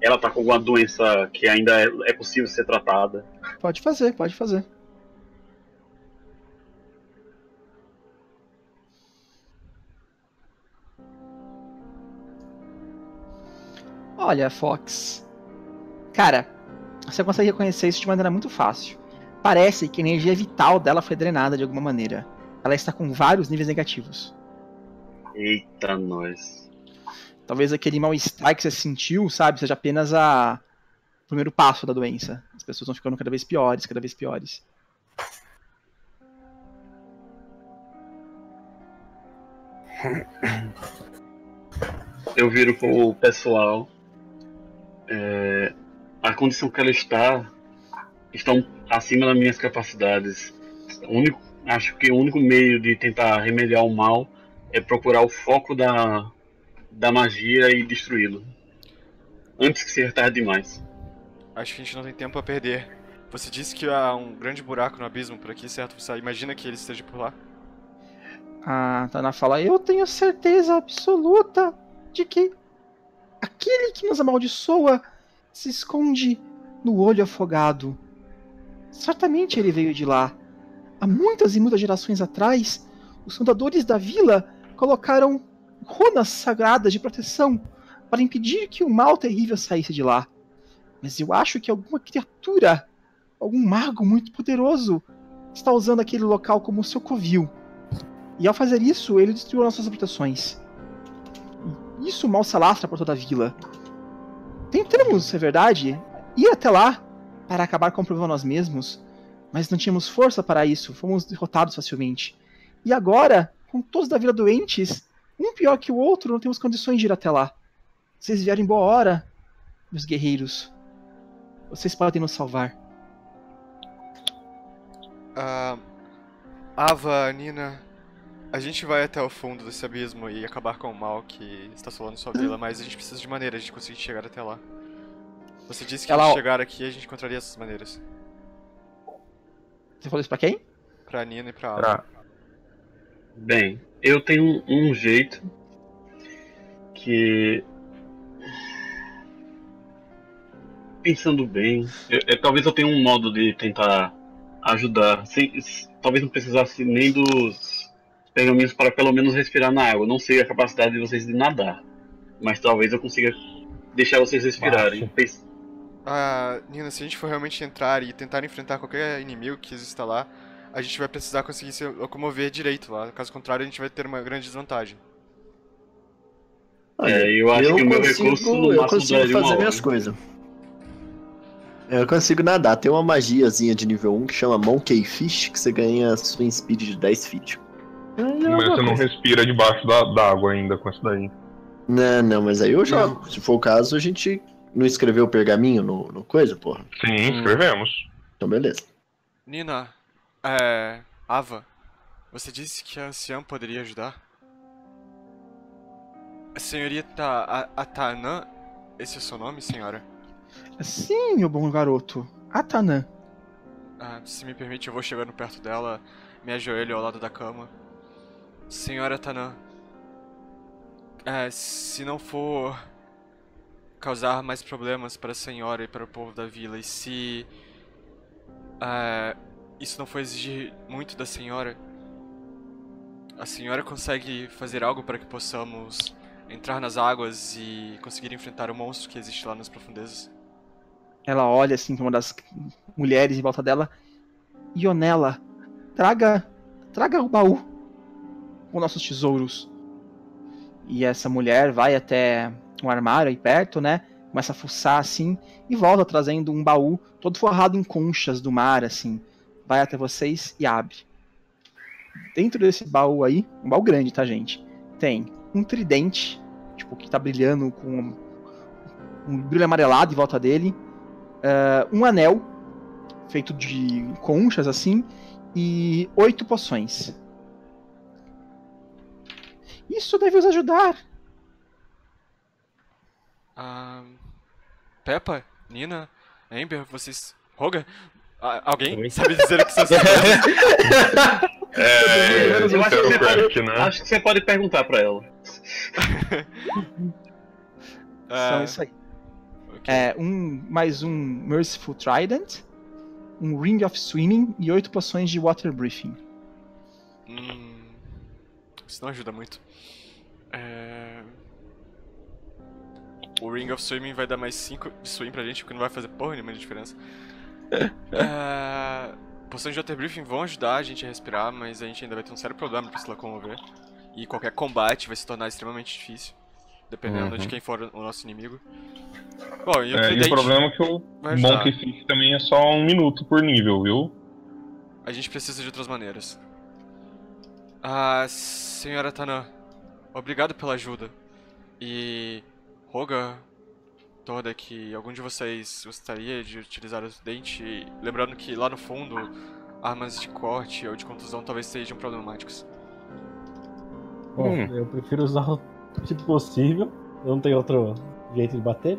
ela tá com alguma doença que ainda é, é possível ser tratada. Pode fazer, pode fazer. Olha, Fox. Cara, você consegue reconhecer isso de maneira muito fácil. Parece que a energia vital dela foi drenada de alguma maneira. Ela está com vários níveis negativos. Eita, nós. Talvez aquele mal-estar que você sentiu, sabe, seja apenas a o primeiro passo da doença. As pessoas vão ficando cada vez piores, cada vez piores. Eu viro pro pessoal. é, a condição que ela está estão acima das minhas capacidades. O único, acho que o único meio de tentar remediar o mal é procurar o foco da, da magia e destruí-lo. Antes que seja tarde demais. Acho que a gente não tem tempo a perder. Você disse que há um grande buraco no abismo por aqui, certo? Você imagina que ele esteja por lá? A Tana fala: Eu tenho certeza absoluta de que aquele que nos amaldiçoa se esconde no olho afogado. Certamente ele veio de lá. Há muitas e muitas gerações atrás, os fundadores da vila colocaram runas sagradas de proteção para impedir que o mal terrível saísse de lá. Mas eu acho que alguma criatura, algum mago muito poderoso, está usando aquele local como seu covil. E ao fazer isso, ele destruiu nossas. E Isso mal se alastra por toda a vila. Tentamos, é verdade, ir até lá para acabar com o problema nós mesmos, mas não tínhamos força para isso, fomos derrotados facilmente. E agora, com todos da vila doentes, um pior que o outro, não temos condições de ir até lá. Vocês vieram em boa hora, meus guerreiros. Vocês podem nos salvar. Ah, Ava, Nina, a gente vai até o fundo desse abismo e acabar com o mal que está assolando sua vila, mas a gente precisa de maneiras de conseguir chegar até lá. Você disse que Ela- ao chegar aqui a gente encontraria essas maneiras. Você falou isso pra quem? Pra Nina e pra Ava. Pra... Bem, eu tenho um jeito que. Pensando bem, eu- eu- talvez eu tenha um modo de tentar ajudar. Sem, talvez não precisasse nem dos pergaminhos para pelo menos respirar na água. Não sei a capacidade de vocês de nadar, mas talvez eu consiga deixar vocês respirarem. Ah, Nina, se a gente for realmente entrar e tentar enfrentar qualquer inimigo que exista lá, a gente vai precisar conseguir se locomover direito lá. Caso contrário, a gente vai ter uma grande desvantagem. É, eu acho que o meu recurso no eu consigo fazer minhas coisas. Eu consigo nadar. Tem uma magiazinha de nível 1 que chama Monkey Fish, que você ganha swing speed de 10 feet. É, é Mas alguma você não coisa. respira debaixo da, da água ainda com isso daí. Não, não, mas aí eu jogo. Se for o caso, a gente não escreveu o pergaminho no, no coisa, porra. Sim, escrevemos. Então beleza. Nina, é. Ava, você disse que a anciã poderia ajudar? A senhorita Atanã, esse é o seu nome, senhora? Sim, meu bom garoto. Atanã. Ah, se me permite, eu vou chegando perto dela, me ajoelho ao lado da cama. Senhora Tanã, é, se não for causar mais problemas para a senhora e para o povo da vila, e se é, isso não for exigir muito da senhora, a senhora consegue fazer algo para que possamos entrar nas águas e conseguir enfrentar o monstro que existe lá nas profundezas? Ela olha assim para uma das mulheres em volta dela. Ionela, traga, traga o baú com nossos tesouros. E essa mulher vai até um armário aí perto, né? Começa a fuçar assim e volta trazendo um baú todo forrado em conchas do mar, assim. Vai até vocês e abre. Dentro desse baú aí, um baú grande, tá, gente? Tem um tridente, tipo, que tá brilhando com um brilho amarelado em volta dele. ah, um anel feito de conchas assim e oito poções. Isso deve os ajudar. Ah, Peppa, Nina, Amber, vocês. Roga? Ah, alguém Oi. sabe dizer o que são essas É, Eu acho que, você pode, né? acho que você pode perguntar pra ela. São isso aí. É, um, mais um Merciful Trident, um Ring of Swimming e oito poções de Water Breathing. Hum, isso não ajuda muito. É... O Ring of Swimming vai dar mais 5 de swim pra gente, o que não vai fazer porra nenhuma de diferença. É... Poções de Water Briefing vão ajudar a gente a respirar, mas a gente ainda vai ter um sério problema pra se locomover. E qualquer combate vai se tornar extremamente difícil, dependendo Uhum. de quem for o nosso inimigo. Bom, e o É, e o problema é que o. Monkey Fish também é só um minuto por nível, viu? A gente precisa de outras maneiras. Ah, senhora Tanã, obrigado pela ajuda. E. Roga, toda que algum de vocês gostaria de utilizar o dente, lembrando que lá no fundo, armas de corte ou de contusão talvez sejam problemáticos. Bom, Hum. eu prefiro usar o se possível. Eu não tenho outro jeito de bater.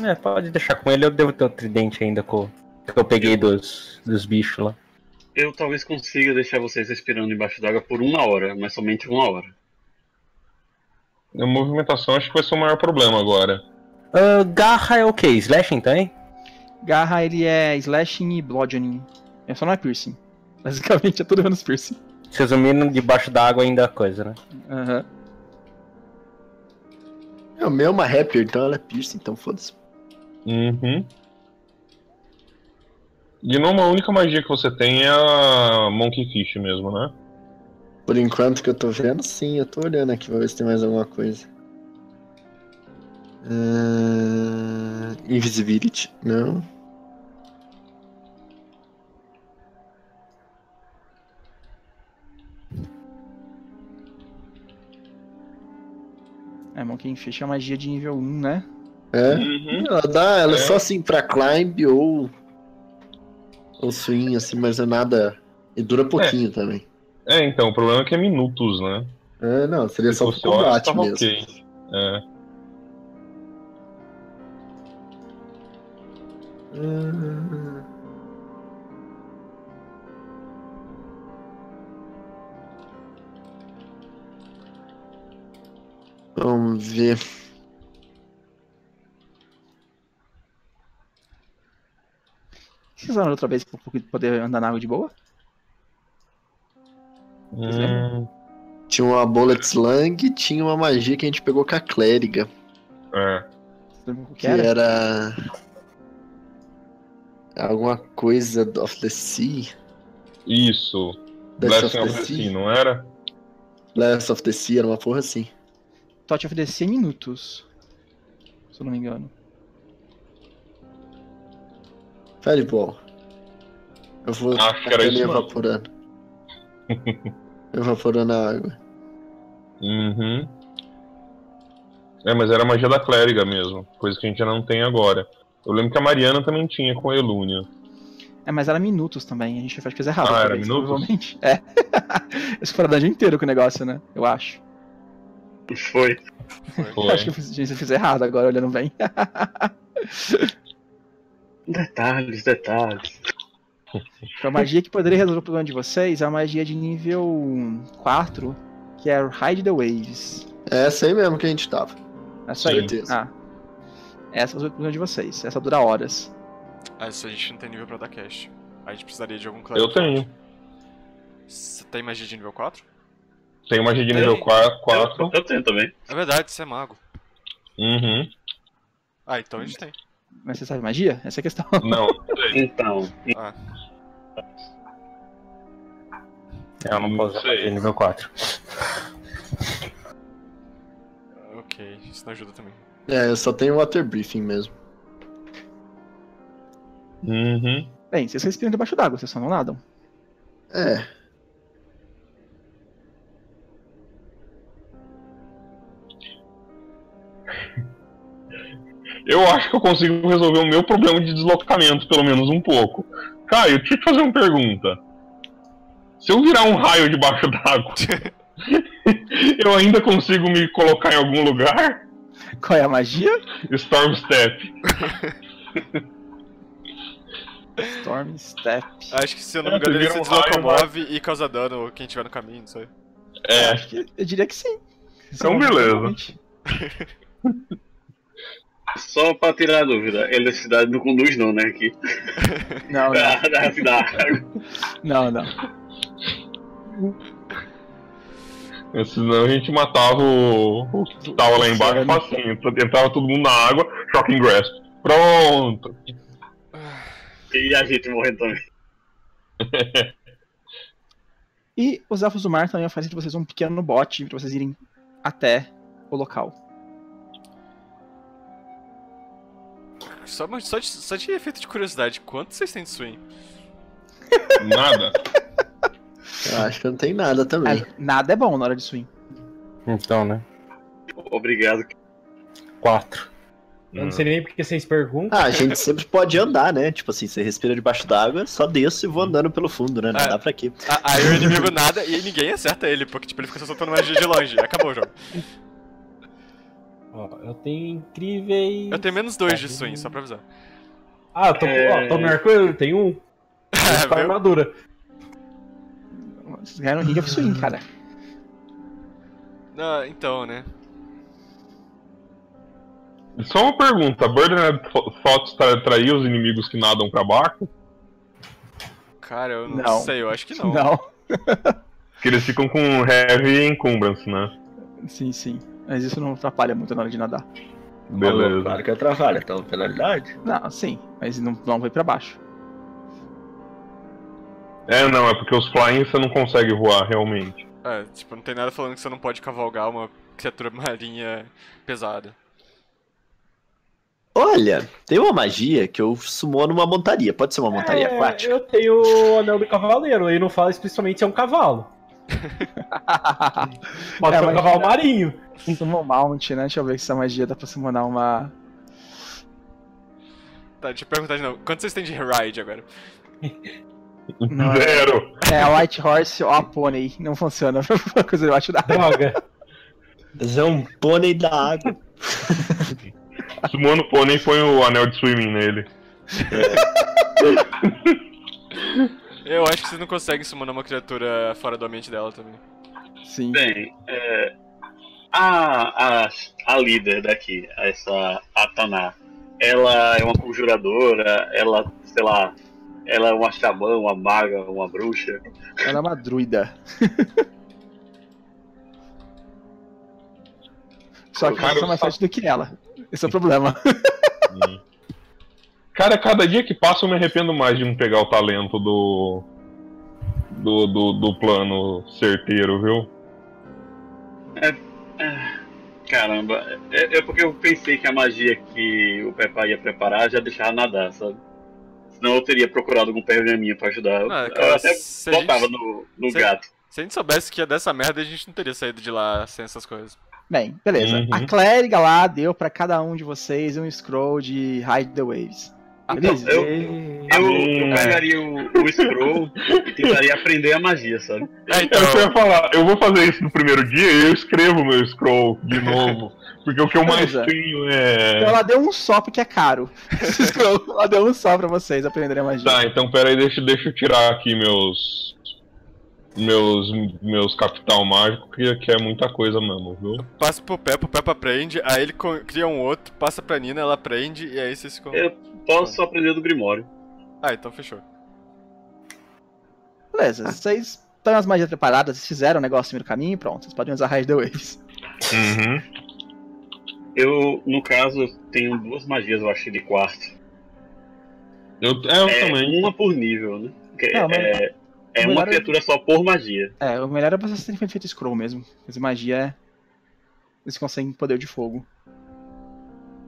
É, pode deixar com ele, eu devo ter o tridente ainda com, que eu peguei dos, dos bichos lá. Eu talvez consiga deixar vocês respirando embaixo d'água por uma hora, mas somente uma hora. A movimentação acho que vai ser o maior problema agora. Ah, garra é o quê? Slashing também? Garra ele é slashing e bludgeoning. É só não é piercing. Basicamente é tudo menos piercing. Resumindo, debaixo da água ainda é coisa, né? Aham. É, o meu é uma Rapier, então ela é piercing, então foda-se. Uhum. Gnome, a única magia que você tem é a Monkey Fish mesmo, né? Por enquanto que eu tô vendo, sim, eu tô olhando aqui pra ver se tem mais alguma coisa. Ah, invisibility, não. É, Monkey Fish é magia de nível 1, né? É? Uhum. Ela dá, ela é, É. só assim pra climb ou. Ou swing, assim, mas é nada. E dura pouquinho também. É, então, o problema é que é minutos, né? É, não, seria Se só horas, combate mesmo. ok. É. Ah. Vamos ver. O que vocês usaram outra vez pra poder andar na água de boa? Hum, Tinha uma Bullet Slang tinha uma magia que a gente pegou com a clériga. é. Que Que era? era. Alguma coisa do- of the Sea? Isso. Blast Blessing of the Sea, não era? Last of the Sea era uma porra assim. Tot of the Sea é minutos. Se eu não me engano. Fireball. Eu vou Acho que era ele isso evaporando. evaporando a água. Uhum. É, mas era magia da clériga mesmo, coisa que a gente já não tem agora. Eu lembro que a Mariana também tinha com a Elúnia. É, mas era minutos também. A gente fez coisa errada. Ah, era talvez, minutos? Provavelmente. É. Esse foi a dungeon inteiro com o negócio, né? Eu acho. Foi. Foi. Acho que eu fiz, gente, eu fiz errado agora, olhando bem. Detalhes, detalhes. Então, a magia que poderia resolver o problema de vocês é a magia de nível 4, que é Hide the Waves. É essa aí mesmo que a gente tava. Essa aí. Certeza. Ah. Essa resolve o problema de vocês. Essa dura horas. Ah, isso a gente não tem nível pra dar cast. A gente precisaria de algum Eu clérigo. tenho. Você tem magia de nível 4? Tenho magia de nível Tem. 4. 4. Eu, eu tenho também. É verdade, você é mago. Uhum. Ah, então a gente tem. Mas você sabe magia? Essa é a questão. Não. Então, Ah, Eu não posso nível 4. ok. Isso não ajuda também. É, eu só tenho water briefing mesmo. Uhum. Bem, vocês respiram debaixo d'água, vocês só não nadam. É. Eu acho que eu consigo resolver o meu problema de deslocamento, pelo menos um pouco. Caio, deixa eu te fazer uma pergunta. Se eu virar um raio debaixo d'água, eu ainda consigo me colocar em algum lugar? Qual é a magia? Storm Step. Storm Step. Acho que se eu não me É, engano, ele se um raio, deslocomove e causa dano quem estiver no caminho, não sei. É, Acho que- Eu diria que sim. Então, beleza. Só pra tirar a dúvida, eletricidade não conduz não, né, aqui. Não, não. Da, da, da- Não, não. Senão a gente matava o, o que tava lá embaixo facinho. Entrava todo mundo na água, Shocking Grasp. Pronto. E a gente morrendo também. E os elfos do mar também oferecem pra vocês um pequeno bote pra vocês irem até o local. Só, só, de, só de efeito de curiosidade, quanto vocês têm de swing? Nada. Eu acho que não tem nada também. É, nada é bom na hora de swing. Então, né? Obrigado. 4. Eu não sei nem porque vocês perguntam. Ah, a gente sempre pode andar, né? Tipo assim, você respira debaixo d'água, só desço e vou andando pelo fundo, né? Não É. dá pra quê. A- Aí o inimigo nada e ninguém acerta ele, porque tipo, ele fica só soltando magia de longe. Acabou o jogo. Ó, eu tenho incríveis. Eu tenho menos dois de swing, só pra avisar. Ah, eu tô, É. ó, tô no arco, tem um. É, com a viu? armadura. Vocês ganharam Ring of Swing, cara. Não, então, né? Só uma pergunta: Burden Thoughts tra traía os inimigos que nadam pra baixo? Cara, eu não, Não. sei, eu acho que não. Não. Que eles ficam com Heavy Encumbrance, né? Sim, sim. Mas isso não atrapalha muito na hora de nadar. Beleza. Claro que atrapalha, então penalidade. Não, sim. Mas não, não vai pra baixo. É, não, é porque os Flying você não consegue voar realmente. É, tipo, não tem nada falando que você não pode cavalgar uma criatura marinha pesada. Olha, tem uma magia que eu sumou numa montaria. Pode ser uma montaria É, aquática? Eu tenho o anel do cavaleiro, aí não fala explicitamente se é um cavalo. Pode É, ser um mas- cavalo marinho. Summon Mount, né? Deixa eu ver se essa magia dá pra summonar uma. Tá, deixa eu perguntar de novo. Quanto vocês têm de ride agora? Não. Zero. É, a White Horse ou a Pony. Não funciona pra coisa debaixo da Droga. Mas é um pônei da água. Sumono Pônei põe o anel de swimming nele. Eu acho que vocês não conseguem summonar uma criatura fora do ambiente dela também. Sim. Bem, é, a, a, a líder daqui, essa Ataná, ela é uma conjuradora, ela, sei lá, ela é uma xamã, uma maga, uma bruxa. Ela é uma druida. Só que Cara, vocês são mais eu fortes do que ela. Esse é o problema. Hum. Cara, cada dia que passa eu me arrependo mais de não pegar o talento do. Do, do, do plano certeiro, viu? Caramba, é, é porque eu pensei que a magia que o Peppa ia preparar já deixava nadar, sabe? Senão eu teria procurado algum pergaminho pra ajudar. Eu, Ah, eu cara, até se a botava gente- no, no se- gato. Se a gente soubesse que ia dessa merda, a gente não teria saído de lá sem essas coisas. Bem, beleza. Uhum. A clériga lá deu pra cada um de vocês um scroll de Hide the Waves. Eu, eu, eu pegaria o, o scroll e tentaria aprender a magia, sabe? É, É então, o que eu ia falar, eu vou fazer isso no primeiro dia e eu escrevo meu scroll de novo. Porque o que eu mais Beleza. tenho Então é. ela deu um só porque é caro. Esse scroll, ela deu um só pra vocês aprenderem a magia. Tá, então peraí, deixa, deixa eu tirar aqui meus. Meus, meus capital mágico, que, que é muita coisa mesmo, viu? passa pro Peppa, o Peppa aprende, aí ele cria um outro, passa pra Nina, ela aprende, e aí vocês ficam... Eu posso aprender do Grimório. Ah, então fechou. Beleza, vocês estão as magias preparadas, vocês fizeram o negócio no meio do caminho e pronto. Vocês podem usar Hide the Waves. Uhum. Eu, no caso, tenho duas magias, eu achei, de quarto. Eu, é, eu É também. uma por nível, né? Não, mas- é é uma é- criatura só por magia. É, o melhor é vocês terem feito scroll mesmo. Porque magia é. Eles conseguem poder de fogo.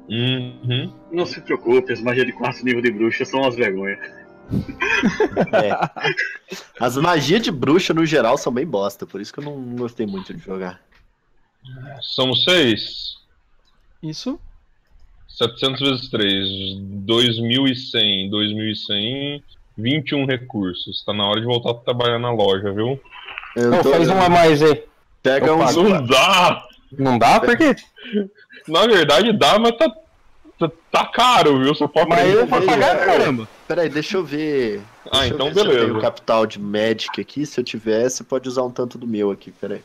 Uhum. Não se preocupe, as magias de quarto nível de bruxa são umas vergonhas. É. As magias de bruxa, no geral, são bem bosta, por isso que eu não gostei muito de jogar. Somos seis. Isso. 700 vezes 3, 2.100, 2.100, 21 recursos. Tá na hora de voltar a trabalhar na loja, viu? Eu Não, faz um a mais aí. Pega Eu um. pago. Não dá! Não dá? Por quê? Na verdade dá, mas tá, tá, tá caro, viu? Só pode Mas eu vou pagar, coisa. caramba. Peraí, deixa eu ver. Ah, Deixa eu então ver se eu beleza. tenho capital de Magic aqui. Se eu tiver, você pode usar um tanto do meu aqui, peraí.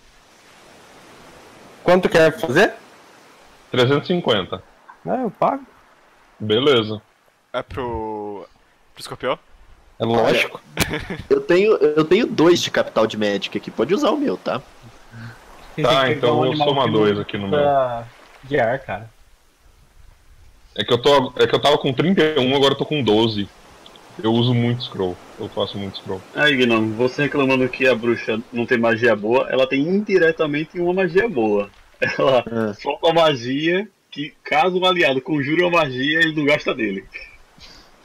Quanto quer fazer? 350. É, eu pago. Beleza. É pro... pro escorpião? É lógico. Eu tenho, eu tenho dois de capital de Magic aqui, pode usar o meu, tá? Tá, então eu vou somar dois aqui no meu. Pra guiar, cara. É que eu, tô, é que eu tava com 31, agora eu tô com 12. Eu uso muito scroll. Eu faço muito scroll. Aí, Gnome, você reclamando que a bruxa não tem magia boa, ela tem indiretamente uma magia boa. Ela Ah. solta magia que, caso um aliado conjure uma magia, ele não gasta dele.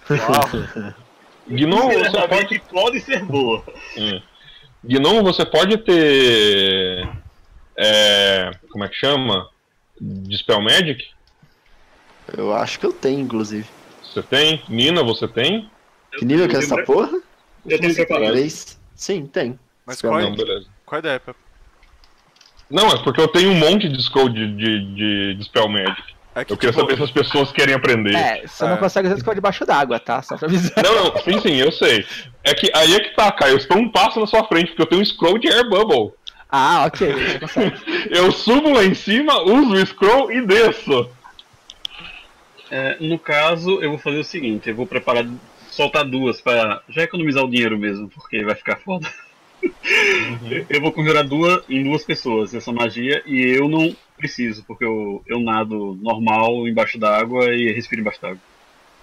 Gnomo, você pode pode ser boa. Hum. Gnomo, você pode ter. É, como é que chama? Dispel Magic? Eu acho que eu tenho, inclusive. Você tem? Nina, você tem? Que nível que é essa porra? Eu tenho preparado. Três? Sim, tem. Mas qual é, Não, beleza. qual é a ideia, Peppa? Não, é porque eu tenho um monte de scroll de, de, de Dispel Magic. É que, Eu queria tipo, saber se as pessoas querem aprender. É, você não É. consegue usar scroll debaixo d'água, tá? Só pra avisar. Não, não, sim, sim, eu sei. É que aí é que tá, Caio. Eu estou um passo na sua frente, porque eu tenho um scroll de Air Bubble. Ah, ok. Eu subo lá em cima, uso o scroll e desço. É, no caso, eu vou fazer o seguinte: eu vou preparar, soltar duas pra já economizar o dinheiro mesmo, porque vai ficar foda. Eu vou conjurar duas em duas pessoas essa magia e eu não preciso, porque eu, eu nado normal embaixo d'água e respiro embaixo d'água.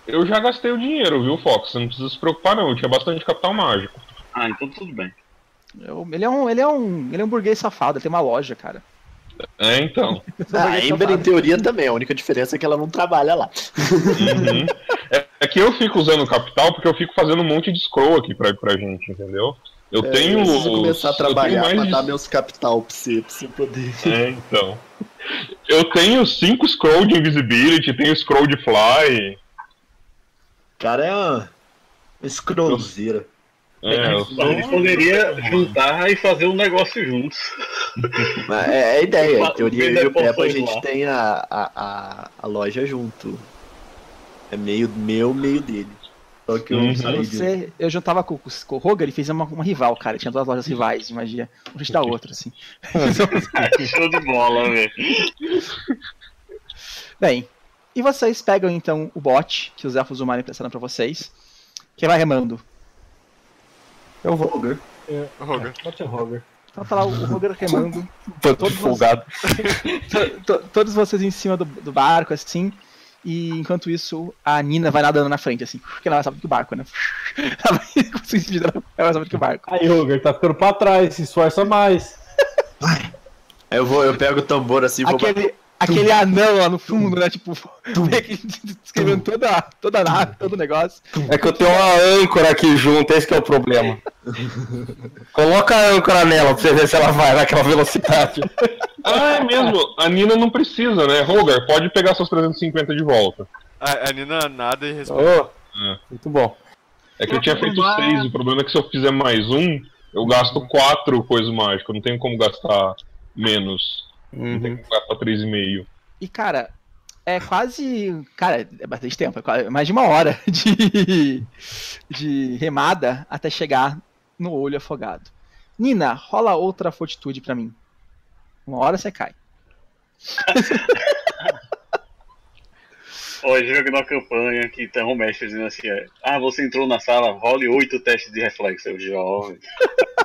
Eu já gastei o dinheiro, viu, Fox? Você não precisa se preocupar, não. Eu tinha bastante capital mágico. Ah, então tudo bem. Eu- ele, é um, ele, é um, ele é um burguês safado, ele tem uma loja, cara. É, então. Ah, a Ember, em teoria, também. A única diferença é que ela não trabalha lá. Uhum. É, é que eu fico usando o capital porque eu fico fazendo um monte de scroll aqui pra, pra gente, entendeu? Eu É, tenho. eu preciso começar a eu trabalhar mais pra dar meus capital pra você, pra você poder. É, então. Eu tenho cinco scroll de invisibility, tenho scroll de fly. cara é uma escrozeira. É, eu A gente poderia juntar e fazer um negócio juntos. É, é a ideia. Em teoria, eu e o Peppa, a gente lá. tem a, a, a, a loja junto. É meio meu, meio dele. Só que eu Uhum. de... Você, eu juntava com, com, o Roger, ele fez uma, uma rival, cara. Tinha duas lojas rivais de magia. Um frente da outra, assim. Show de bola, velho. Bem, e vocês pegam então o bot que os elfos humanos emprestaram pra vocês, que vai remando. Eu vou. Roger. Roger. Pode ser Roger. Então tá lá o Roger remando. Todos folgado. to- todos vocês em cima do, do barco, assim. E enquanto isso, a Nina vai nadando na frente, assim, porque ela é mais rápido que o barco, né? Ela vai conseguindo, ela é mais rápido que o barco. Aí, Roger, tá ficando pra trás, se esforça mais. Aí eu vou, eu pego o tambor assim e vou bater. Aquele, anão lá no fundo, né? Tipo, descrevendo toda, toda a nave, todo o negócio. É que eu tenho uma âncora aqui junto, esse que é o problema. Coloca a âncora nela pra você ver se ela vai naquela velocidade. Ah, é mesmo. A Nina não precisa, né? Roger, pode pegar seus 350 de volta. A, a Nina nada e responde. Oh, É. muito bom. É que eu tinha feito 6, o problema é que se eu fizer mais um, eu gasto 4 coisas mágicas. Eu não tenho como gastar menos. Não tenho como gastar 3,5. E, cara, é quase. Cara, é bastante tempo, é quase mais de uma hora de, de remada até chegar no olho afogado. Nina, rola outra fortitude pra mim. Uma hora você cai. Hoje jogando uma campanha que tem um mestre dizendo assim: é, Ah, você entrou na sala, role oito testes de reflexo. Eu jovem.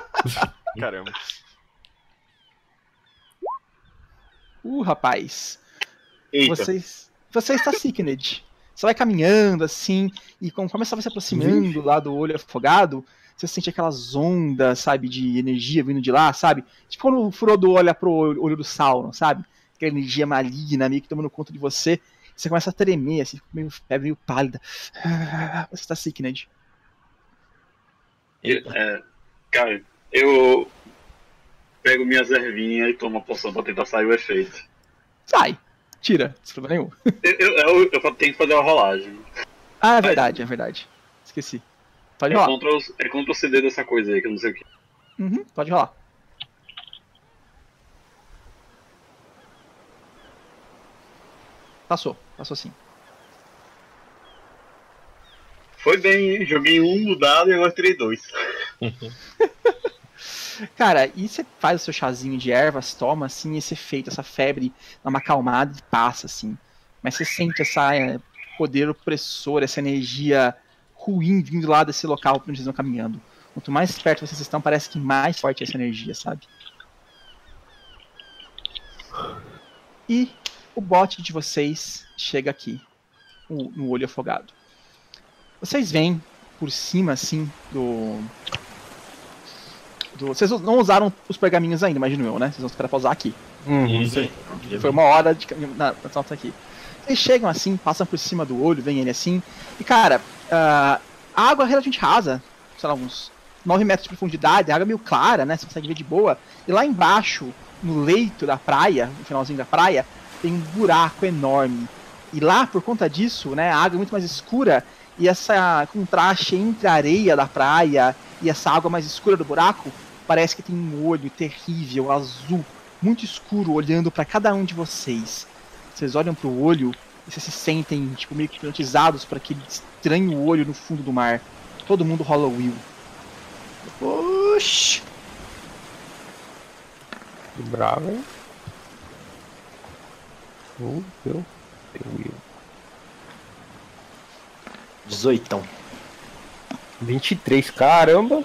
Caramba. Uh, rapaz. Eita. Vocês, você está sickened. Você vai caminhando assim, e conforme você vai se aproximando lá do olho afogado, você sente aquelas ondas, sabe, de energia vindo de lá, sabe? Tipo quando o Frodo olha pro olho do Sauron, sabe? Aquela energia maligna meio que tomando conta de você. Você começa a tremer, assim, meio febre, meio pálida. Você está sickened. É, cara, eu pego minhas ervinhas e tomo uma poção pra tentar sair o efeito. Sai! Tira, sem problema nenhum. Eu, eu, eu, eu tenho que fazer uma rolagem. Ah, é verdade, é verdade. Esqueci. Pode É rolar. contra, o, é contra o CD dessa coisa aí, que eu não sei o que. Uhum, pode rolar. Passou, passou sim. Foi bem, hein? Joguei um no dado e agora tirei dois. Cara, e você faz o seu chazinho de ervas, toma assim, esse efeito, essa febre, dá uma acalmada e passa assim. Mas você sente essa é, poder opressor, essa energia ruim vindo lá desse local onde vocês estão caminhando. Quanto mais perto vocês estão, parece que mais forte é essa energia, sabe? E o bote de vocês chega aqui, no olho afogado. Vocês veem por cima, assim, do, do- Vocês não usaram os pergaminhos ainda, imagino eu, né? Vocês vão esperar pra usar aqui. Isso aí. Foi uma hora de caminho na, na aqui. Eles chegam assim, passam por cima do olho, vem ele assim. E cara, ah, a água é relativamente rasa, sei lá, uns 9 metros de profundidade, a água é meio clara, né? Você consegue ver de boa. E lá embaixo, no leito da praia, no finalzinho da praia, tem um buraco enorme. E lá, por conta disso, né, a água é muito mais escura. E essa contraste entre a areia da praia e essa água mais escura do buraco, parece que tem um olho terrível, azul, muito escuro, olhando para cada um de vocês. Vocês olham pro olho e vocês se sentem, tipo, meio que hipnotizados por aquele estranho olho no fundo do mar. Todo mundo rola o Will. Oxi. Que bravo, hein? Uh, eu. eu- 18. 23, caramba!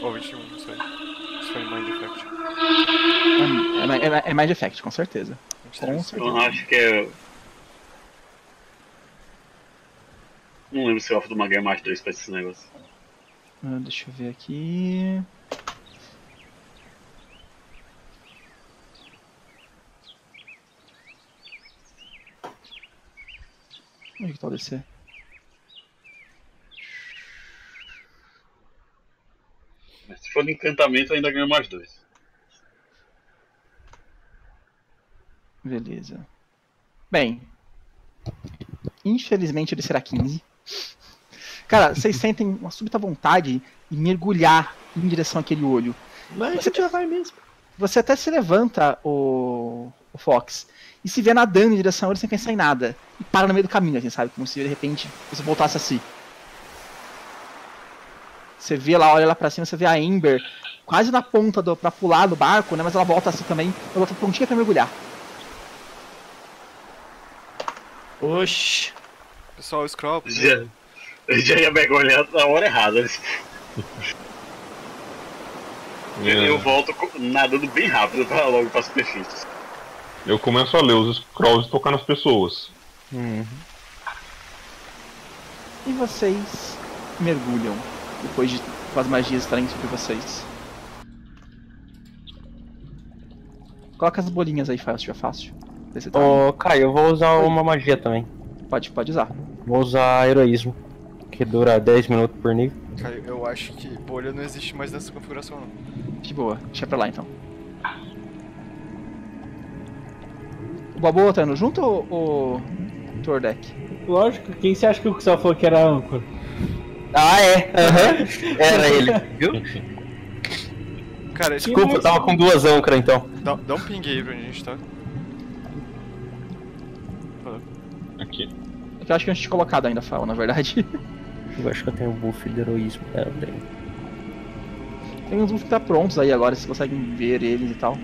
23. Ou 21, não sei. Isso foi Mind Effect. É, é, é, é Mind Effect, com certeza. Com 23. certeza. Eu acho que é. Não lembro se o Alpha do Magia é mais dois pra esse negócio. Ah, deixa eu ver aqui. Onde que tá o DC? Mas se for de encantamento, ainda ganha mais dois. Beleza. Bem. Infelizmente ele será 15. Cara, vocês sentem uma súbita vontade de mergulhar em direção àquele olho. Mas Você já vai mesmo. Você até se levanta, o, o Fox, e se vê nadando em direção a ele sem pensar em nada. E para no meio do caminho, assim, sabe? Como se de repente você voltasse assim. Você vê lá, olha lá pra cima, você vê a Ember quase na ponta do, pra pular do barco, né? Mas ela volta assim também, ela volta prontinha pra mergulhar. Oxi. Pessoal, Scroll, Já, eu já ia mergulhar na hora errada. Eu, eu volto nadando bem rápido pra logo pra superfície. Eu começo a ler os scrolls e tocar nas pessoas. Hum. E vocês mergulham depois de com as magias estarem sobre vocês. Coloca as bolinhas aí, fácil. Se tá- Ô, Caio, eu vou usar uma magia também. Pode, pode usar. Vou usar heroísmo, que dura 10 minutos por nível. Caio, eu acho que bolha não existe mais nessa configuração, não. De boa, deixa pra lá então. O Balboa tá indo junto ou o Tordek? Lógico, quem você acha que o Xel falou que era âncora? Ah, é? Aham. Era ele, viu? Cara, Desculpa, eu tava com duas âncoras então. dá, dá um ping aí pra onde a gente tá. Aqui. É eu acho que eu não tinha colocado ainda, Fael, na verdade. Eu acho que eu tenho o buff de heroísmo. É, eu tenho. Tem uns que tá prontos aí agora, vocês conseguem ver eles e tal.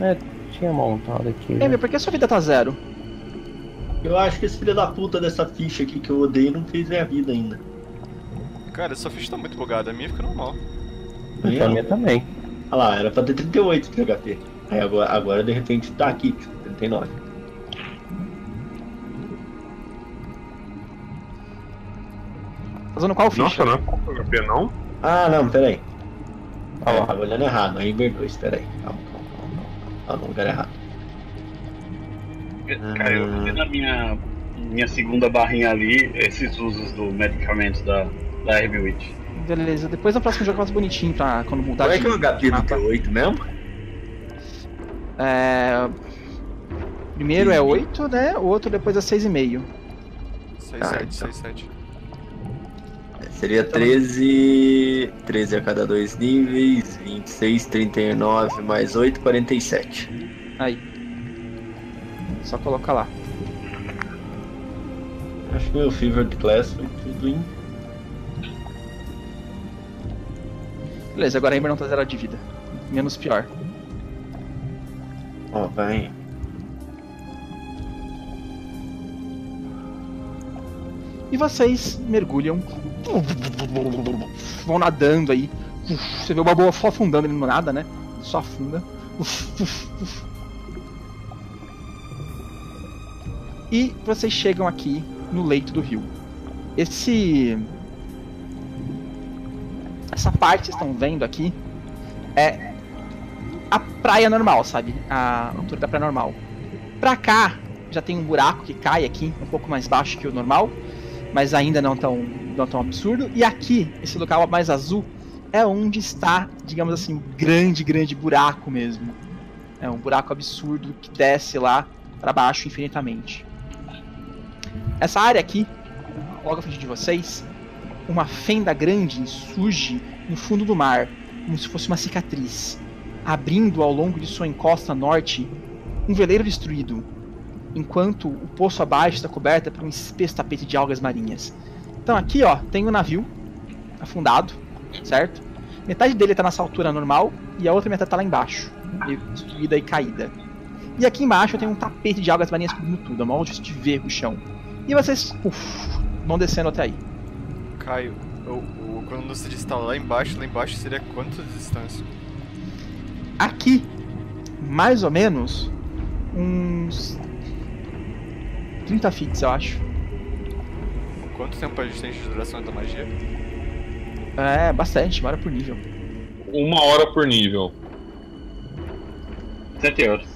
É, tinha montado aqui. Emir, por que a sua vida tá zero? Eu acho que esse filho da puta dessa ficha aqui que eu odeio não fez minha vida ainda. Cara, essa ficha tá muito bugada, a minha fica normal. A minha também. Olha lá, era pra ter 38 de HP. Aí agora, agora de repente tá aqui, 39. Tá usando qual ficha? Nossa, não é HP não? Ah, não, peraí. Ah, Ah, lá. tava olhando errado, aí Ember 2, peraí. Calma, calma, calma. calma. Ah, não, lugar errado. Cara, eu vi na minha, minha segunda barrinha ali esses usos do medicamento da, da Herbwitch. Beleza, depois no próximo jogo eu faço bonitinho pra quando mudar Qual é que é o HP do mapa. T8 mesmo? É... Primeiro é 8, né? O outro depois é 6,5. 6, Ah, 7, então. 6, 7. Seria 13. 13 a cada dois níveis, 26, 39 mais 8, 47. Aí. Só colocar lá. Acho que meu favorite class foi tudo em. Beleza, agora a Ember não tá zero de vida. Menos pior. Ó, vai. E vocês mergulham. Vão nadando aí. Você vê o Balboa só afundando ele no nada, né? Só afunda. E vocês chegam aqui no leito do rio. Esse. Essa parte que vocês estão vendo aqui é a praia normal, sabe? A altura da praia normal. Pra cá já tem um buraco que cai aqui, um pouco mais baixo que o normal, mas ainda não tão, não tão absurdo. E aqui, esse local mais azul, é onde está, digamos assim, um grande, grande buraco mesmo. É um buraco absurdo que desce lá pra baixo infinitamente. Essa área aqui, logo à frente de vocês, uma fenda grande surge no fundo do mar, como se fosse uma cicatriz, abrindo ao longo de sua encosta norte um veleiro destruído, enquanto o poço abaixo está coberto por um espesso tapete de algas marinhas. Então aqui, ó, tem um navio afundado, certo? Metade dele tá nessa altura normal e a outra metade tá lá embaixo, destruída e caída. E aqui embaixo tem um tapete de algas marinhas cobrindo tudo, é mal difícil de ver o chão. E vocês uf, vão descendo até aí. Caio, o, o, quando você disse tá lá embaixo, lá embaixo seria quanto de distância? Aqui, mais ou menos, uns 30 feet, eu acho. Quanto tempo a gente tem de duração da magia? É, bastante, uma hora por nível. Uma hora por nível. 7 horas.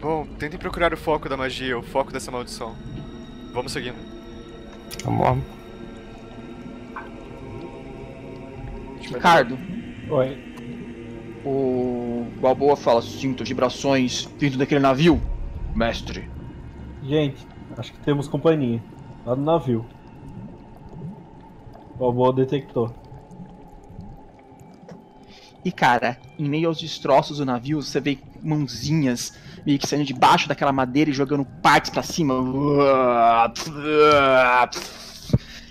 Bom, tentem procurar o foco da magia, o foco dessa maldição. Vamos seguindo. Vamos lá. Ricardo, Oi. o Balboa fala: Sinto vibrações dentro daquele navio, mestre. Gente, acho que temos companhia. Lá no navio. O Balboa detectou. E cara, em meio aos destroços do navio, você vê mãozinhas meio que saindo debaixo daquela madeira e jogando partes pra cima.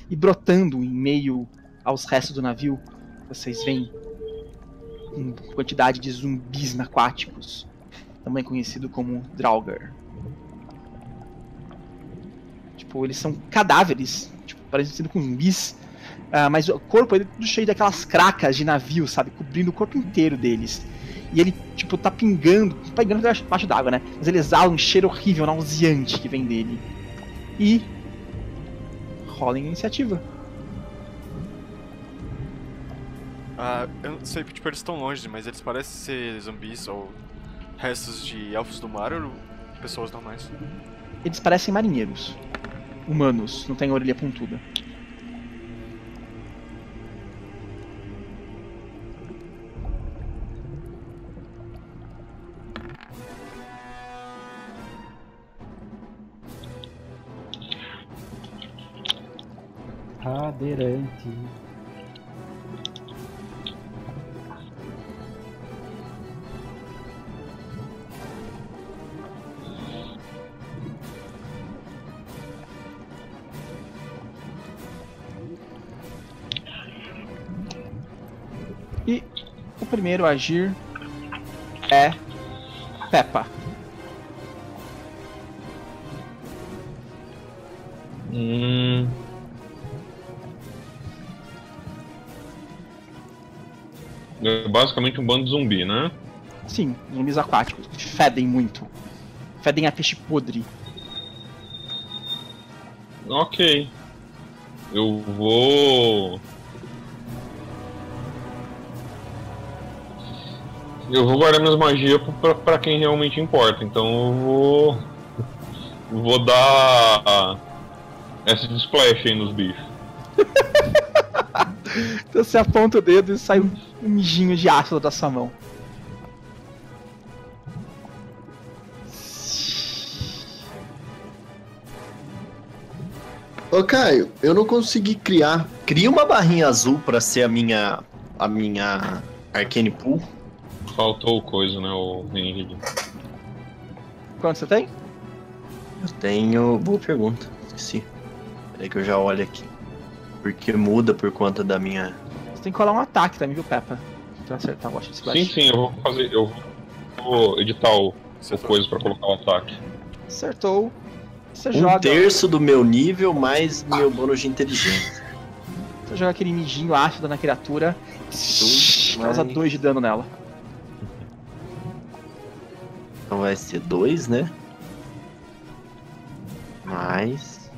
E brotando em meio aos restos do navio, vocês veem uma quantidade de zumbis aquáticos, também conhecido como Draugr. Tipo, eles são cadáveres, tipo, parecendo com zumbis, ah, mas o corpo é tudo cheio daquelas cracas de navio, sabe? Cobrindo o corpo inteiro deles. E ele, tipo, tá pingando, tá pingando debaixo d'água, né? Mas ele exala um cheiro horrível, nauseante que vem dele. E. rola em iniciativa. Ah, eu não sei, tipo, eles estão longe, mas eles parecem ser zumbis ou restos de elfos do mar ou pessoas normais. Eles parecem marinheiros. Humanos, não tem orelha pontuda. Cadeirante. E o primeiro a agir é Peppa. Hum. É basicamente um bando de zumbi, né? Sim, zumbis aquáticos. Fedem muito. Fedem a peixe podre. Ok. Eu vou. Eu vou guardar minhas magias pra, pra quem realmente importa. Então eu vou. Vou dar. Essa splash aí nos bichos. Então você aponta o dedo e sai um um mijinho de ácido da sua mão. Ô Caio, eu não consegui criar. Cria uma barrinha azul pra ser a minha. a minha Arcane Pool. Faltou coisa, né, o Henrique? Quanto você tem? Eu tenho. Boa pergunta. Esqueci. Peraí que eu já olho aqui. Porque muda por conta da minha. Tem que colar um ataque também, viu, Peppa? Pra acertar o Watch Splash. Sim, sim, eu vou fazer. Eu vou editar o, o coisa pra colocar o ataque. Acertou. Você Um joga. terço do meu nível mais meu bônus de inteligência. Você joga aquele mijinho ácido na criatura. Dois Causa 2 de dano nela. Então vai ser dois, né? Mais.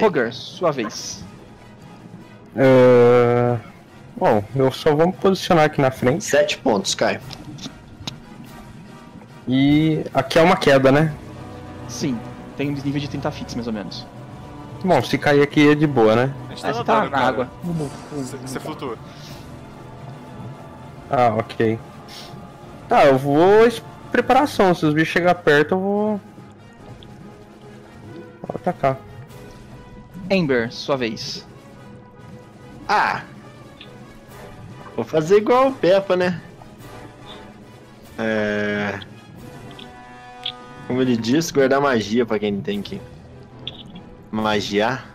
Roger, sua vez. É, Bom, eu só vou me posicionar aqui na frente. Sete pontos, Caio. E aqui é uma queda, né? Sim, tem um nível de 30 fits mais ou menos. Bom, se cair aqui é de boa, né? A gente Ah, tá tá na cara. água. Você- Você flutua. Ah, ok. Tá, eu vou. Preparação, se os bichos chegar perto eu vou. Vou atacar. Ember, sua vez. Ah! Vou fazer igual o Peppa, né? É. Como ele disse, guardar magia pra quem tem que magiar.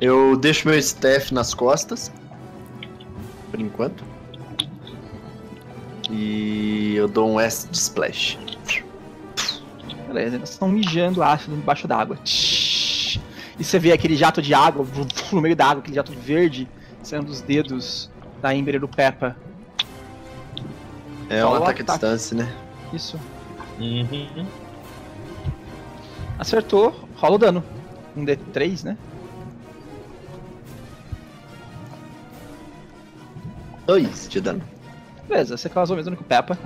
Eu deixo meu staff nas costas. Por enquanto. E eu dou um acid splash. Beleza, eles estão mijando ácido embaixo d'água. Tsh. E você vê aquele jato de água no meio da água, aquele jato verde saindo dos dedos da Ember e do Peppa. É um o ataque à ataque. distância, né? Isso. Uhum. Acertou, rola o dano. Um D3, né? Dois de dano. Beleza, você causou o mesmo dano que o Peppa.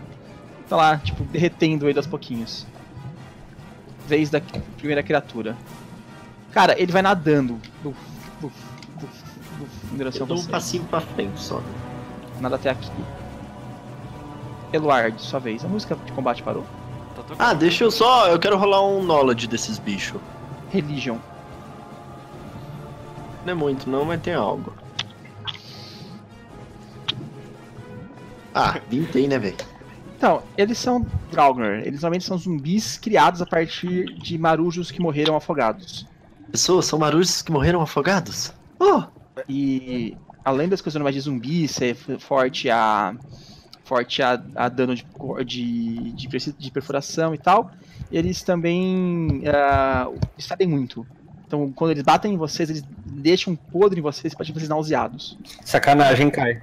Tá lá, tipo, derretendo ele aos pouquinhos. Vez da primeira criatura. Cara, ele vai nadando. Uf, uf, uf, uf, em direção Eu a dou um passinho pra frente só. Nada até aqui. Eluard, sua vez. A música de combate parou. Tá. Ah, deixa eu só. Eu quero rolar um knowledge desses bichos. Religion. Não é muito, não, mas tem algo. Ah, vintei, né, velho? Então, eles são Draugr. Eles normalmente são zumbis criados a partir de marujos que morreram afogados. Pessoas, são marujos que morreram afogados? Oh! E além das coisas normais de zumbi ser forte a forte a, a dano de, de, de, de perfuração e tal, eles também ah, eles fedem muito. Então, quando eles batem em vocês, eles deixam um podre em vocês para vocês nauseados. Sacanagem, cai.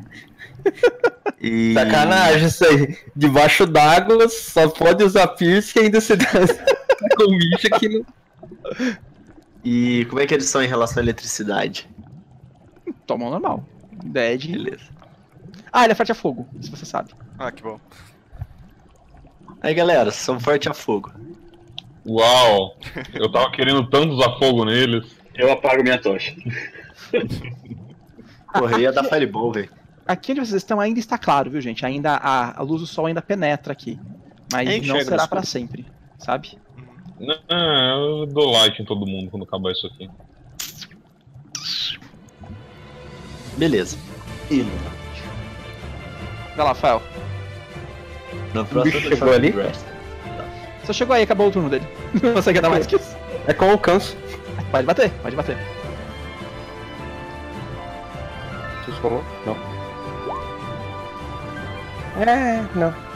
E... Sacanagem isso aí. Debaixo d'água só pode usar piercing e ainda se dá com bicho aqui no. E como é que eles são em relação à eletricidade? Toma normal. Dead. Beleza. Ah, ele é forte a fogo, se você sabe. Ah, que bom. Aí galera, são forte a fogo. Uau! Eu tava querendo tanto usar fogo neles. Eu apago minha tocha. Porra, ia dar fireball, velho. Aqui onde vocês estão ainda está claro, viu, gente? Ainda a, a luz do sol ainda penetra aqui. Mas É, não será coisas. sempre, sabe? Não, eu dou like em todo mundo quando acabar isso aqui. Beleza. E Vai lá, Fael. na próxima chegou ali? Grass. Só chegou aí, acabou o turno dele. Você quer dar mais que isso? É com alcance. Pode bater, pode bater. Vocês falou? Não. É, não.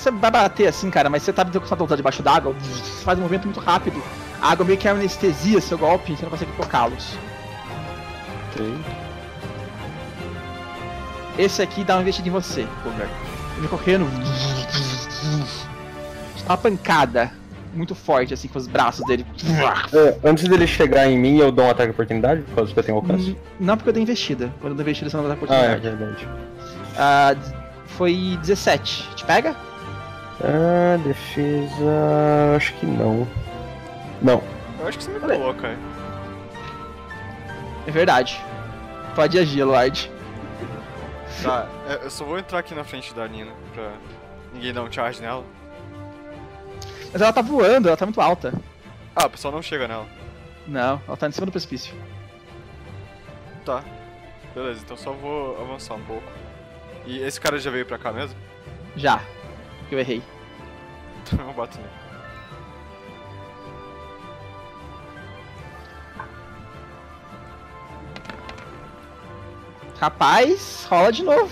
Você vai bater assim, cara, mas você tá acostumado a debaixo d'água, você faz um movimento muito rápido. A água meio que anestesia seu golpe, você não consegue tocá-los. Esse aqui dá uma investida em você, Kogar. Ele correndo. Uma pancada muito forte, assim, com os braços dele. É, antes dele chegar em mim, eu dou um ataque de oportunidade, por causa que eu tenho alcance. Não porque eu dei investida. Quando eu dei investida, você não vai dar Ah, é oportunidade. verdade. Ah, foi 17. Te pega? Ah, defesa. Acho que não. Não. Eu acho que você me coloca aí. É verdade. Pode agir, Lorde. Tá, é, eu só vou entrar aqui na frente da Nina pra ninguém dar um charge nela. Mas ela tá voando, ela tá muito alta. Ah, o pessoal não chega nela. Não, ela tá em cima do precipício. Tá. Beleza, então só vou avançar um pouco. E esse cara já veio pra cá mesmo? Já. Eu errei. Eu bato nele. Rapaz, rola de novo.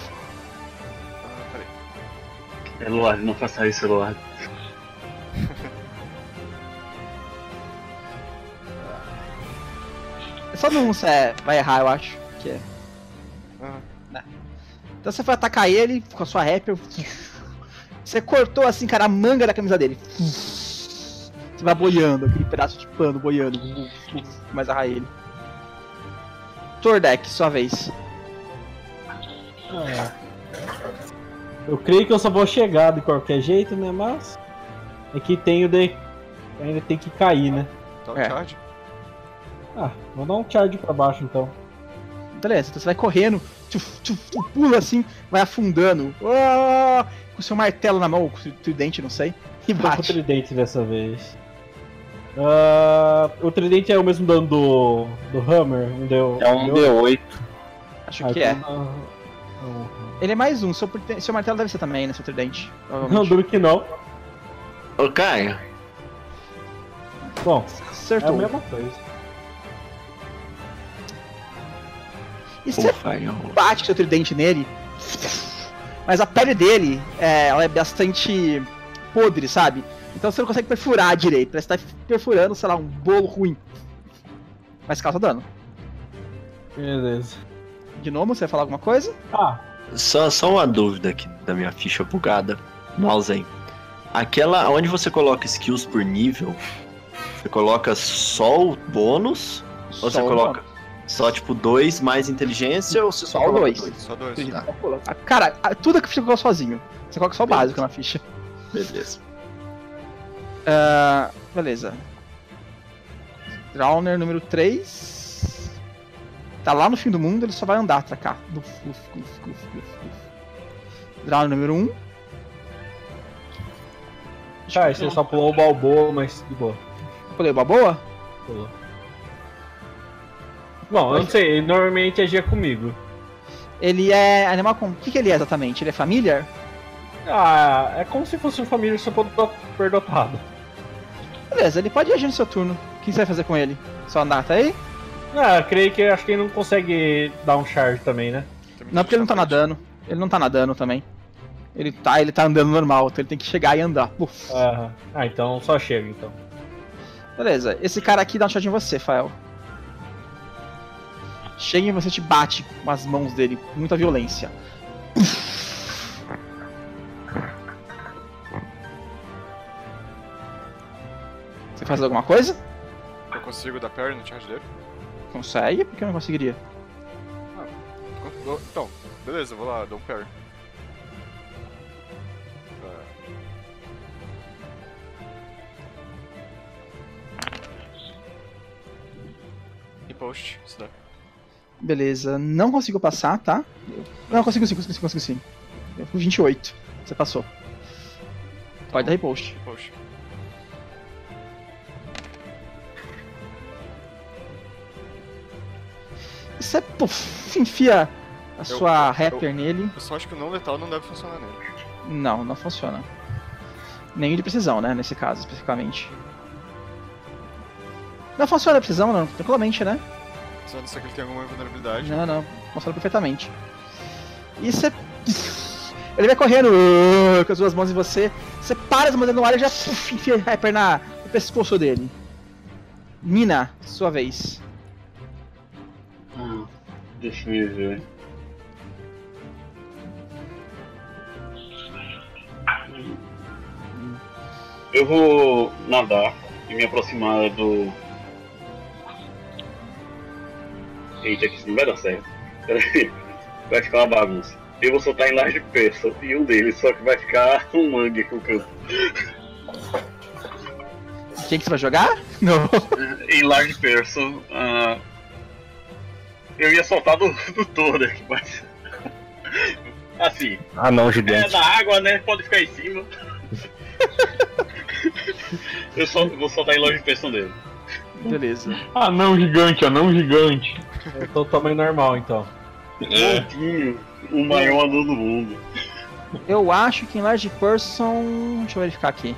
Ah, peraí. Eluard, não faça isso, Eluard. É só não você vai errar, eu acho. Que é. Ah, Então você foi atacar ele com a sua rap. Você cortou assim, cara, a manga da camisa dele. Você vai boiando, aquele pedaço de pano boiando. Começa a arrar ele. Tordek, sua vez. Ah, eu creio que eu só vou chegar de qualquer jeito, né? Mas. É que tem o de. Ainda tem que cair, né? dá um É. charge? Ah, vou dar um charge pra baixo então. Beleza, então você vai correndo, tchuf, tchuf, tchuf, pula assim, vai afundando. Ah, com o seu martelo na mão, com o seu tridente, não sei. E Tô com o bate. tridente dessa vez. Ah, o tridente é o mesmo dano do, do Hammer? Um deu, É um deu- D8. Acho Ah, que é. então não- não- Ele é mais um, seu, seu martelo deve ser também, né? Seu tridente. Não, duro que não. Ô, Caio, Bom, é a Acertou. mesma coisa. E você bate com seu tridente nele, mas a pele dele é, ela é bastante podre, sabe? Então você não consegue perfurar direito. Parece que tá perfurando, sei lá, um bolo ruim. Mas causa dano. Beleza. De novo, você vai falar alguma coisa? Ah, Só, só uma dúvida aqui da minha ficha bugada. Mouse aí. Aquela onde você coloca skills por nível, você coloca só o bônus? Ou você Só coloca só tipo 2 mais inteligência ou você só, Só o dois. dois? Só dois. Só pula. Ah, Cara, ah, tudo que você coloca sozinho. Você coloca só o Beleza. básico na ficha. Beleza. Ah, beleza. Drowner número 3. Tá lá no fim do mundo, ele só vai andar pra cá. Luf, luf, luf, luf. Drowner número 1. tá, você só pulou o Balboa, mas de boa. Pulei uma boa? Pulou. Bom, eu não sei, ele normalmente agia comigo. Ele é animal com. O que, que ele é exatamente? Ele é familiar? Ah, é como se fosse uma família superdotado. Beleza, ele pode agir no seu turno. O que você vai fazer com ele? Só andar até aí? Ah, creio que acho que ele não consegue dar um charge também, né? Não, porque ele não tá nadando. Ele não tá nadando também. Ele tá, ele tá andando normal, então ele tem que chegar e andar. Puf. Aham. Ah, então só chega então. Beleza, esse cara aqui dá um shot em você, Fael chega e você te bate com as mãos dele com muita violência. Você faz alguma coisa? Eu consigo dar parry no charge dele? Consegue? Por que eu não conseguiria? Ah, então, beleza, vou lá, dou um parry. Tá. E post, isso dá. Beleza, não consigo passar, tá? Não, consigo sim, consigo sim, consigo sim. Eu com 28. Você passou. Pode dar repost. E post. Você puf, enfia a sua eu- rapper nele. Eu só acho que o não letal não deve funcionar nele. Não, não funciona. Nem de precisão, né? Nesse caso, especificamente. Não funciona a precisão, não. Tranquilamente, né? Só que ele tem alguma vulnerabilidade. Não, não. Funciona perfeitamente. E você. Ele vai correndo uh, com as duas mãos em você. Você para as mãos no ar e já puf, enfia a rapper na, no pescoço dele. Nina, sua vez. Ah, deixa eu ver. Eu vou nadar e me aproximar do. Eita, que isso não vai dar certo. Vai ficar uma bagunça. Eu vou soltar em Large Person e um deles, só que vai ficar um mangue com o campo. Quem que você vai jogar? Não. Em Large Person, ah, eu ia soltar do, do Toda, mas. Assim, Ah não, É gigante. da água, né? Pode ficar em cima. Eu só vou soltar em de pressão dele. Beleza. Anão gigante, anão gigante. Eu tô tamanho normal então. É. O maior anão do mundo. Eu acho que em Large Person. Deixa eu verificar aqui.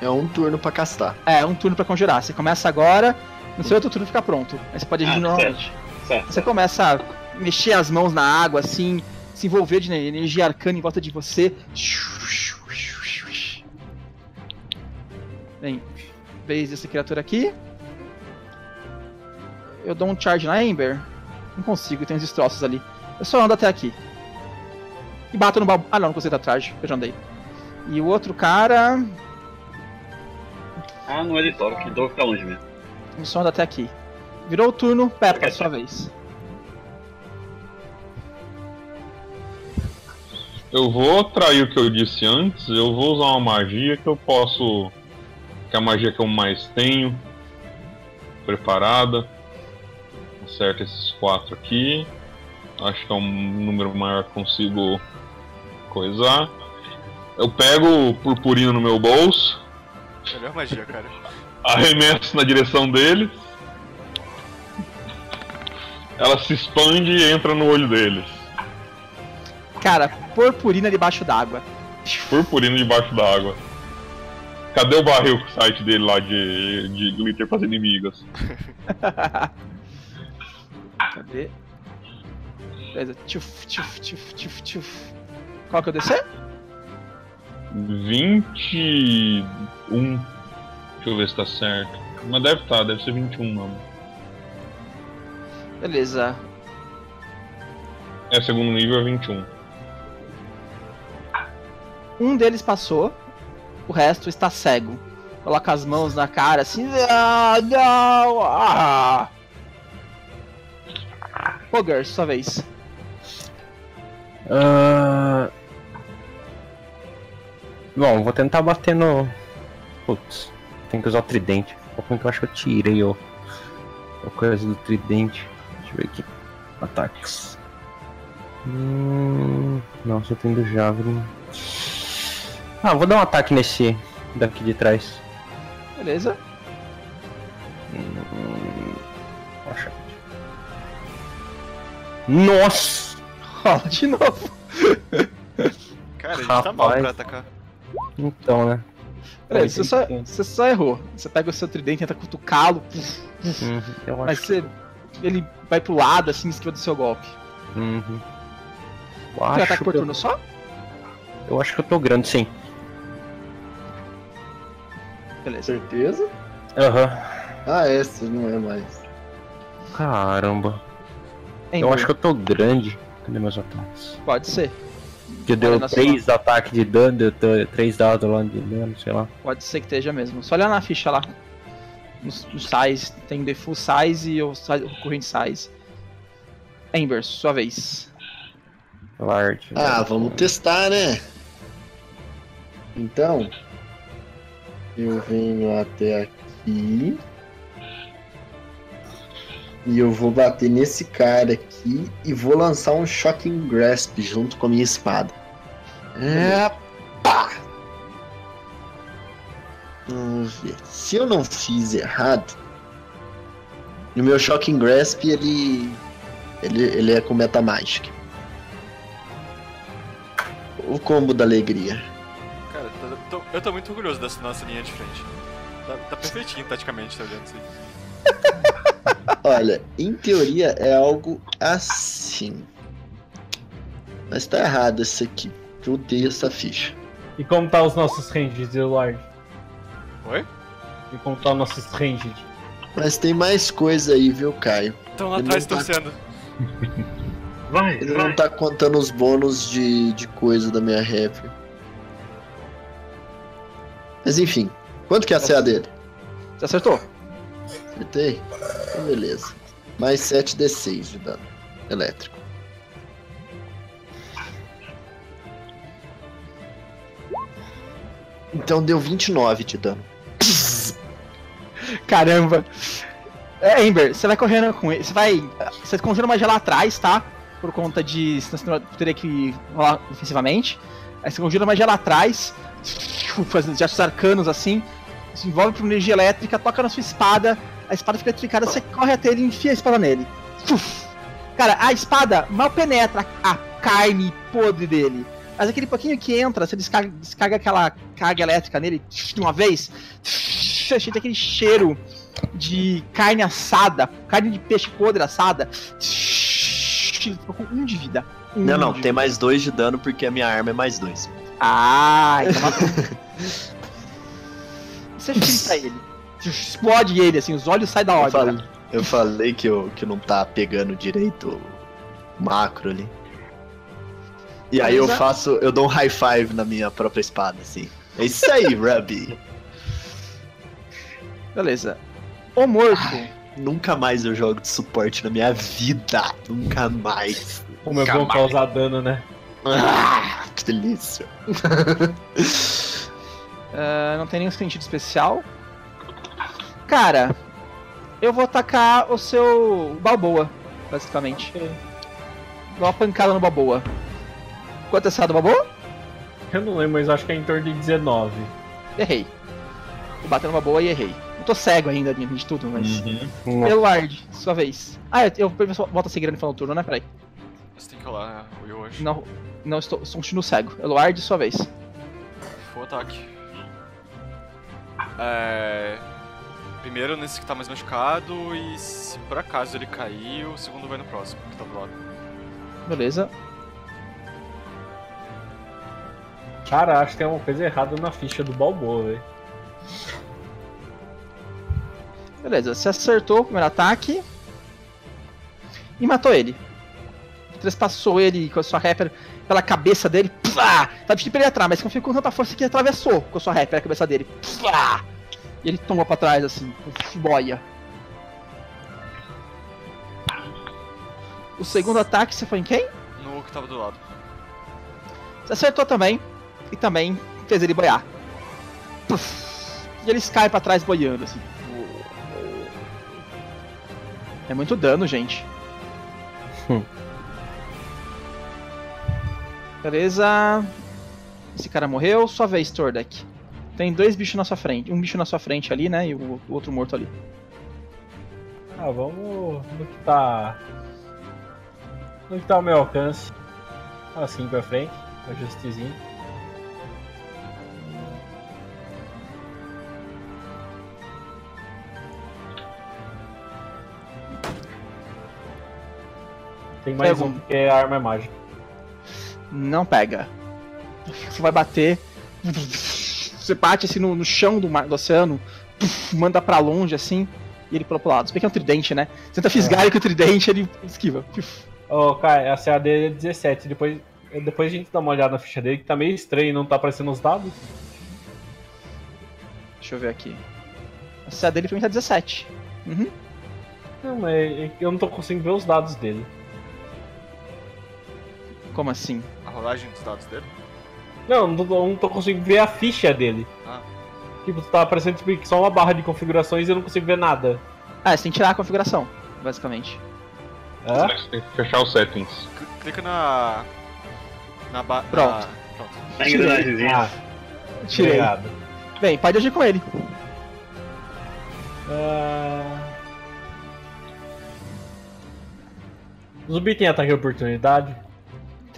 É um turno pra castar. É, um turno pra conjurar. Você começa agora, no seu outro turno fica pronto. Aí você pode agir Ah, normalmente. certo. certo. Você começa a mexer as mãos na água, assim, se envolver de energia arcana em volta de você. Bem, vez dessa criatura aqui. Eu dou um charge na Ember. Não consigo, tem uns destroços ali. Eu só ando até aqui. E bato no baú. Ah, não, não consigo dar charge, eu já andei. E o outro cara. Ah, não é de Toro, que Toro fica longe mesmo. Eu só ando até aqui. Virou o turno, Peppa, sua vez. Eu vou trair o que eu disse antes, eu vou usar uma magia que eu posso. Que é a magia que eu mais tenho. Preparada. Acerta esses quatro aqui. Acho que é um número maior que consigo coisar. Eu pego o purpurina no meu bolso, Melhor magia, cara. arremesso na direção deles. Ela se expande e entra no olho deles. Cara, purpurina debaixo d'água. Purpurina debaixo d'água. Cadê o barril com o site dele lá de, de glitter pras inimigas? Cadê? Beleza. Tchuf, tchuf, tchuf, tchuf, tchuf. Qual que é o DC? 21. Deixa eu ver se tá certo. Mas deve tá, deve ser 21 mano. Beleza. É, segundo nível é 21. Um deles passou, o resto está cego. Coloca as mãos na cara assim. Ah, não! Ah! Poger, sua vez. Ah, Bom, vou tentar bater no. Putz, tem que usar o tridente. Como que eu acho que eu tirei o. A coisa do tridente. Deixa eu ver aqui. Ataques. Hum, não, só tem do Javelin. Ah, vou dar um ataque nesse daqui de trás. Beleza. Hum, acha. Nossa! Rola de novo. Cara, a gente tá mal pra atacar. Então, né? Peraí, você só, 80. você só errou. Você pega o seu tridente, tenta cutucá-lo, Uhum, mas você. Ele vai pro lado, assim, em cima do seu golpe. Uhum. Eu acho, ataque por eu, turno só? eu acho que eu tô grande, sim. Beleza. Certeza? Aham. Ah, essa não é mais. Caramba. Eu Ember, acho que eu tô grande. Cadê meus ataques? Pode ser. Que deu Olha na 3 ataques de dano, deu 3 dados lá de dano, sei lá. Pode ser que esteja mesmo. Só olhar na ficha lá. Nos size. Tem default size e o, size, o corrente size. Ember, sua vez. Large. Ah, vamos testar, né? Então, eu venho até aqui. E eu vou bater nesse cara aqui e vou lançar um Shocking Grasp junto com a minha espada. É, pá! Vamos ver. Se eu não fiz errado, o meu Shocking Grasp ele, ele, ele é com meta mágica. O combo da alegria. Cara, tô- tô- eu tô muito orgulhoso dessa nossa linha de frente. Tá, tá perfeitinho, taticamente, tá olhando isso aí. Olha, em teoria é algo assim. Mas tá errado isso aqui. Eu odeio essa ficha. E como tá os nossos ranges, Eduardo? Oi? E como tá os nossos ranges? Mas tem mais coisa aí, viu, Caio? Estão lá atrás tá- torcendo. Vai, Ele vai. não tá contando os bônus de, de coisa da minha réplica. Mas enfim, quanto que é a CA dele? Você acertou? Acertei? Então, beleza. Mais 7d6 de dano elétrico. Então deu 29 de dano. Caramba. É, Ember, você vai correndo com ele. Você vai. Você conjura magia lá atrás, tá? Por conta de. Senão você teria que rolar defensivamente. Aí você conjura magia lá atrás. Fazendo gestos arcanos assim. Se envolve por energia elétrica, toca na sua espada. A espada fica eletricada, você corre até ele e enfia a espada nele. Fuf. Cara, a espada mal penetra a carne podre dele. Mas aquele pouquinho que entra, você descarga, descarga aquela carga elétrica nele de uma vez. Cheio daquele cheiro de carne assada, carne de peixe podre assada. Ele ficou com um de vida. Um Não, não, tem vida. mais dois de dano porque a minha arma é mais dois. Ah, então. Você frita ele. Explode ele, assim, os olhos saem da Eu órbita. falei, eu falei que, eu, que não tá pegando direito o macro ali. E aí eu faço, eu dou um high five na minha própria espada, assim. É isso aí, Ruby. Beleza. O morto. Nunca mais eu jogo de suporte na minha vida. Nunca mais. Como é bom causar dano, né? Ah, que delícia. ah, não tem nenhum sentido especial. Cara, eu vou atacar o seu Balboa, basicamente. Dou uma pancada no Balboa. Quanto é essa do Balboa? Eu não lembro, mas acho que é em torno de 19. Errei. Eu bati no Balboa e errei. Eu tô cego ainda de de tudo, mas. Uhum. Eluard, sua vez. Ah, eu, eu volto a seguir no final do turno, né? Peraí. Você tem que rolar o Will hoje. Não, não estou, estou continuo cego. Eluard, sua vez. Full ataque. É. Primeiro nesse que tá mais machucado e se por acaso ele cair, o segundo vai no próximo, que tá do lado. Beleza. Cara, acho que tem uma coisa errada na ficha do Balboa, velho. Beleza, você acertou o primeiro ataque. E matou ele. Trespassou ele com a sua rapper pela cabeça dele. Tá difícil pra ele entrar, mas confiou com tanta força que atravessou com a sua rapper a cabeça dele. Plá! E ele tomba pra trás assim, boia. O segundo ataque você foi em quem? No que tava do lado. Você acertou também. E também fez ele boiar. Puf. E eles caem pra trás boiando, assim. É muito dano, gente. Hum. Beleza. Esse cara morreu. Sua vez, Tordek. Tem dois bichos na sua frente. Um bicho na sua frente ali, né? E o, outro morto ali. Ah, vamos no que tá. No que tá ao meu alcance. Assim pra frente, ajustezinho. Tem mais Pega um, um. porque a arma é mágica. Não pega. Você vai bater. Você bate assim no, no chão do, mar, do oceano. Manda pra longe assim. E ele pula pro lado. Se bem que é um tridente, né? Você tenta fisgar ele com o tridente, ele esquiva. Ô, Kai, a CAD é 17, depois Depois a gente dá uma olhada na ficha dele, que tá meio estranho, não tá aparecendo os dados. Deixa eu ver aqui. A CA dele pra mim tá 17. Uhum. Não, mas é eu não tô conseguindo ver os dados dele. Como assim? A rolagem dos dados dele? Não, não tô, não tô conseguindo ver a ficha dele. Ah. Tipo, tá aparecendo tipo, só uma barra de configurações e eu não consigo ver nada. Ah, você tem que tirar a configuração, basicamente. É? Você tem que fechar os settings. Cl- Clica na. Na ba... Pronto. na- Pronto. Na engrenagemzinha. Ah, Tirei. obrigado. Bem, pode agir com ele. Ah... O zumbi tem ataque de oportunidade?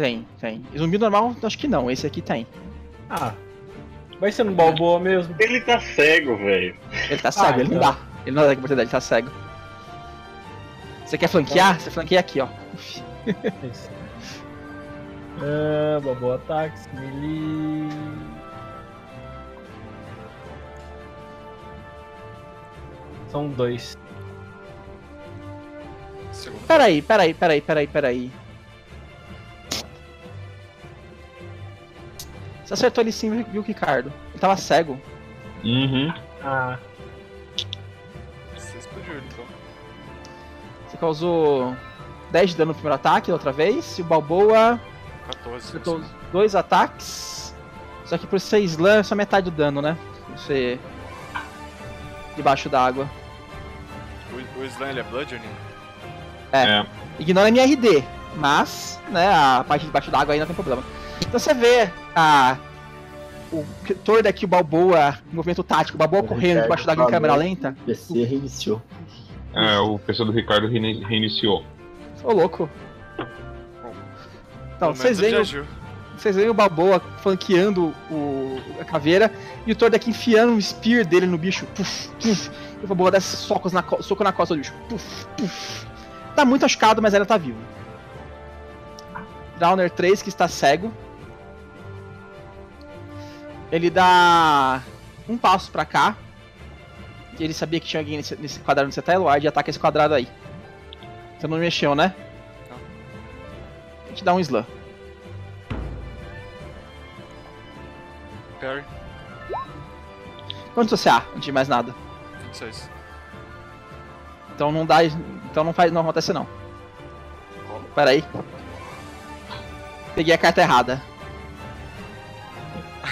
Tem, tem. Zumbi normal, acho que não. Esse aqui tem. Ah. Vai ser no Balboa mesmo. Ele tá cego, velho. Ele tá cego, ele não então. dá. Ele não dá oportunidade, ele tá cego. Você quer flanquear? Você flanqueia aqui, ó. Isso. Ah, Balboa ataques, melee. São dois. Peraí, peraí, peraí, peraí, peraí. Você acertou ele sim, viu, Ricardo? Ele tava cego. Uhum. Ah, Você explodiu ele, então. Você causou 10 de dano no primeiro ataque, outra vez. E o Balboa 14. acertou assim. dois ataques. Só que por ser slam é só metade do dano, né? Você. Debaixo d'água. O, o Slam ele é Bludgeoning? É. Ignora a minha RD, mas, né, a parte de baixo d'água aí não tem problema. Então você vê a. O Thor daqui, o Balboa, movimento tático, o Balboa O correndo Ricardo debaixo d'água em câmera lenta. O PC reiniciou. É, o PC do Ricardo reini- reiniciou. Ô louco. Então, vocês veem, o- vocês veem o Balboa flanqueando o, a caveira e o Thor daqui enfiando um spear dele no bicho. Puf, puf, e o Balboa dá socos na, co- soco na costa do bicho. Puf, puf. Tá muito machucado, mas ainda tá vivo. Downer 3, que está cego. Ele dá um passo pra cá. E ele sabia que tinha alguém nesse, nesse quadrado onde você tá, e ataca esse quadrado aí. Você não mexeu, né? Não. A gente dá um slam. Parry. Quanto você há? Não tinha mais nada. 26. Então não dá. Então não faz. Não acontece não. Pera aí. Peguei a carta errada.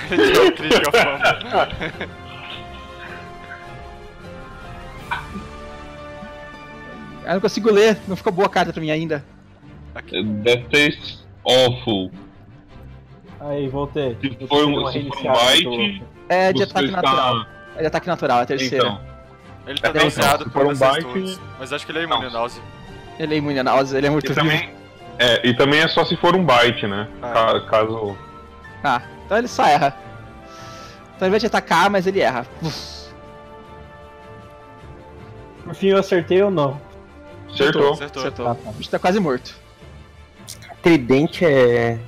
Tirou. Eu não consigo ler, não ficou boa a carta pra mim ainda. That tastes awful. aí, voltei. Se for um, se for um bite, É de ataque está- natural. É de ataque natural, é a terceira. Então, Ele tá Então, nauseado se por um bite-. Mas acho que ele é imune à Não. náusea. Ele é imune a náusea, ele é muito e também, é, e também é só se for um bite, né? Ah. Ca- Caso. Ah, então ele só erra. Então ao invés de atacar, mas ele erra. Uf. Por fim, eu acertei ou não? Acertou. Acertou. Acertou. Ah, tá. O bicho tá quase morto. Tridente é.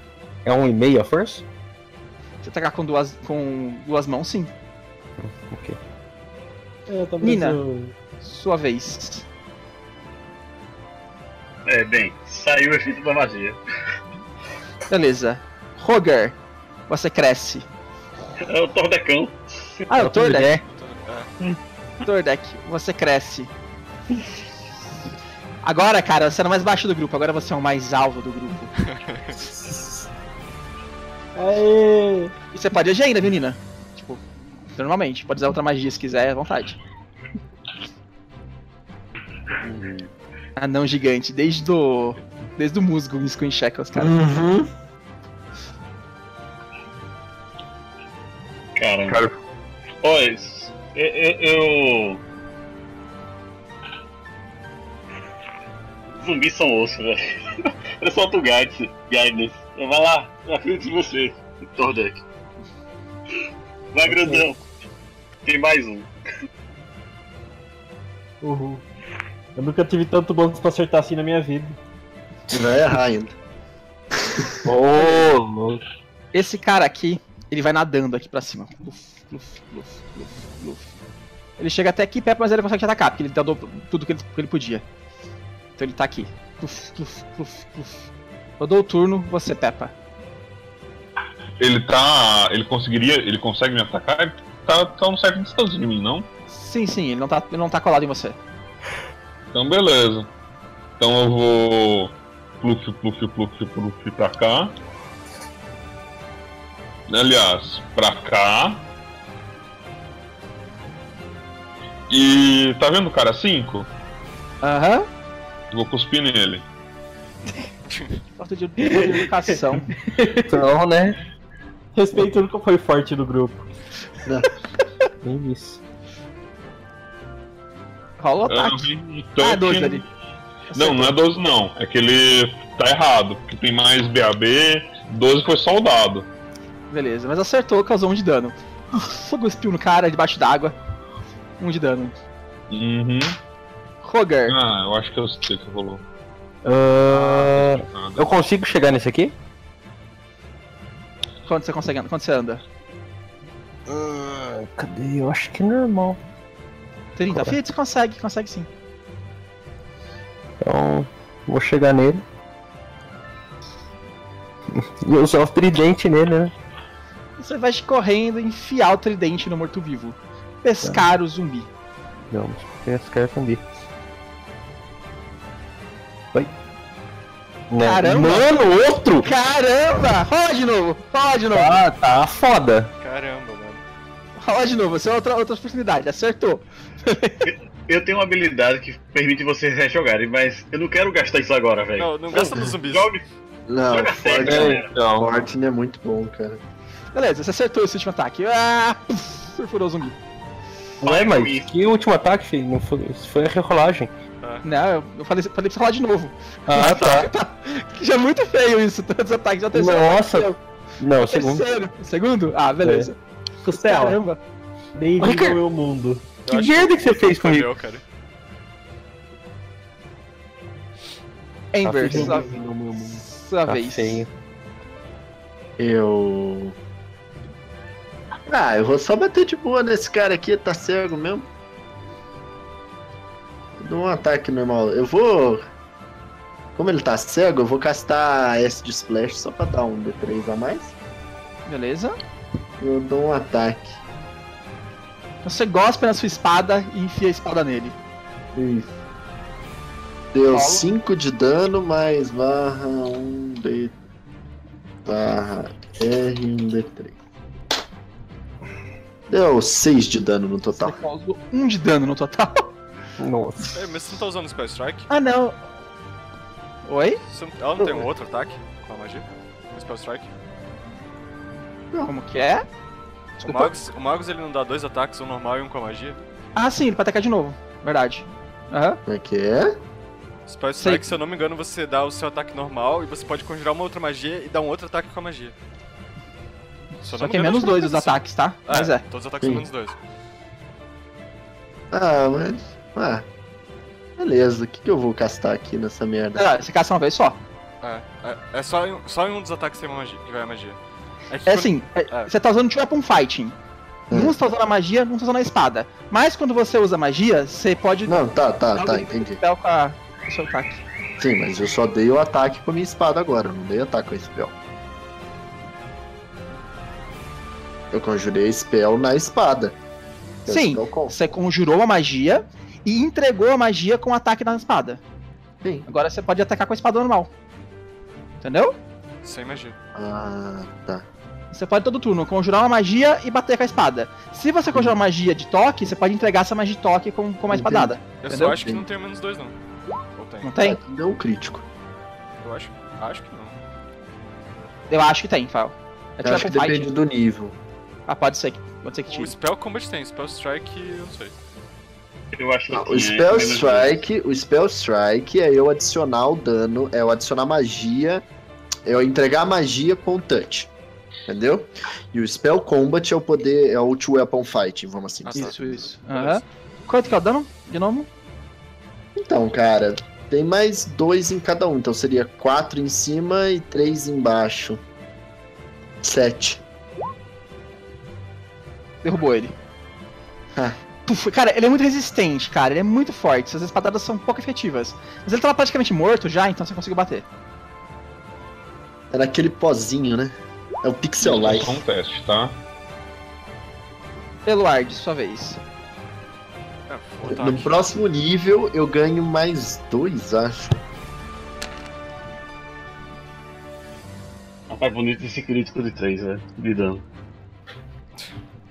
É um e meio a força? Se atacar com duas, com duas mãos, sim. Ok. É, Nina. eu- Sua vez. É, bem, saiu o efeito da magia. Beleza. Roger, você cresce. É o Tordecão. Ah, é o Tordek. É. É. Tordek, você cresce. Agora, cara, você era o mais baixo do grupo, agora você é o mais alto do grupo. Aê! E você pode agir ainda, viu, Nina? Tipo, normalmente. Pode usar outra magia se quiser, à vontade. Anão gigante, desde do. Desde o musgo, o Skull Shackles, cara. Uhum. Caramba. Cara, Olha, isso- eu, eu, Zumbis são osso, velho. Eu solto o Guidance. Vai lá, eu acredito em você, Tordek. Vai, grandão. Tem mais um. Uhul. Eu nunca tive tanto bônus pra acertar assim na minha vida. E vai errar ainda. Ô, louco. Esse cara aqui, ele vai nadando aqui pra cima. Ele chega até aqui perto, mas ele consegue te atacar, porque ele deu tudo que ele, que ele podia. Então ele tá aqui. Pluf, pluf. Rodou o turno, você, Peppa. Ele tá. Ele conseguiria. Ele consegue me atacar? Ele tá, tá um certo distância de mim, não? Sim, sim, ele não tá, ele não tá colado em você. Então beleza. Então eu vou. Pluf, pluf, pluf, pluf pra cá. Aliás, pra cá. E tá vendo o cara 5? Aham. Vou cuspir nele. Falta de, de educação. Então, né? Respeito nunca foi forte do grupo. Nem isso. Rola o ataque. Ah, 12 ali. Não, não é 12 não. É que ele tá errado. Porque tem mais BAB. 12 foi soldado. Beleza, mas acertou, causou um de dano. Uf, cuspiu no cara debaixo d'água. Um de dano. Uhum. Roger, Ah, eu acho que eu sei o que rolou. Nada. eu consigo chegar nesse aqui? quanto você consegue Quanto você anda? Ah, cadê? Eu acho que é normal. 30 Bora. feet? Você consegue, consegue sim. Então, vou chegar nele. E usar o tridente nele, né? Você vai correndo e enfiar o tridente no morto-vivo. Pescar o zumbi. Vamos pescar zumbi. Vai. Né? Caramba! Mano, outro! Caramba! Rola de novo! Rola de novo! Ah, tá foda. Caramba, mano. Rola de novo, você é outra, outra oportunidade, acertou. Eu tenho uma habilidade que permite vocês rejogarem, mas eu não quero gastar isso agora, velho. Não, não gasta nos zumbis. Jogue. Não, Joga sério, Forte, galera. Então, Forte é muito bom, cara. Beleza, você acertou esse último ataque. Ah, puf, perfurou o zumbi. ué, mas que último ataque, filho? Não foi, isso foi a rerolagem. Não, eu- eu falei, falei pra você rolar de novo. Ah, tá. Já é muito feio isso, tantos ataques. Já é o terceiro Nossa. Não, seu. segundo. Terceiro. Segundo? Ah, beleza. Costela, Caramba. bem-vindo ao meu mundo. Que merda que você fez comigo? meu, cara. Amber, Tá sua, sua Tá vez. feio. Eu. Ah, eu vou só bater de boa nesse cara aqui, tá cego mesmo. Dou um ataque normal. Eu vou. Como ele tá cego, eu vou castar S de Splash só pra dar um D3 a mais. Beleza. Eu dou um ataque. Você gospe na sua espada e enfia a espada nele. Isso. Deu Paulo? 5 de dano, mais barra 1 D. barra R 1 D3. Deu 6 de dano no total. Você causou um de dano no total. Nossa. É, mas você não tá usando Spell Strike? Ah, não. Oi? Você não- Ela não tem um outro ataque com a magia? Com Spell Strike? Como que é? O Desculpa. Magus, o Magus ele não dá dois ataques, um normal e um com a magia? Ah, sim, ele pode atacar de novo. Verdade. Aham. Como é que é? Spell. Strike, se eu não me engano, você dá o seu ataque normal e você pode conjurar uma outra magia e dar um outro ataque com a magia. Só não que é menos acho dois uma os coisa assim. ataques, tá? Mas é. Todos os ataques Sim. são menos dois. Ah, mas. Ah. Beleza, o que, que eu vou castar aqui nessa merda? Ah, você caça uma vez só. É, é, é só, em, só em um dos ataques tem uma magia, que vai a magia. É quando- assim, é- É. você tá usando Two Weapon Fighting. Hum. Um você tá usando a magia, um tá usando a espada. Mas quando você usa magia, você pode Não, tá, tá, tá, entendi. com, a, com o seu ataque. Sim, mas eu só dei o ataque com a minha espada agora, não dei ataque com a spell. Eu conjurei a spell na espada. É o Sim, você conjurou a magia e entregou a magia com o ataque na espada. Sim. Agora você pode atacar com a espada normal. Entendeu? Sem magia. Ah, tá. Você pode todo turno conjurar uma magia e bater com a espada. Se você conjurar uma magia de toque, você pode entregar essa magia de toque com, com uma Entendi. espadada. Eu Entendeu? só acho que não tem o menos dois, não. Ou tem? Não tem? Ah, Deu um crítico. Eu acho, acho que não. Eu acho que tem, Fal. É Eu Two acho que depende do nível. Ah, pode ser que, pode ser que O tire. Spell Combat tem, Spell Strike eu não sei. Eu acho que Não, tinha o Spell menos Strike, o Spell Strike é eu adicionar o dano, é eu adicionar magia, é eu entregar a magia com o touch. Entendeu? E o Spell Combat é o poder, é o Two Weapon Fighting, vamos assim Ah, dizer. tá. Isso, isso. Aham. Quanto que é o dano? De novo? Então, cara, tem mais dois em cada um, então seria quatro em cima e três embaixo. Sete. Derrubou ele. Ah. Puf, cara, ele é muito resistente, cara. Ele é muito forte. Suas espadadas são pouco efetivas. Mas ele tava praticamente morto já, então você conseguiu bater. Era aquele pozinho, né? É o Pixel Life. Só um teste, tá? Eluard, sua vez. É, No próximo nível eu ganho mais dois, acho. Rapaz, bonito esse crítico de 3, velho. De dano.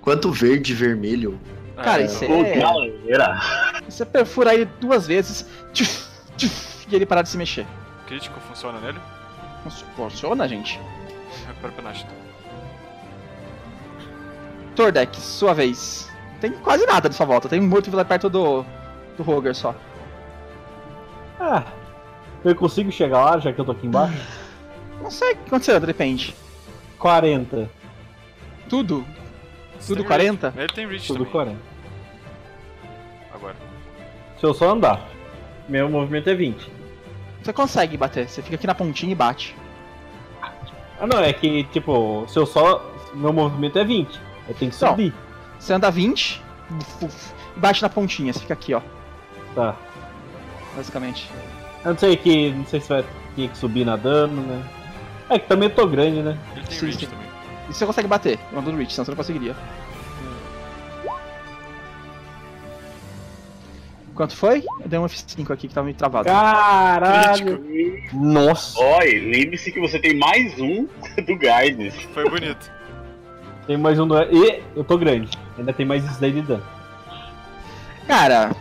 Quanto verde e vermelho. É, Cara, isso é. galera! Você perfura ele duas vezes, tchuf, tchuf, e ele parar de se mexer. Crítico funciona nele? Func- Funciona, gente? Recupera o penalti. então. Tordek, sua vez. Tem quase nada de sua volta. Tem um morto lá perto do. do Roger só. Ah, eu consigo chegar lá, já que eu tô aqui embaixo? Não sei o que aconteceu, de repente. 40. Tudo? Tudo tem 40? reach. Ele tem reach Tudo também. 40. Agora. Se eu só andar. Meu movimento é 20. Você consegue bater. Você fica aqui na pontinha e bate. Ah não, é que, tipo, se eu só. Meu movimento é 20. Eu tenho que Não. subir. Você anda 20 uf, uf, e bate na pontinha. Você fica aqui, ó. Tá. Basicamente. Eu não sei que. Não sei se vai ter que subir nadando, né? É que também eu tô grande, né? Ele tem Sim, reach sim. também. E você consegue bater. Eu ando no reach, senão você não conseguiria. Quanto foi? Eu dei um F5 aqui que tava meio travado. Caralho! Nossa! Oi, lembre-se que você tem mais um do Guides. Foi bonito. Tem mais um do. E eu tô grande. Ainda tem mais isso daí de dano. Cara,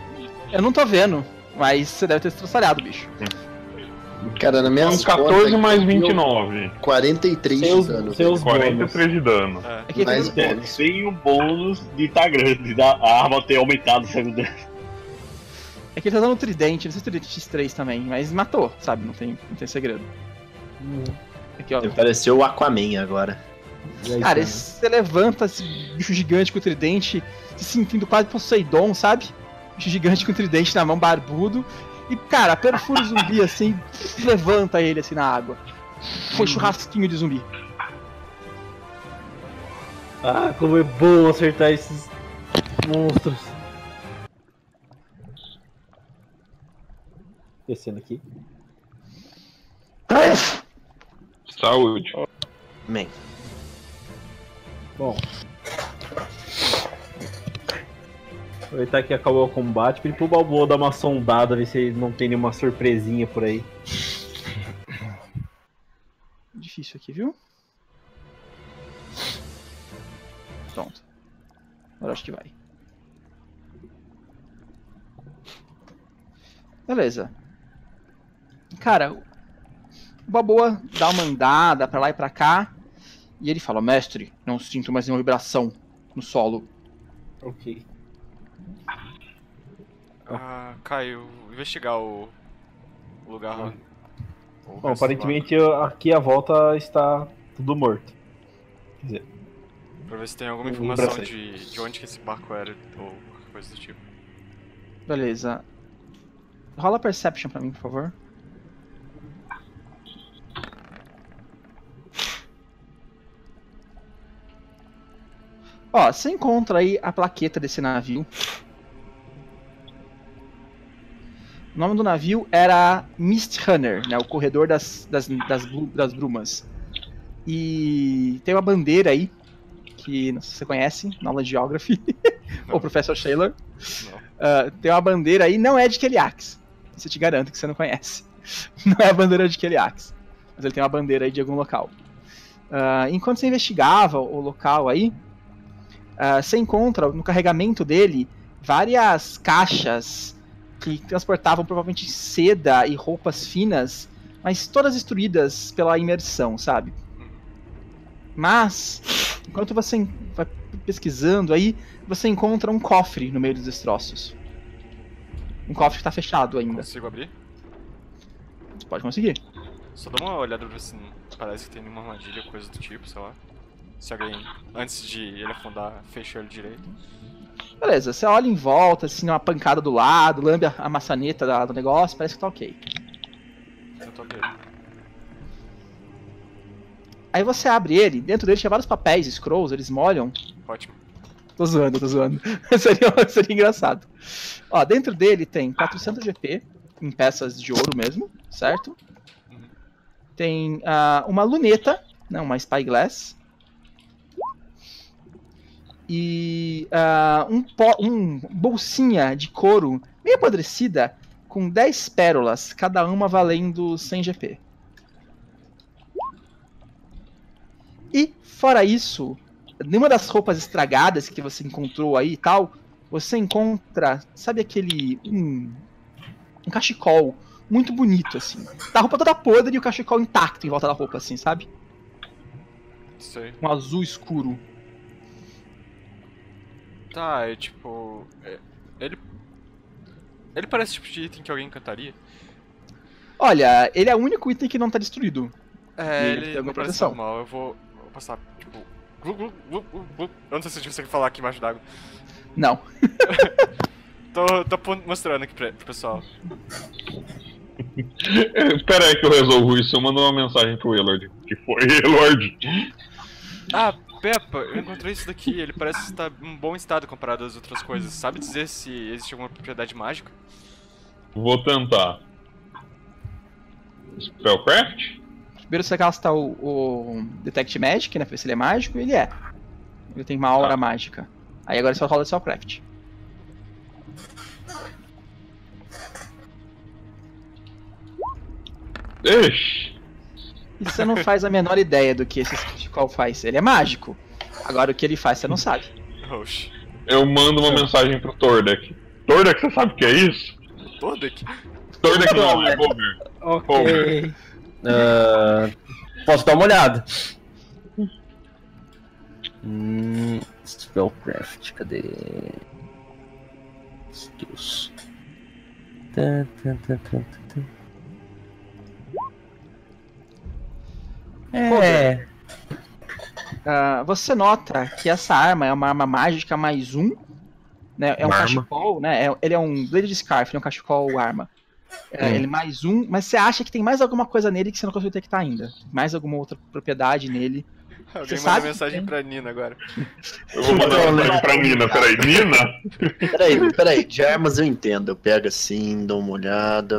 eu não tô vendo, mas você deve ter se bicho. Cara, na minha São 14 mais 29. 43 Seus, de dano. seus bônus. 43 de dano. É. É que Mais tem- bônus. Tem o bônus de estar grande, da arma ter aumentado o seu dano. É que ele tá dando tridente, não sei se tridente X3 também, mas matou, sabe? Não tem, não tem segredo. Aqui, ó. Ele pareceu o Aquaman agora. E aí, Cara, cara? você levanta esse bicho gigante com tridente, se sentindo quase Poseidon, sabe? Bicho gigante com tridente na mão, barbudo. E, cara, perfura o zumbi assim, levanta ele assim na água. Foi churrasquinho de zumbi. Ah, como é bom acertar esses monstros. Descendo aqui. Saúde. Man. Bom. Aproveitar que acabou o combate, pedir pro Balboa dar uma sondada, ver se não tem nenhuma surpresinha por aí. Difícil aqui, viu? Pronto. Agora acho que vai. Beleza. Cara, o Baboa dá uma andada pra lá e pra cá. E ele fala: Mestre, não sinto mais nenhuma vibração no solo. Ok. Ah, Caio, investigar o, lugar lá. Bom, aparentemente aqui a volta está tudo morto. do barco, Pra ver se tem alguma Um informação de, de onde que esse barco era ou qualquer coisa do tipo. Beleza. Rola Perception pra mim, por favor. Ó, você encontra aí a plaqueta desse navio. O nome do navio era Mist Runner, né? O corredor das, das, das, das brumas. E tem uma bandeira aí, que não sei se você conhece, na aula de Geography, ou Professor Shaylor. Não. Ah, tem uma bandeira aí, não é de Keliax. Isso eu te garanto que você não conhece. Não é a bandeira de Keliax. Mas ele tem uma bandeira aí de algum local. Ah, enquanto você investigava o local aí, ah, você encontra no carregamento dele várias caixas que transportavam provavelmente seda e roupas finas, mas todas destruídas pela imersão, sabe? Mas, enquanto você vai pesquisando aí, você encontra um cofre no meio dos destroços. Um cofre que tá fechado ainda. Consigo abrir? Você pode conseguir. Só dá uma olhada pra ver se parece que tem nenhuma armadilha, coisa do tipo, sei lá. Se alguém, antes de ele afundar, fechou ele direito. Beleza, você olha em volta, assim, uma pancada do lado, lambe a, a maçaneta da- do negócio, parece que tá ok. Eu tô abrindo. Aí você abre ele, dentro dele tinha vários papéis, scrolls, eles molham. Ótimo. Tô zoando, tô zoando. seria, seria engraçado. Ó, dentro dele tem 400 GP, em peças de ouro mesmo, certo? Uhum. Tem ah, uma luneta, não, uma spyglass. E ah, um, pó- um bolsinha de couro meio apodrecida com 10 pérolas, cada uma valendo 100 GP. E, fora isso, nenhuma das roupas estragadas que você encontrou aí e tal, você encontra, sabe aquele. Um, um cachecol muito bonito, assim. Tá a roupa toda podre e o cachecol intacto em volta da roupa, assim, sabe? Sei. Um azul escuro. Tá, é tipo. é- ele. Ele parece o tipo de item que alguém encantaria. Olha, ele é o único item que não tá destruído. É, E ele tem alguma não parece proteção. normal. Eu vou, vou passar, tipo. glu, glu, glu, glu, glu. Eu não sei se a gente consegue falar aqui embaixo d'água. Não. Tô, tô mostrando aqui pra, pro pessoal. Espera aí que eu resolvo isso. Eu mando uma mensagem pro Elord. Que foi, Elord? Ah, Peppa, eu encontrei isso daqui. Ele parece estar em um bom estado comparado às outras coisas. Sabe dizer se existe alguma propriedade mágica? Vou tentar. Spellcraft? Primeiro você gasta o, o Detect Magic, né? Pra ver se ele é mágico, ele é. Ele tem uma aura Tá. mágica. Aí agora você só rola Spellcraft. Ixi. E você não faz a menor ideia do que esse qual faz. Ele é mágico. Agora o que ele faz você não sabe. Oxi. Eu mando uma mensagem pro Tordek. Tordek, você sabe o que é isso? Aqui. Tordek não, é Homer. Ok. Ah, posso dar uma olhada? Hum, Spellcraft, cadê? Skills. É. Ah, você nota que essa arma é uma arma mágica mais um. Né? É um Uma arma? cachecol, né? É- ele é um Blade Scarf, ele é um cachecol arma. É, Hum. Ele mais um, mas você acha que tem mais alguma coisa nele que você não conseguiu detectar ainda. Mais alguma outra propriedade nele. Alguém Você manda mensagem pra Nina agora. Eu vou mandar uma mensagem pra Nina. Peraí, Nina? Peraí, peraí. De armas eu entendo. Eu pego assim, dou uma olhada.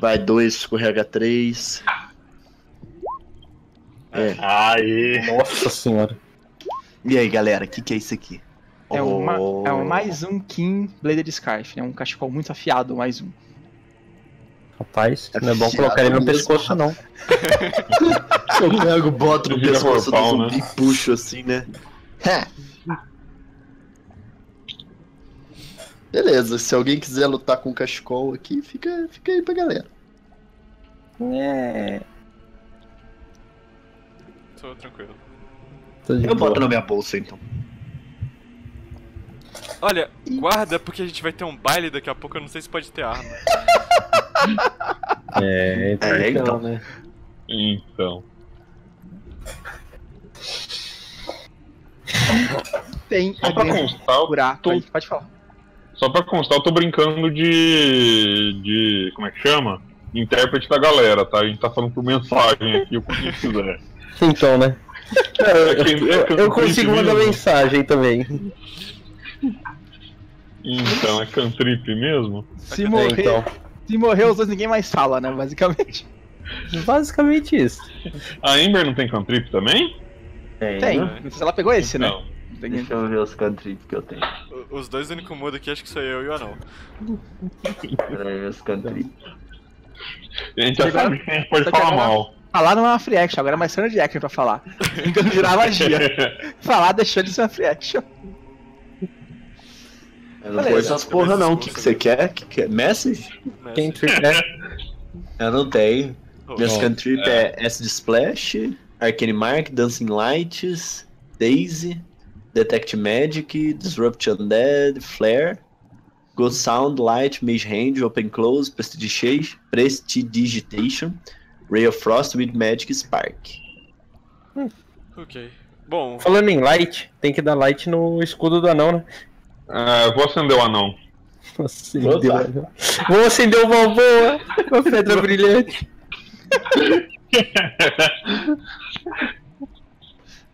Vai dois, escorrega três. É. Aí. Nossa senhora. E aí, galera, o que, que é isso aqui? É, uma, é um Oh. mais um King Bladed Scarf, né? Um cachecol muito afiado, mais um. Rapaz, não é bom colocar ele no pescoço, não. Eu pego, boto no pescoço do zumbi né? e puxo assim, né? Beleza, se alguém quiser lutar com o cachecol aqui, fica, fica aí pra galera. É. Tô tranquilo. Tô Eu boa. boto na minha bolsa então. Olha, guarda porque a gente vai ter um baile daqui a pouco. Eu não sei se pode ter arma. É, então, É, então. né? Então. Tem Só pra constar, buraco tô- pode falar. Só pra constar, eu tô brincando de. de. como é que chama? Intérprete da galera, tá? A gente tá falando por mensagem aqui, o que a gente quiser. Então, né? É quem- é Eu, eu consigo mandar mensagem também. Então, é cantrip mesmo? Se É, morrer, então. se morrer os dois, ninguém mais fala, né? Basicamente. Basicamente isso. A Ember não tem cantrip também? Tem. Não sei se ela pegou esse, né? Não. Tem- Deixa eu ver os cantrips que eu tenho. Os dois únicos mudos aqui acho que sou eu e o anão. Peraí, os cantrips. A gente já sabe que a gente pode que falar mal. Falar não é uma free action, agora é mais cena de action pra falar. Tentando virar magia. Falar deixou de ser uma free action. Eu não vou essas porra não. O que, que você quer? Que que é? Message? Né? Quem é? Eu não tenho. Oh, Minhas cantrip é Acid Splash, Arcane Mark, Dancing Lights, Daisy, Detect Magic, Disrupt Undead, Flare, Ghost Sound, Light, Mage Hand, Open Close, Prestidigitation, Prestidigitation, Ray of Frost with Magic Spark. Ok. Bom, Falando em light, tem que dar light no escudo do anão, né? Ah, eu vou acender o anão. Acendeu. Vou acender o Balboa com a pedra brilhante.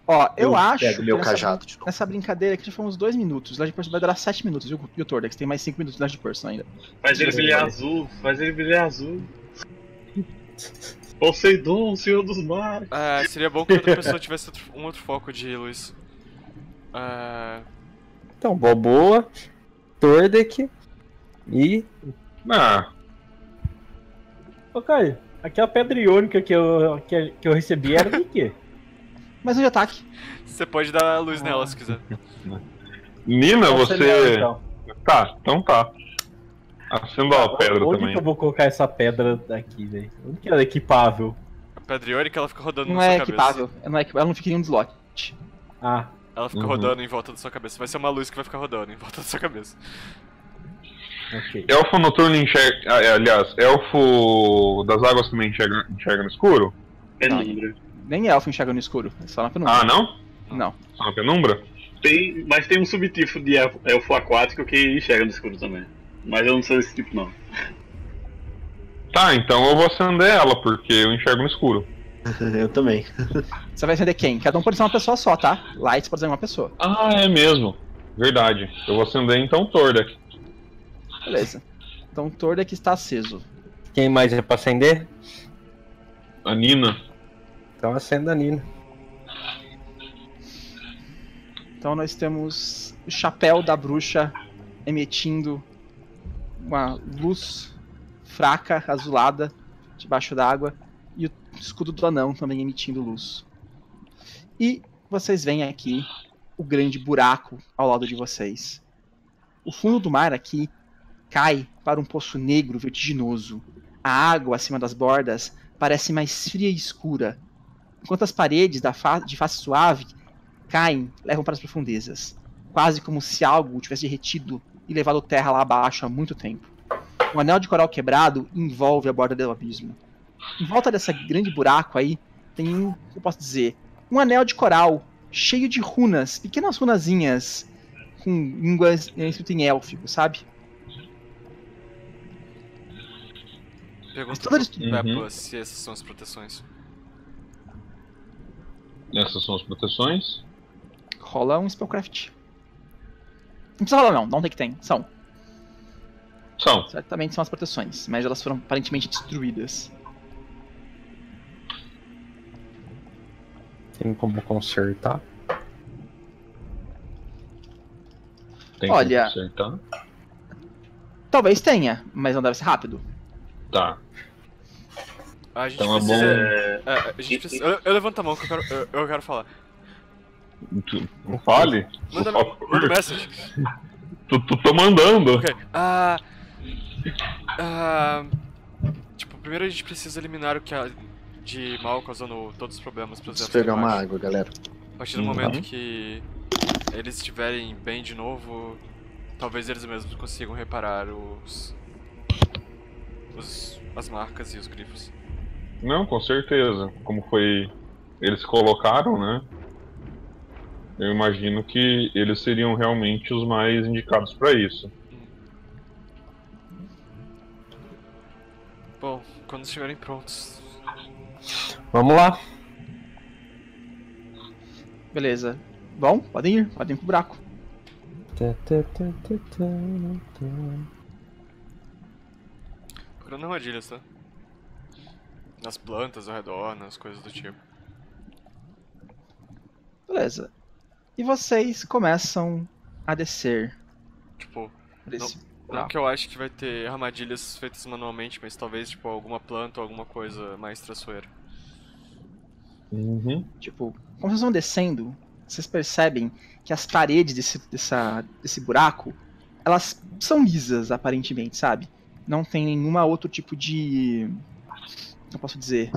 Ó, eu, acho Pego que meu nessa, cajado de novo. nessa brincadeira aqui já foi uns dois minutos. Last Person vai durar sete minutos, viu, viu Tordex? Tem mais cinco minutos de Last Person ainda. Faz ele brilhar azul, faz ele brilhar azul. Poseidon, Senhor dos Mares. ah, seria bom que outra pessoa tivesse outro- um outro foco de luz. Ah, Então, Boboa, Tordek e. Ah, Ô, Caio, aquela pedra iônica que eu, que, que eu recebi era de quê? Mais um de ataque. você pode dar luz nela se quiser. Nina, Qual você. então? Tá, então tá. Acendo a pedra Onde também. que eu vou colocar essa pedra aqui, velho? Onde que ela é equipável? A pedra iônica ela fica rodando Não na é sua cabeça. equipável. Ela não, é equip- ela não fica em nenhum slot. Ah, Ela fica Uhum. rodando em volta da sua cabeça. Vai ser uma luz que vai ficar rodando em volta da sua cabeça. ok. Elfo noturno enxerga. ah, é, aliás, elfo das águas também enxerga, enxerga no escuro? Penumbra. Nem elfo enxerga no escuro. É só na penumbra. Ah, não? Não. Só na penumbra? Tem, mas tem um subtipo de elfo, elfo aquático que enxerga no escuro também. Mas eu não sou desse tipo, não. Tá, então eu vou acender ela, porque eu enxergo no escuro. Eu também. Você vai acender quem? Cada um pode ser uma pessoa só, tá? Lights pode ser uma pessoa. Ah, é mesmo. Verdade. Eu vou acender então Tordek. Beleza. Então o Tordek está aceso. Quem mais é pra acender? A Nina. Então acenda a Nina. Então nós temos o chapéu da bruxa emitindo uma luz fraca, azulada, debaixo d'água, e o escudo do anão também emitindo luz. E vocês veem aqui o grande buraco ao lado de vocês. O fundo do mar aqui cai para um poço negro vertiginoso. A água acima das bordas parece mais fria e escura, enquanto as paredes fa de face suave caem, levam para as profundezas, quase como se algo tivesse derretido e levado terra lá abaixo há muito tempo. Um anel de coral quebrado envolve a borda do abismo. Em volta dessa grande buraco aí, tem um, como eu posso dizer, um anel de coral cheio de runas, pequenas runazinhas com línguas eh, escrito em élfico, sabe? Pergunta pro Uhum. se essas são as proteções. Essas são as proteções. Rola um spellcraft. Não precisa rolar não, não tem que tem, são. São. Certamente são as proteções, mas elas foram aparentemente destruídas. Tem como consertar. Tem Olha- que consertar. Talvez tenha, mas não deve ser rápido. Tá. A gente Então é precisa. bom. É, é, a gente precisa. Eu, eu levanto a mão que eu quero, eu, eu quero falar. Tu, fale. Manda, por favor. manda message. Tu, tu, tô mandando. Ok. Ah. Ah. Tipo, primeiro a gente precisa eliminar o que há de mal causando todos os problemas para os pegar uma água, galera. A partir do Uhum. momento que eles estiverem bem de novo, talvez eles mesmos consigam reparar os. os as marcas e os grifos. Não, com certeza. Como foi. Eles colocaram, né? Eu imagino que eles seriam realmente os mais indicados pra isso. Bom, quando estiverem prontos. Vamos lá. Beleza. Bom, podem ir, podem ir pro buraco. Procurando armadilhas, tá? Nas plantas ao redor, nas coisas do tipo. Beleza. E vocês começam a descer Tipo, não buraco. que eu acho que vai ter armadilhas feitas manualmente, mas talvez, tipo, alguma planta ou alguma coisa mais traiçoeira. Uhum. Tipo, como vocês vão descendo, vocês percebem que as paredes desse, dessa, desse buraco, elas são lisas, aparentemente, sabe? Não tem nenhuma outro tipo de. Como eu posso dizer?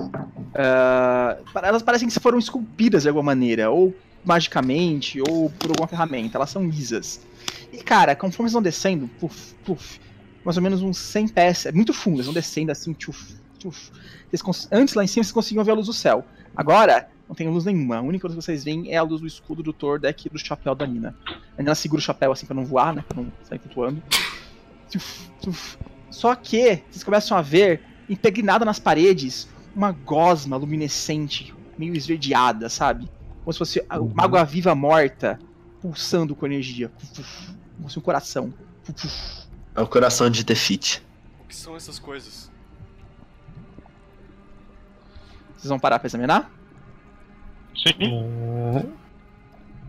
Ah, elas parecem que foram esculpidas de alguma maneira, ou magicamente, ou por alguma ferramenta. Elas são lisas. E, cara, conforme vocês vão descendo, puf, puf, mais ou menos uns 100 pés, é muito fundo, eles vão descendo assim, tchuf, tchuf. Antes, lá em cima, vocês conseguiam ver a luz do céu. Agora, não tem luz nenhuma. A única luz que vocês veem é a luz do escudo do Tordek e do chapéu da Nina. A Nina segura o chapéu assim pra não voar, né? Pra não sair flutuando. Tuf, tuf. Só que vocês começam a ver, impregnada nas paredes, uma gosma luminescente, meio esverdeada, sabe? Como se fosse uma água viva morta, pulsando com energia. Como se fosse um coração. É o coração de Tefit. O que são essas coisas? Vocês vão parar pra examinar? Sim. Ah,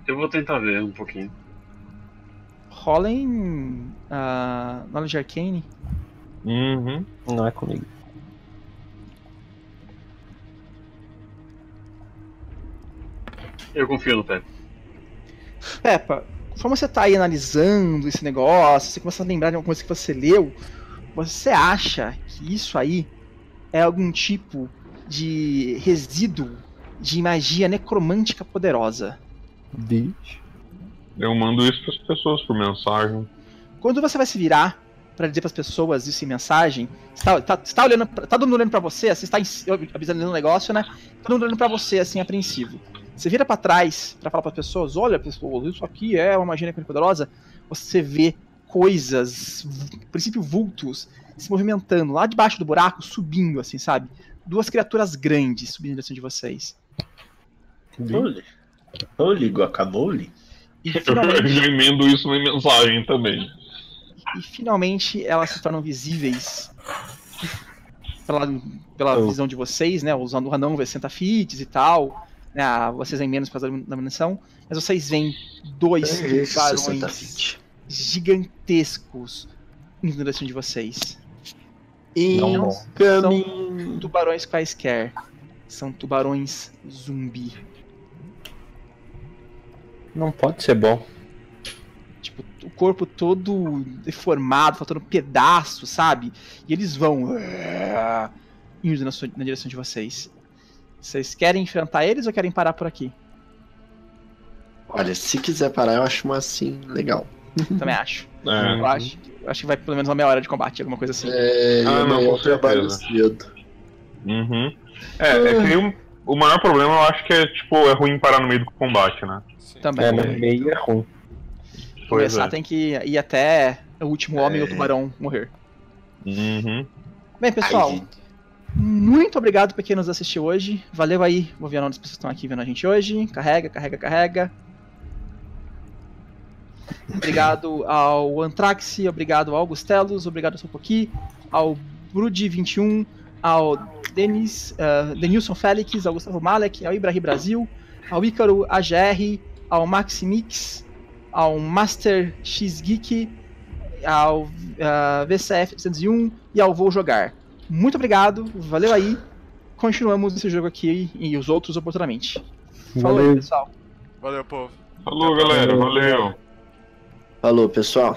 Eu vou tentar ver um pouquinho. Rolem uh, Knowledge Arcane. Uhum. Não é comigo. Eu confio no Pepe. Peppa, conforme você tá aí analisando esse negócio, você começa a lembrar de alguma coisa que você leu, você acha que isso aí é algum tipo de resíduo de magia necromântica poderosa? Bicho. Eu mando isso pras pessoas por mensagem. Quando você vai se virar pra dizer pras pessoas isso em mensagem, você tá, tá, você tá olhando, pra, tá todo mundo olhando pra você, você está avisando um negócio, né? Todo mundo olhando pra você, assim, apreensivo. Você vira pra trás pra falar pras pessoas, olha pessoas, isso aqui é uma magia poderosa. Você vê coisas, a princípio vultos, se movimentando lá debaixo do buraco, subindo, assim, sabe? Duas criaturas grandes subindo em direção de vocês. Olhe. Olhe, guacamole. E Eu já emendo isso em mensagem também. e finalmente elas se tornam visíveis pela, pela Oh. visão de vocês, né? Usando o anão V60 fits e tal. Né, ah, vocês veem menos por causa da iluminação. Mas vocês veem dois É isso, 60 tubarões feet. gigantescos indo na direção de vocês. Não, Incoming. Tubarões quaisquer. São tubarões zumbi. Não pode ser bom. Tipo, o corpo todo deformado, faltando pedaços, sabe? E eles vão indo na, sua- na direção de vocês. Vocês querem enfrentar eles ou querem parar por aqui? Olha, se quiser parar, eu acho uma assim legal. Também acho. É. Eu acho, acho que vai pelo menos uma meia hora de combate, alguma coisa assim. É, Ah, não, com eu trabalho certeza. cedo. Uhum. É, é que aí o, maior problema eu acho que é, tipo, é ruim parar no meio do combate, né? Sim. Também. É, no meio é ruim. Pois Começar é. tem que ir até o último homem É. ou tubarão morrer. Uhum. Bem, pessoal, Ai. Muito obrigado por quem nos assistiu hoje. Valeu aí, vou ver o nome das pessoas estão aqui vendo a gente hoje. Carrega, carrega, carrega. Obrigado ao Antraxi, obrigado ao Augustelos, obrigado ao Sopoki, ao Brudi21, ao Denis, uh, Denilson Félix, ao Gustavo Malek, ao Ibrahim Brasil, ao Ícaro AGR, ao Maximix, ao Master X Geek, ao uh, VCF 201 e ao Vou Jogar. Muito obrigado, valeu aí. Continuamos esse jogo aqui e os outros oportunamente. Falou aí, Valeu. pessoal. Valeu, povo. Falou, galera. Valeu. Falou, pessoal.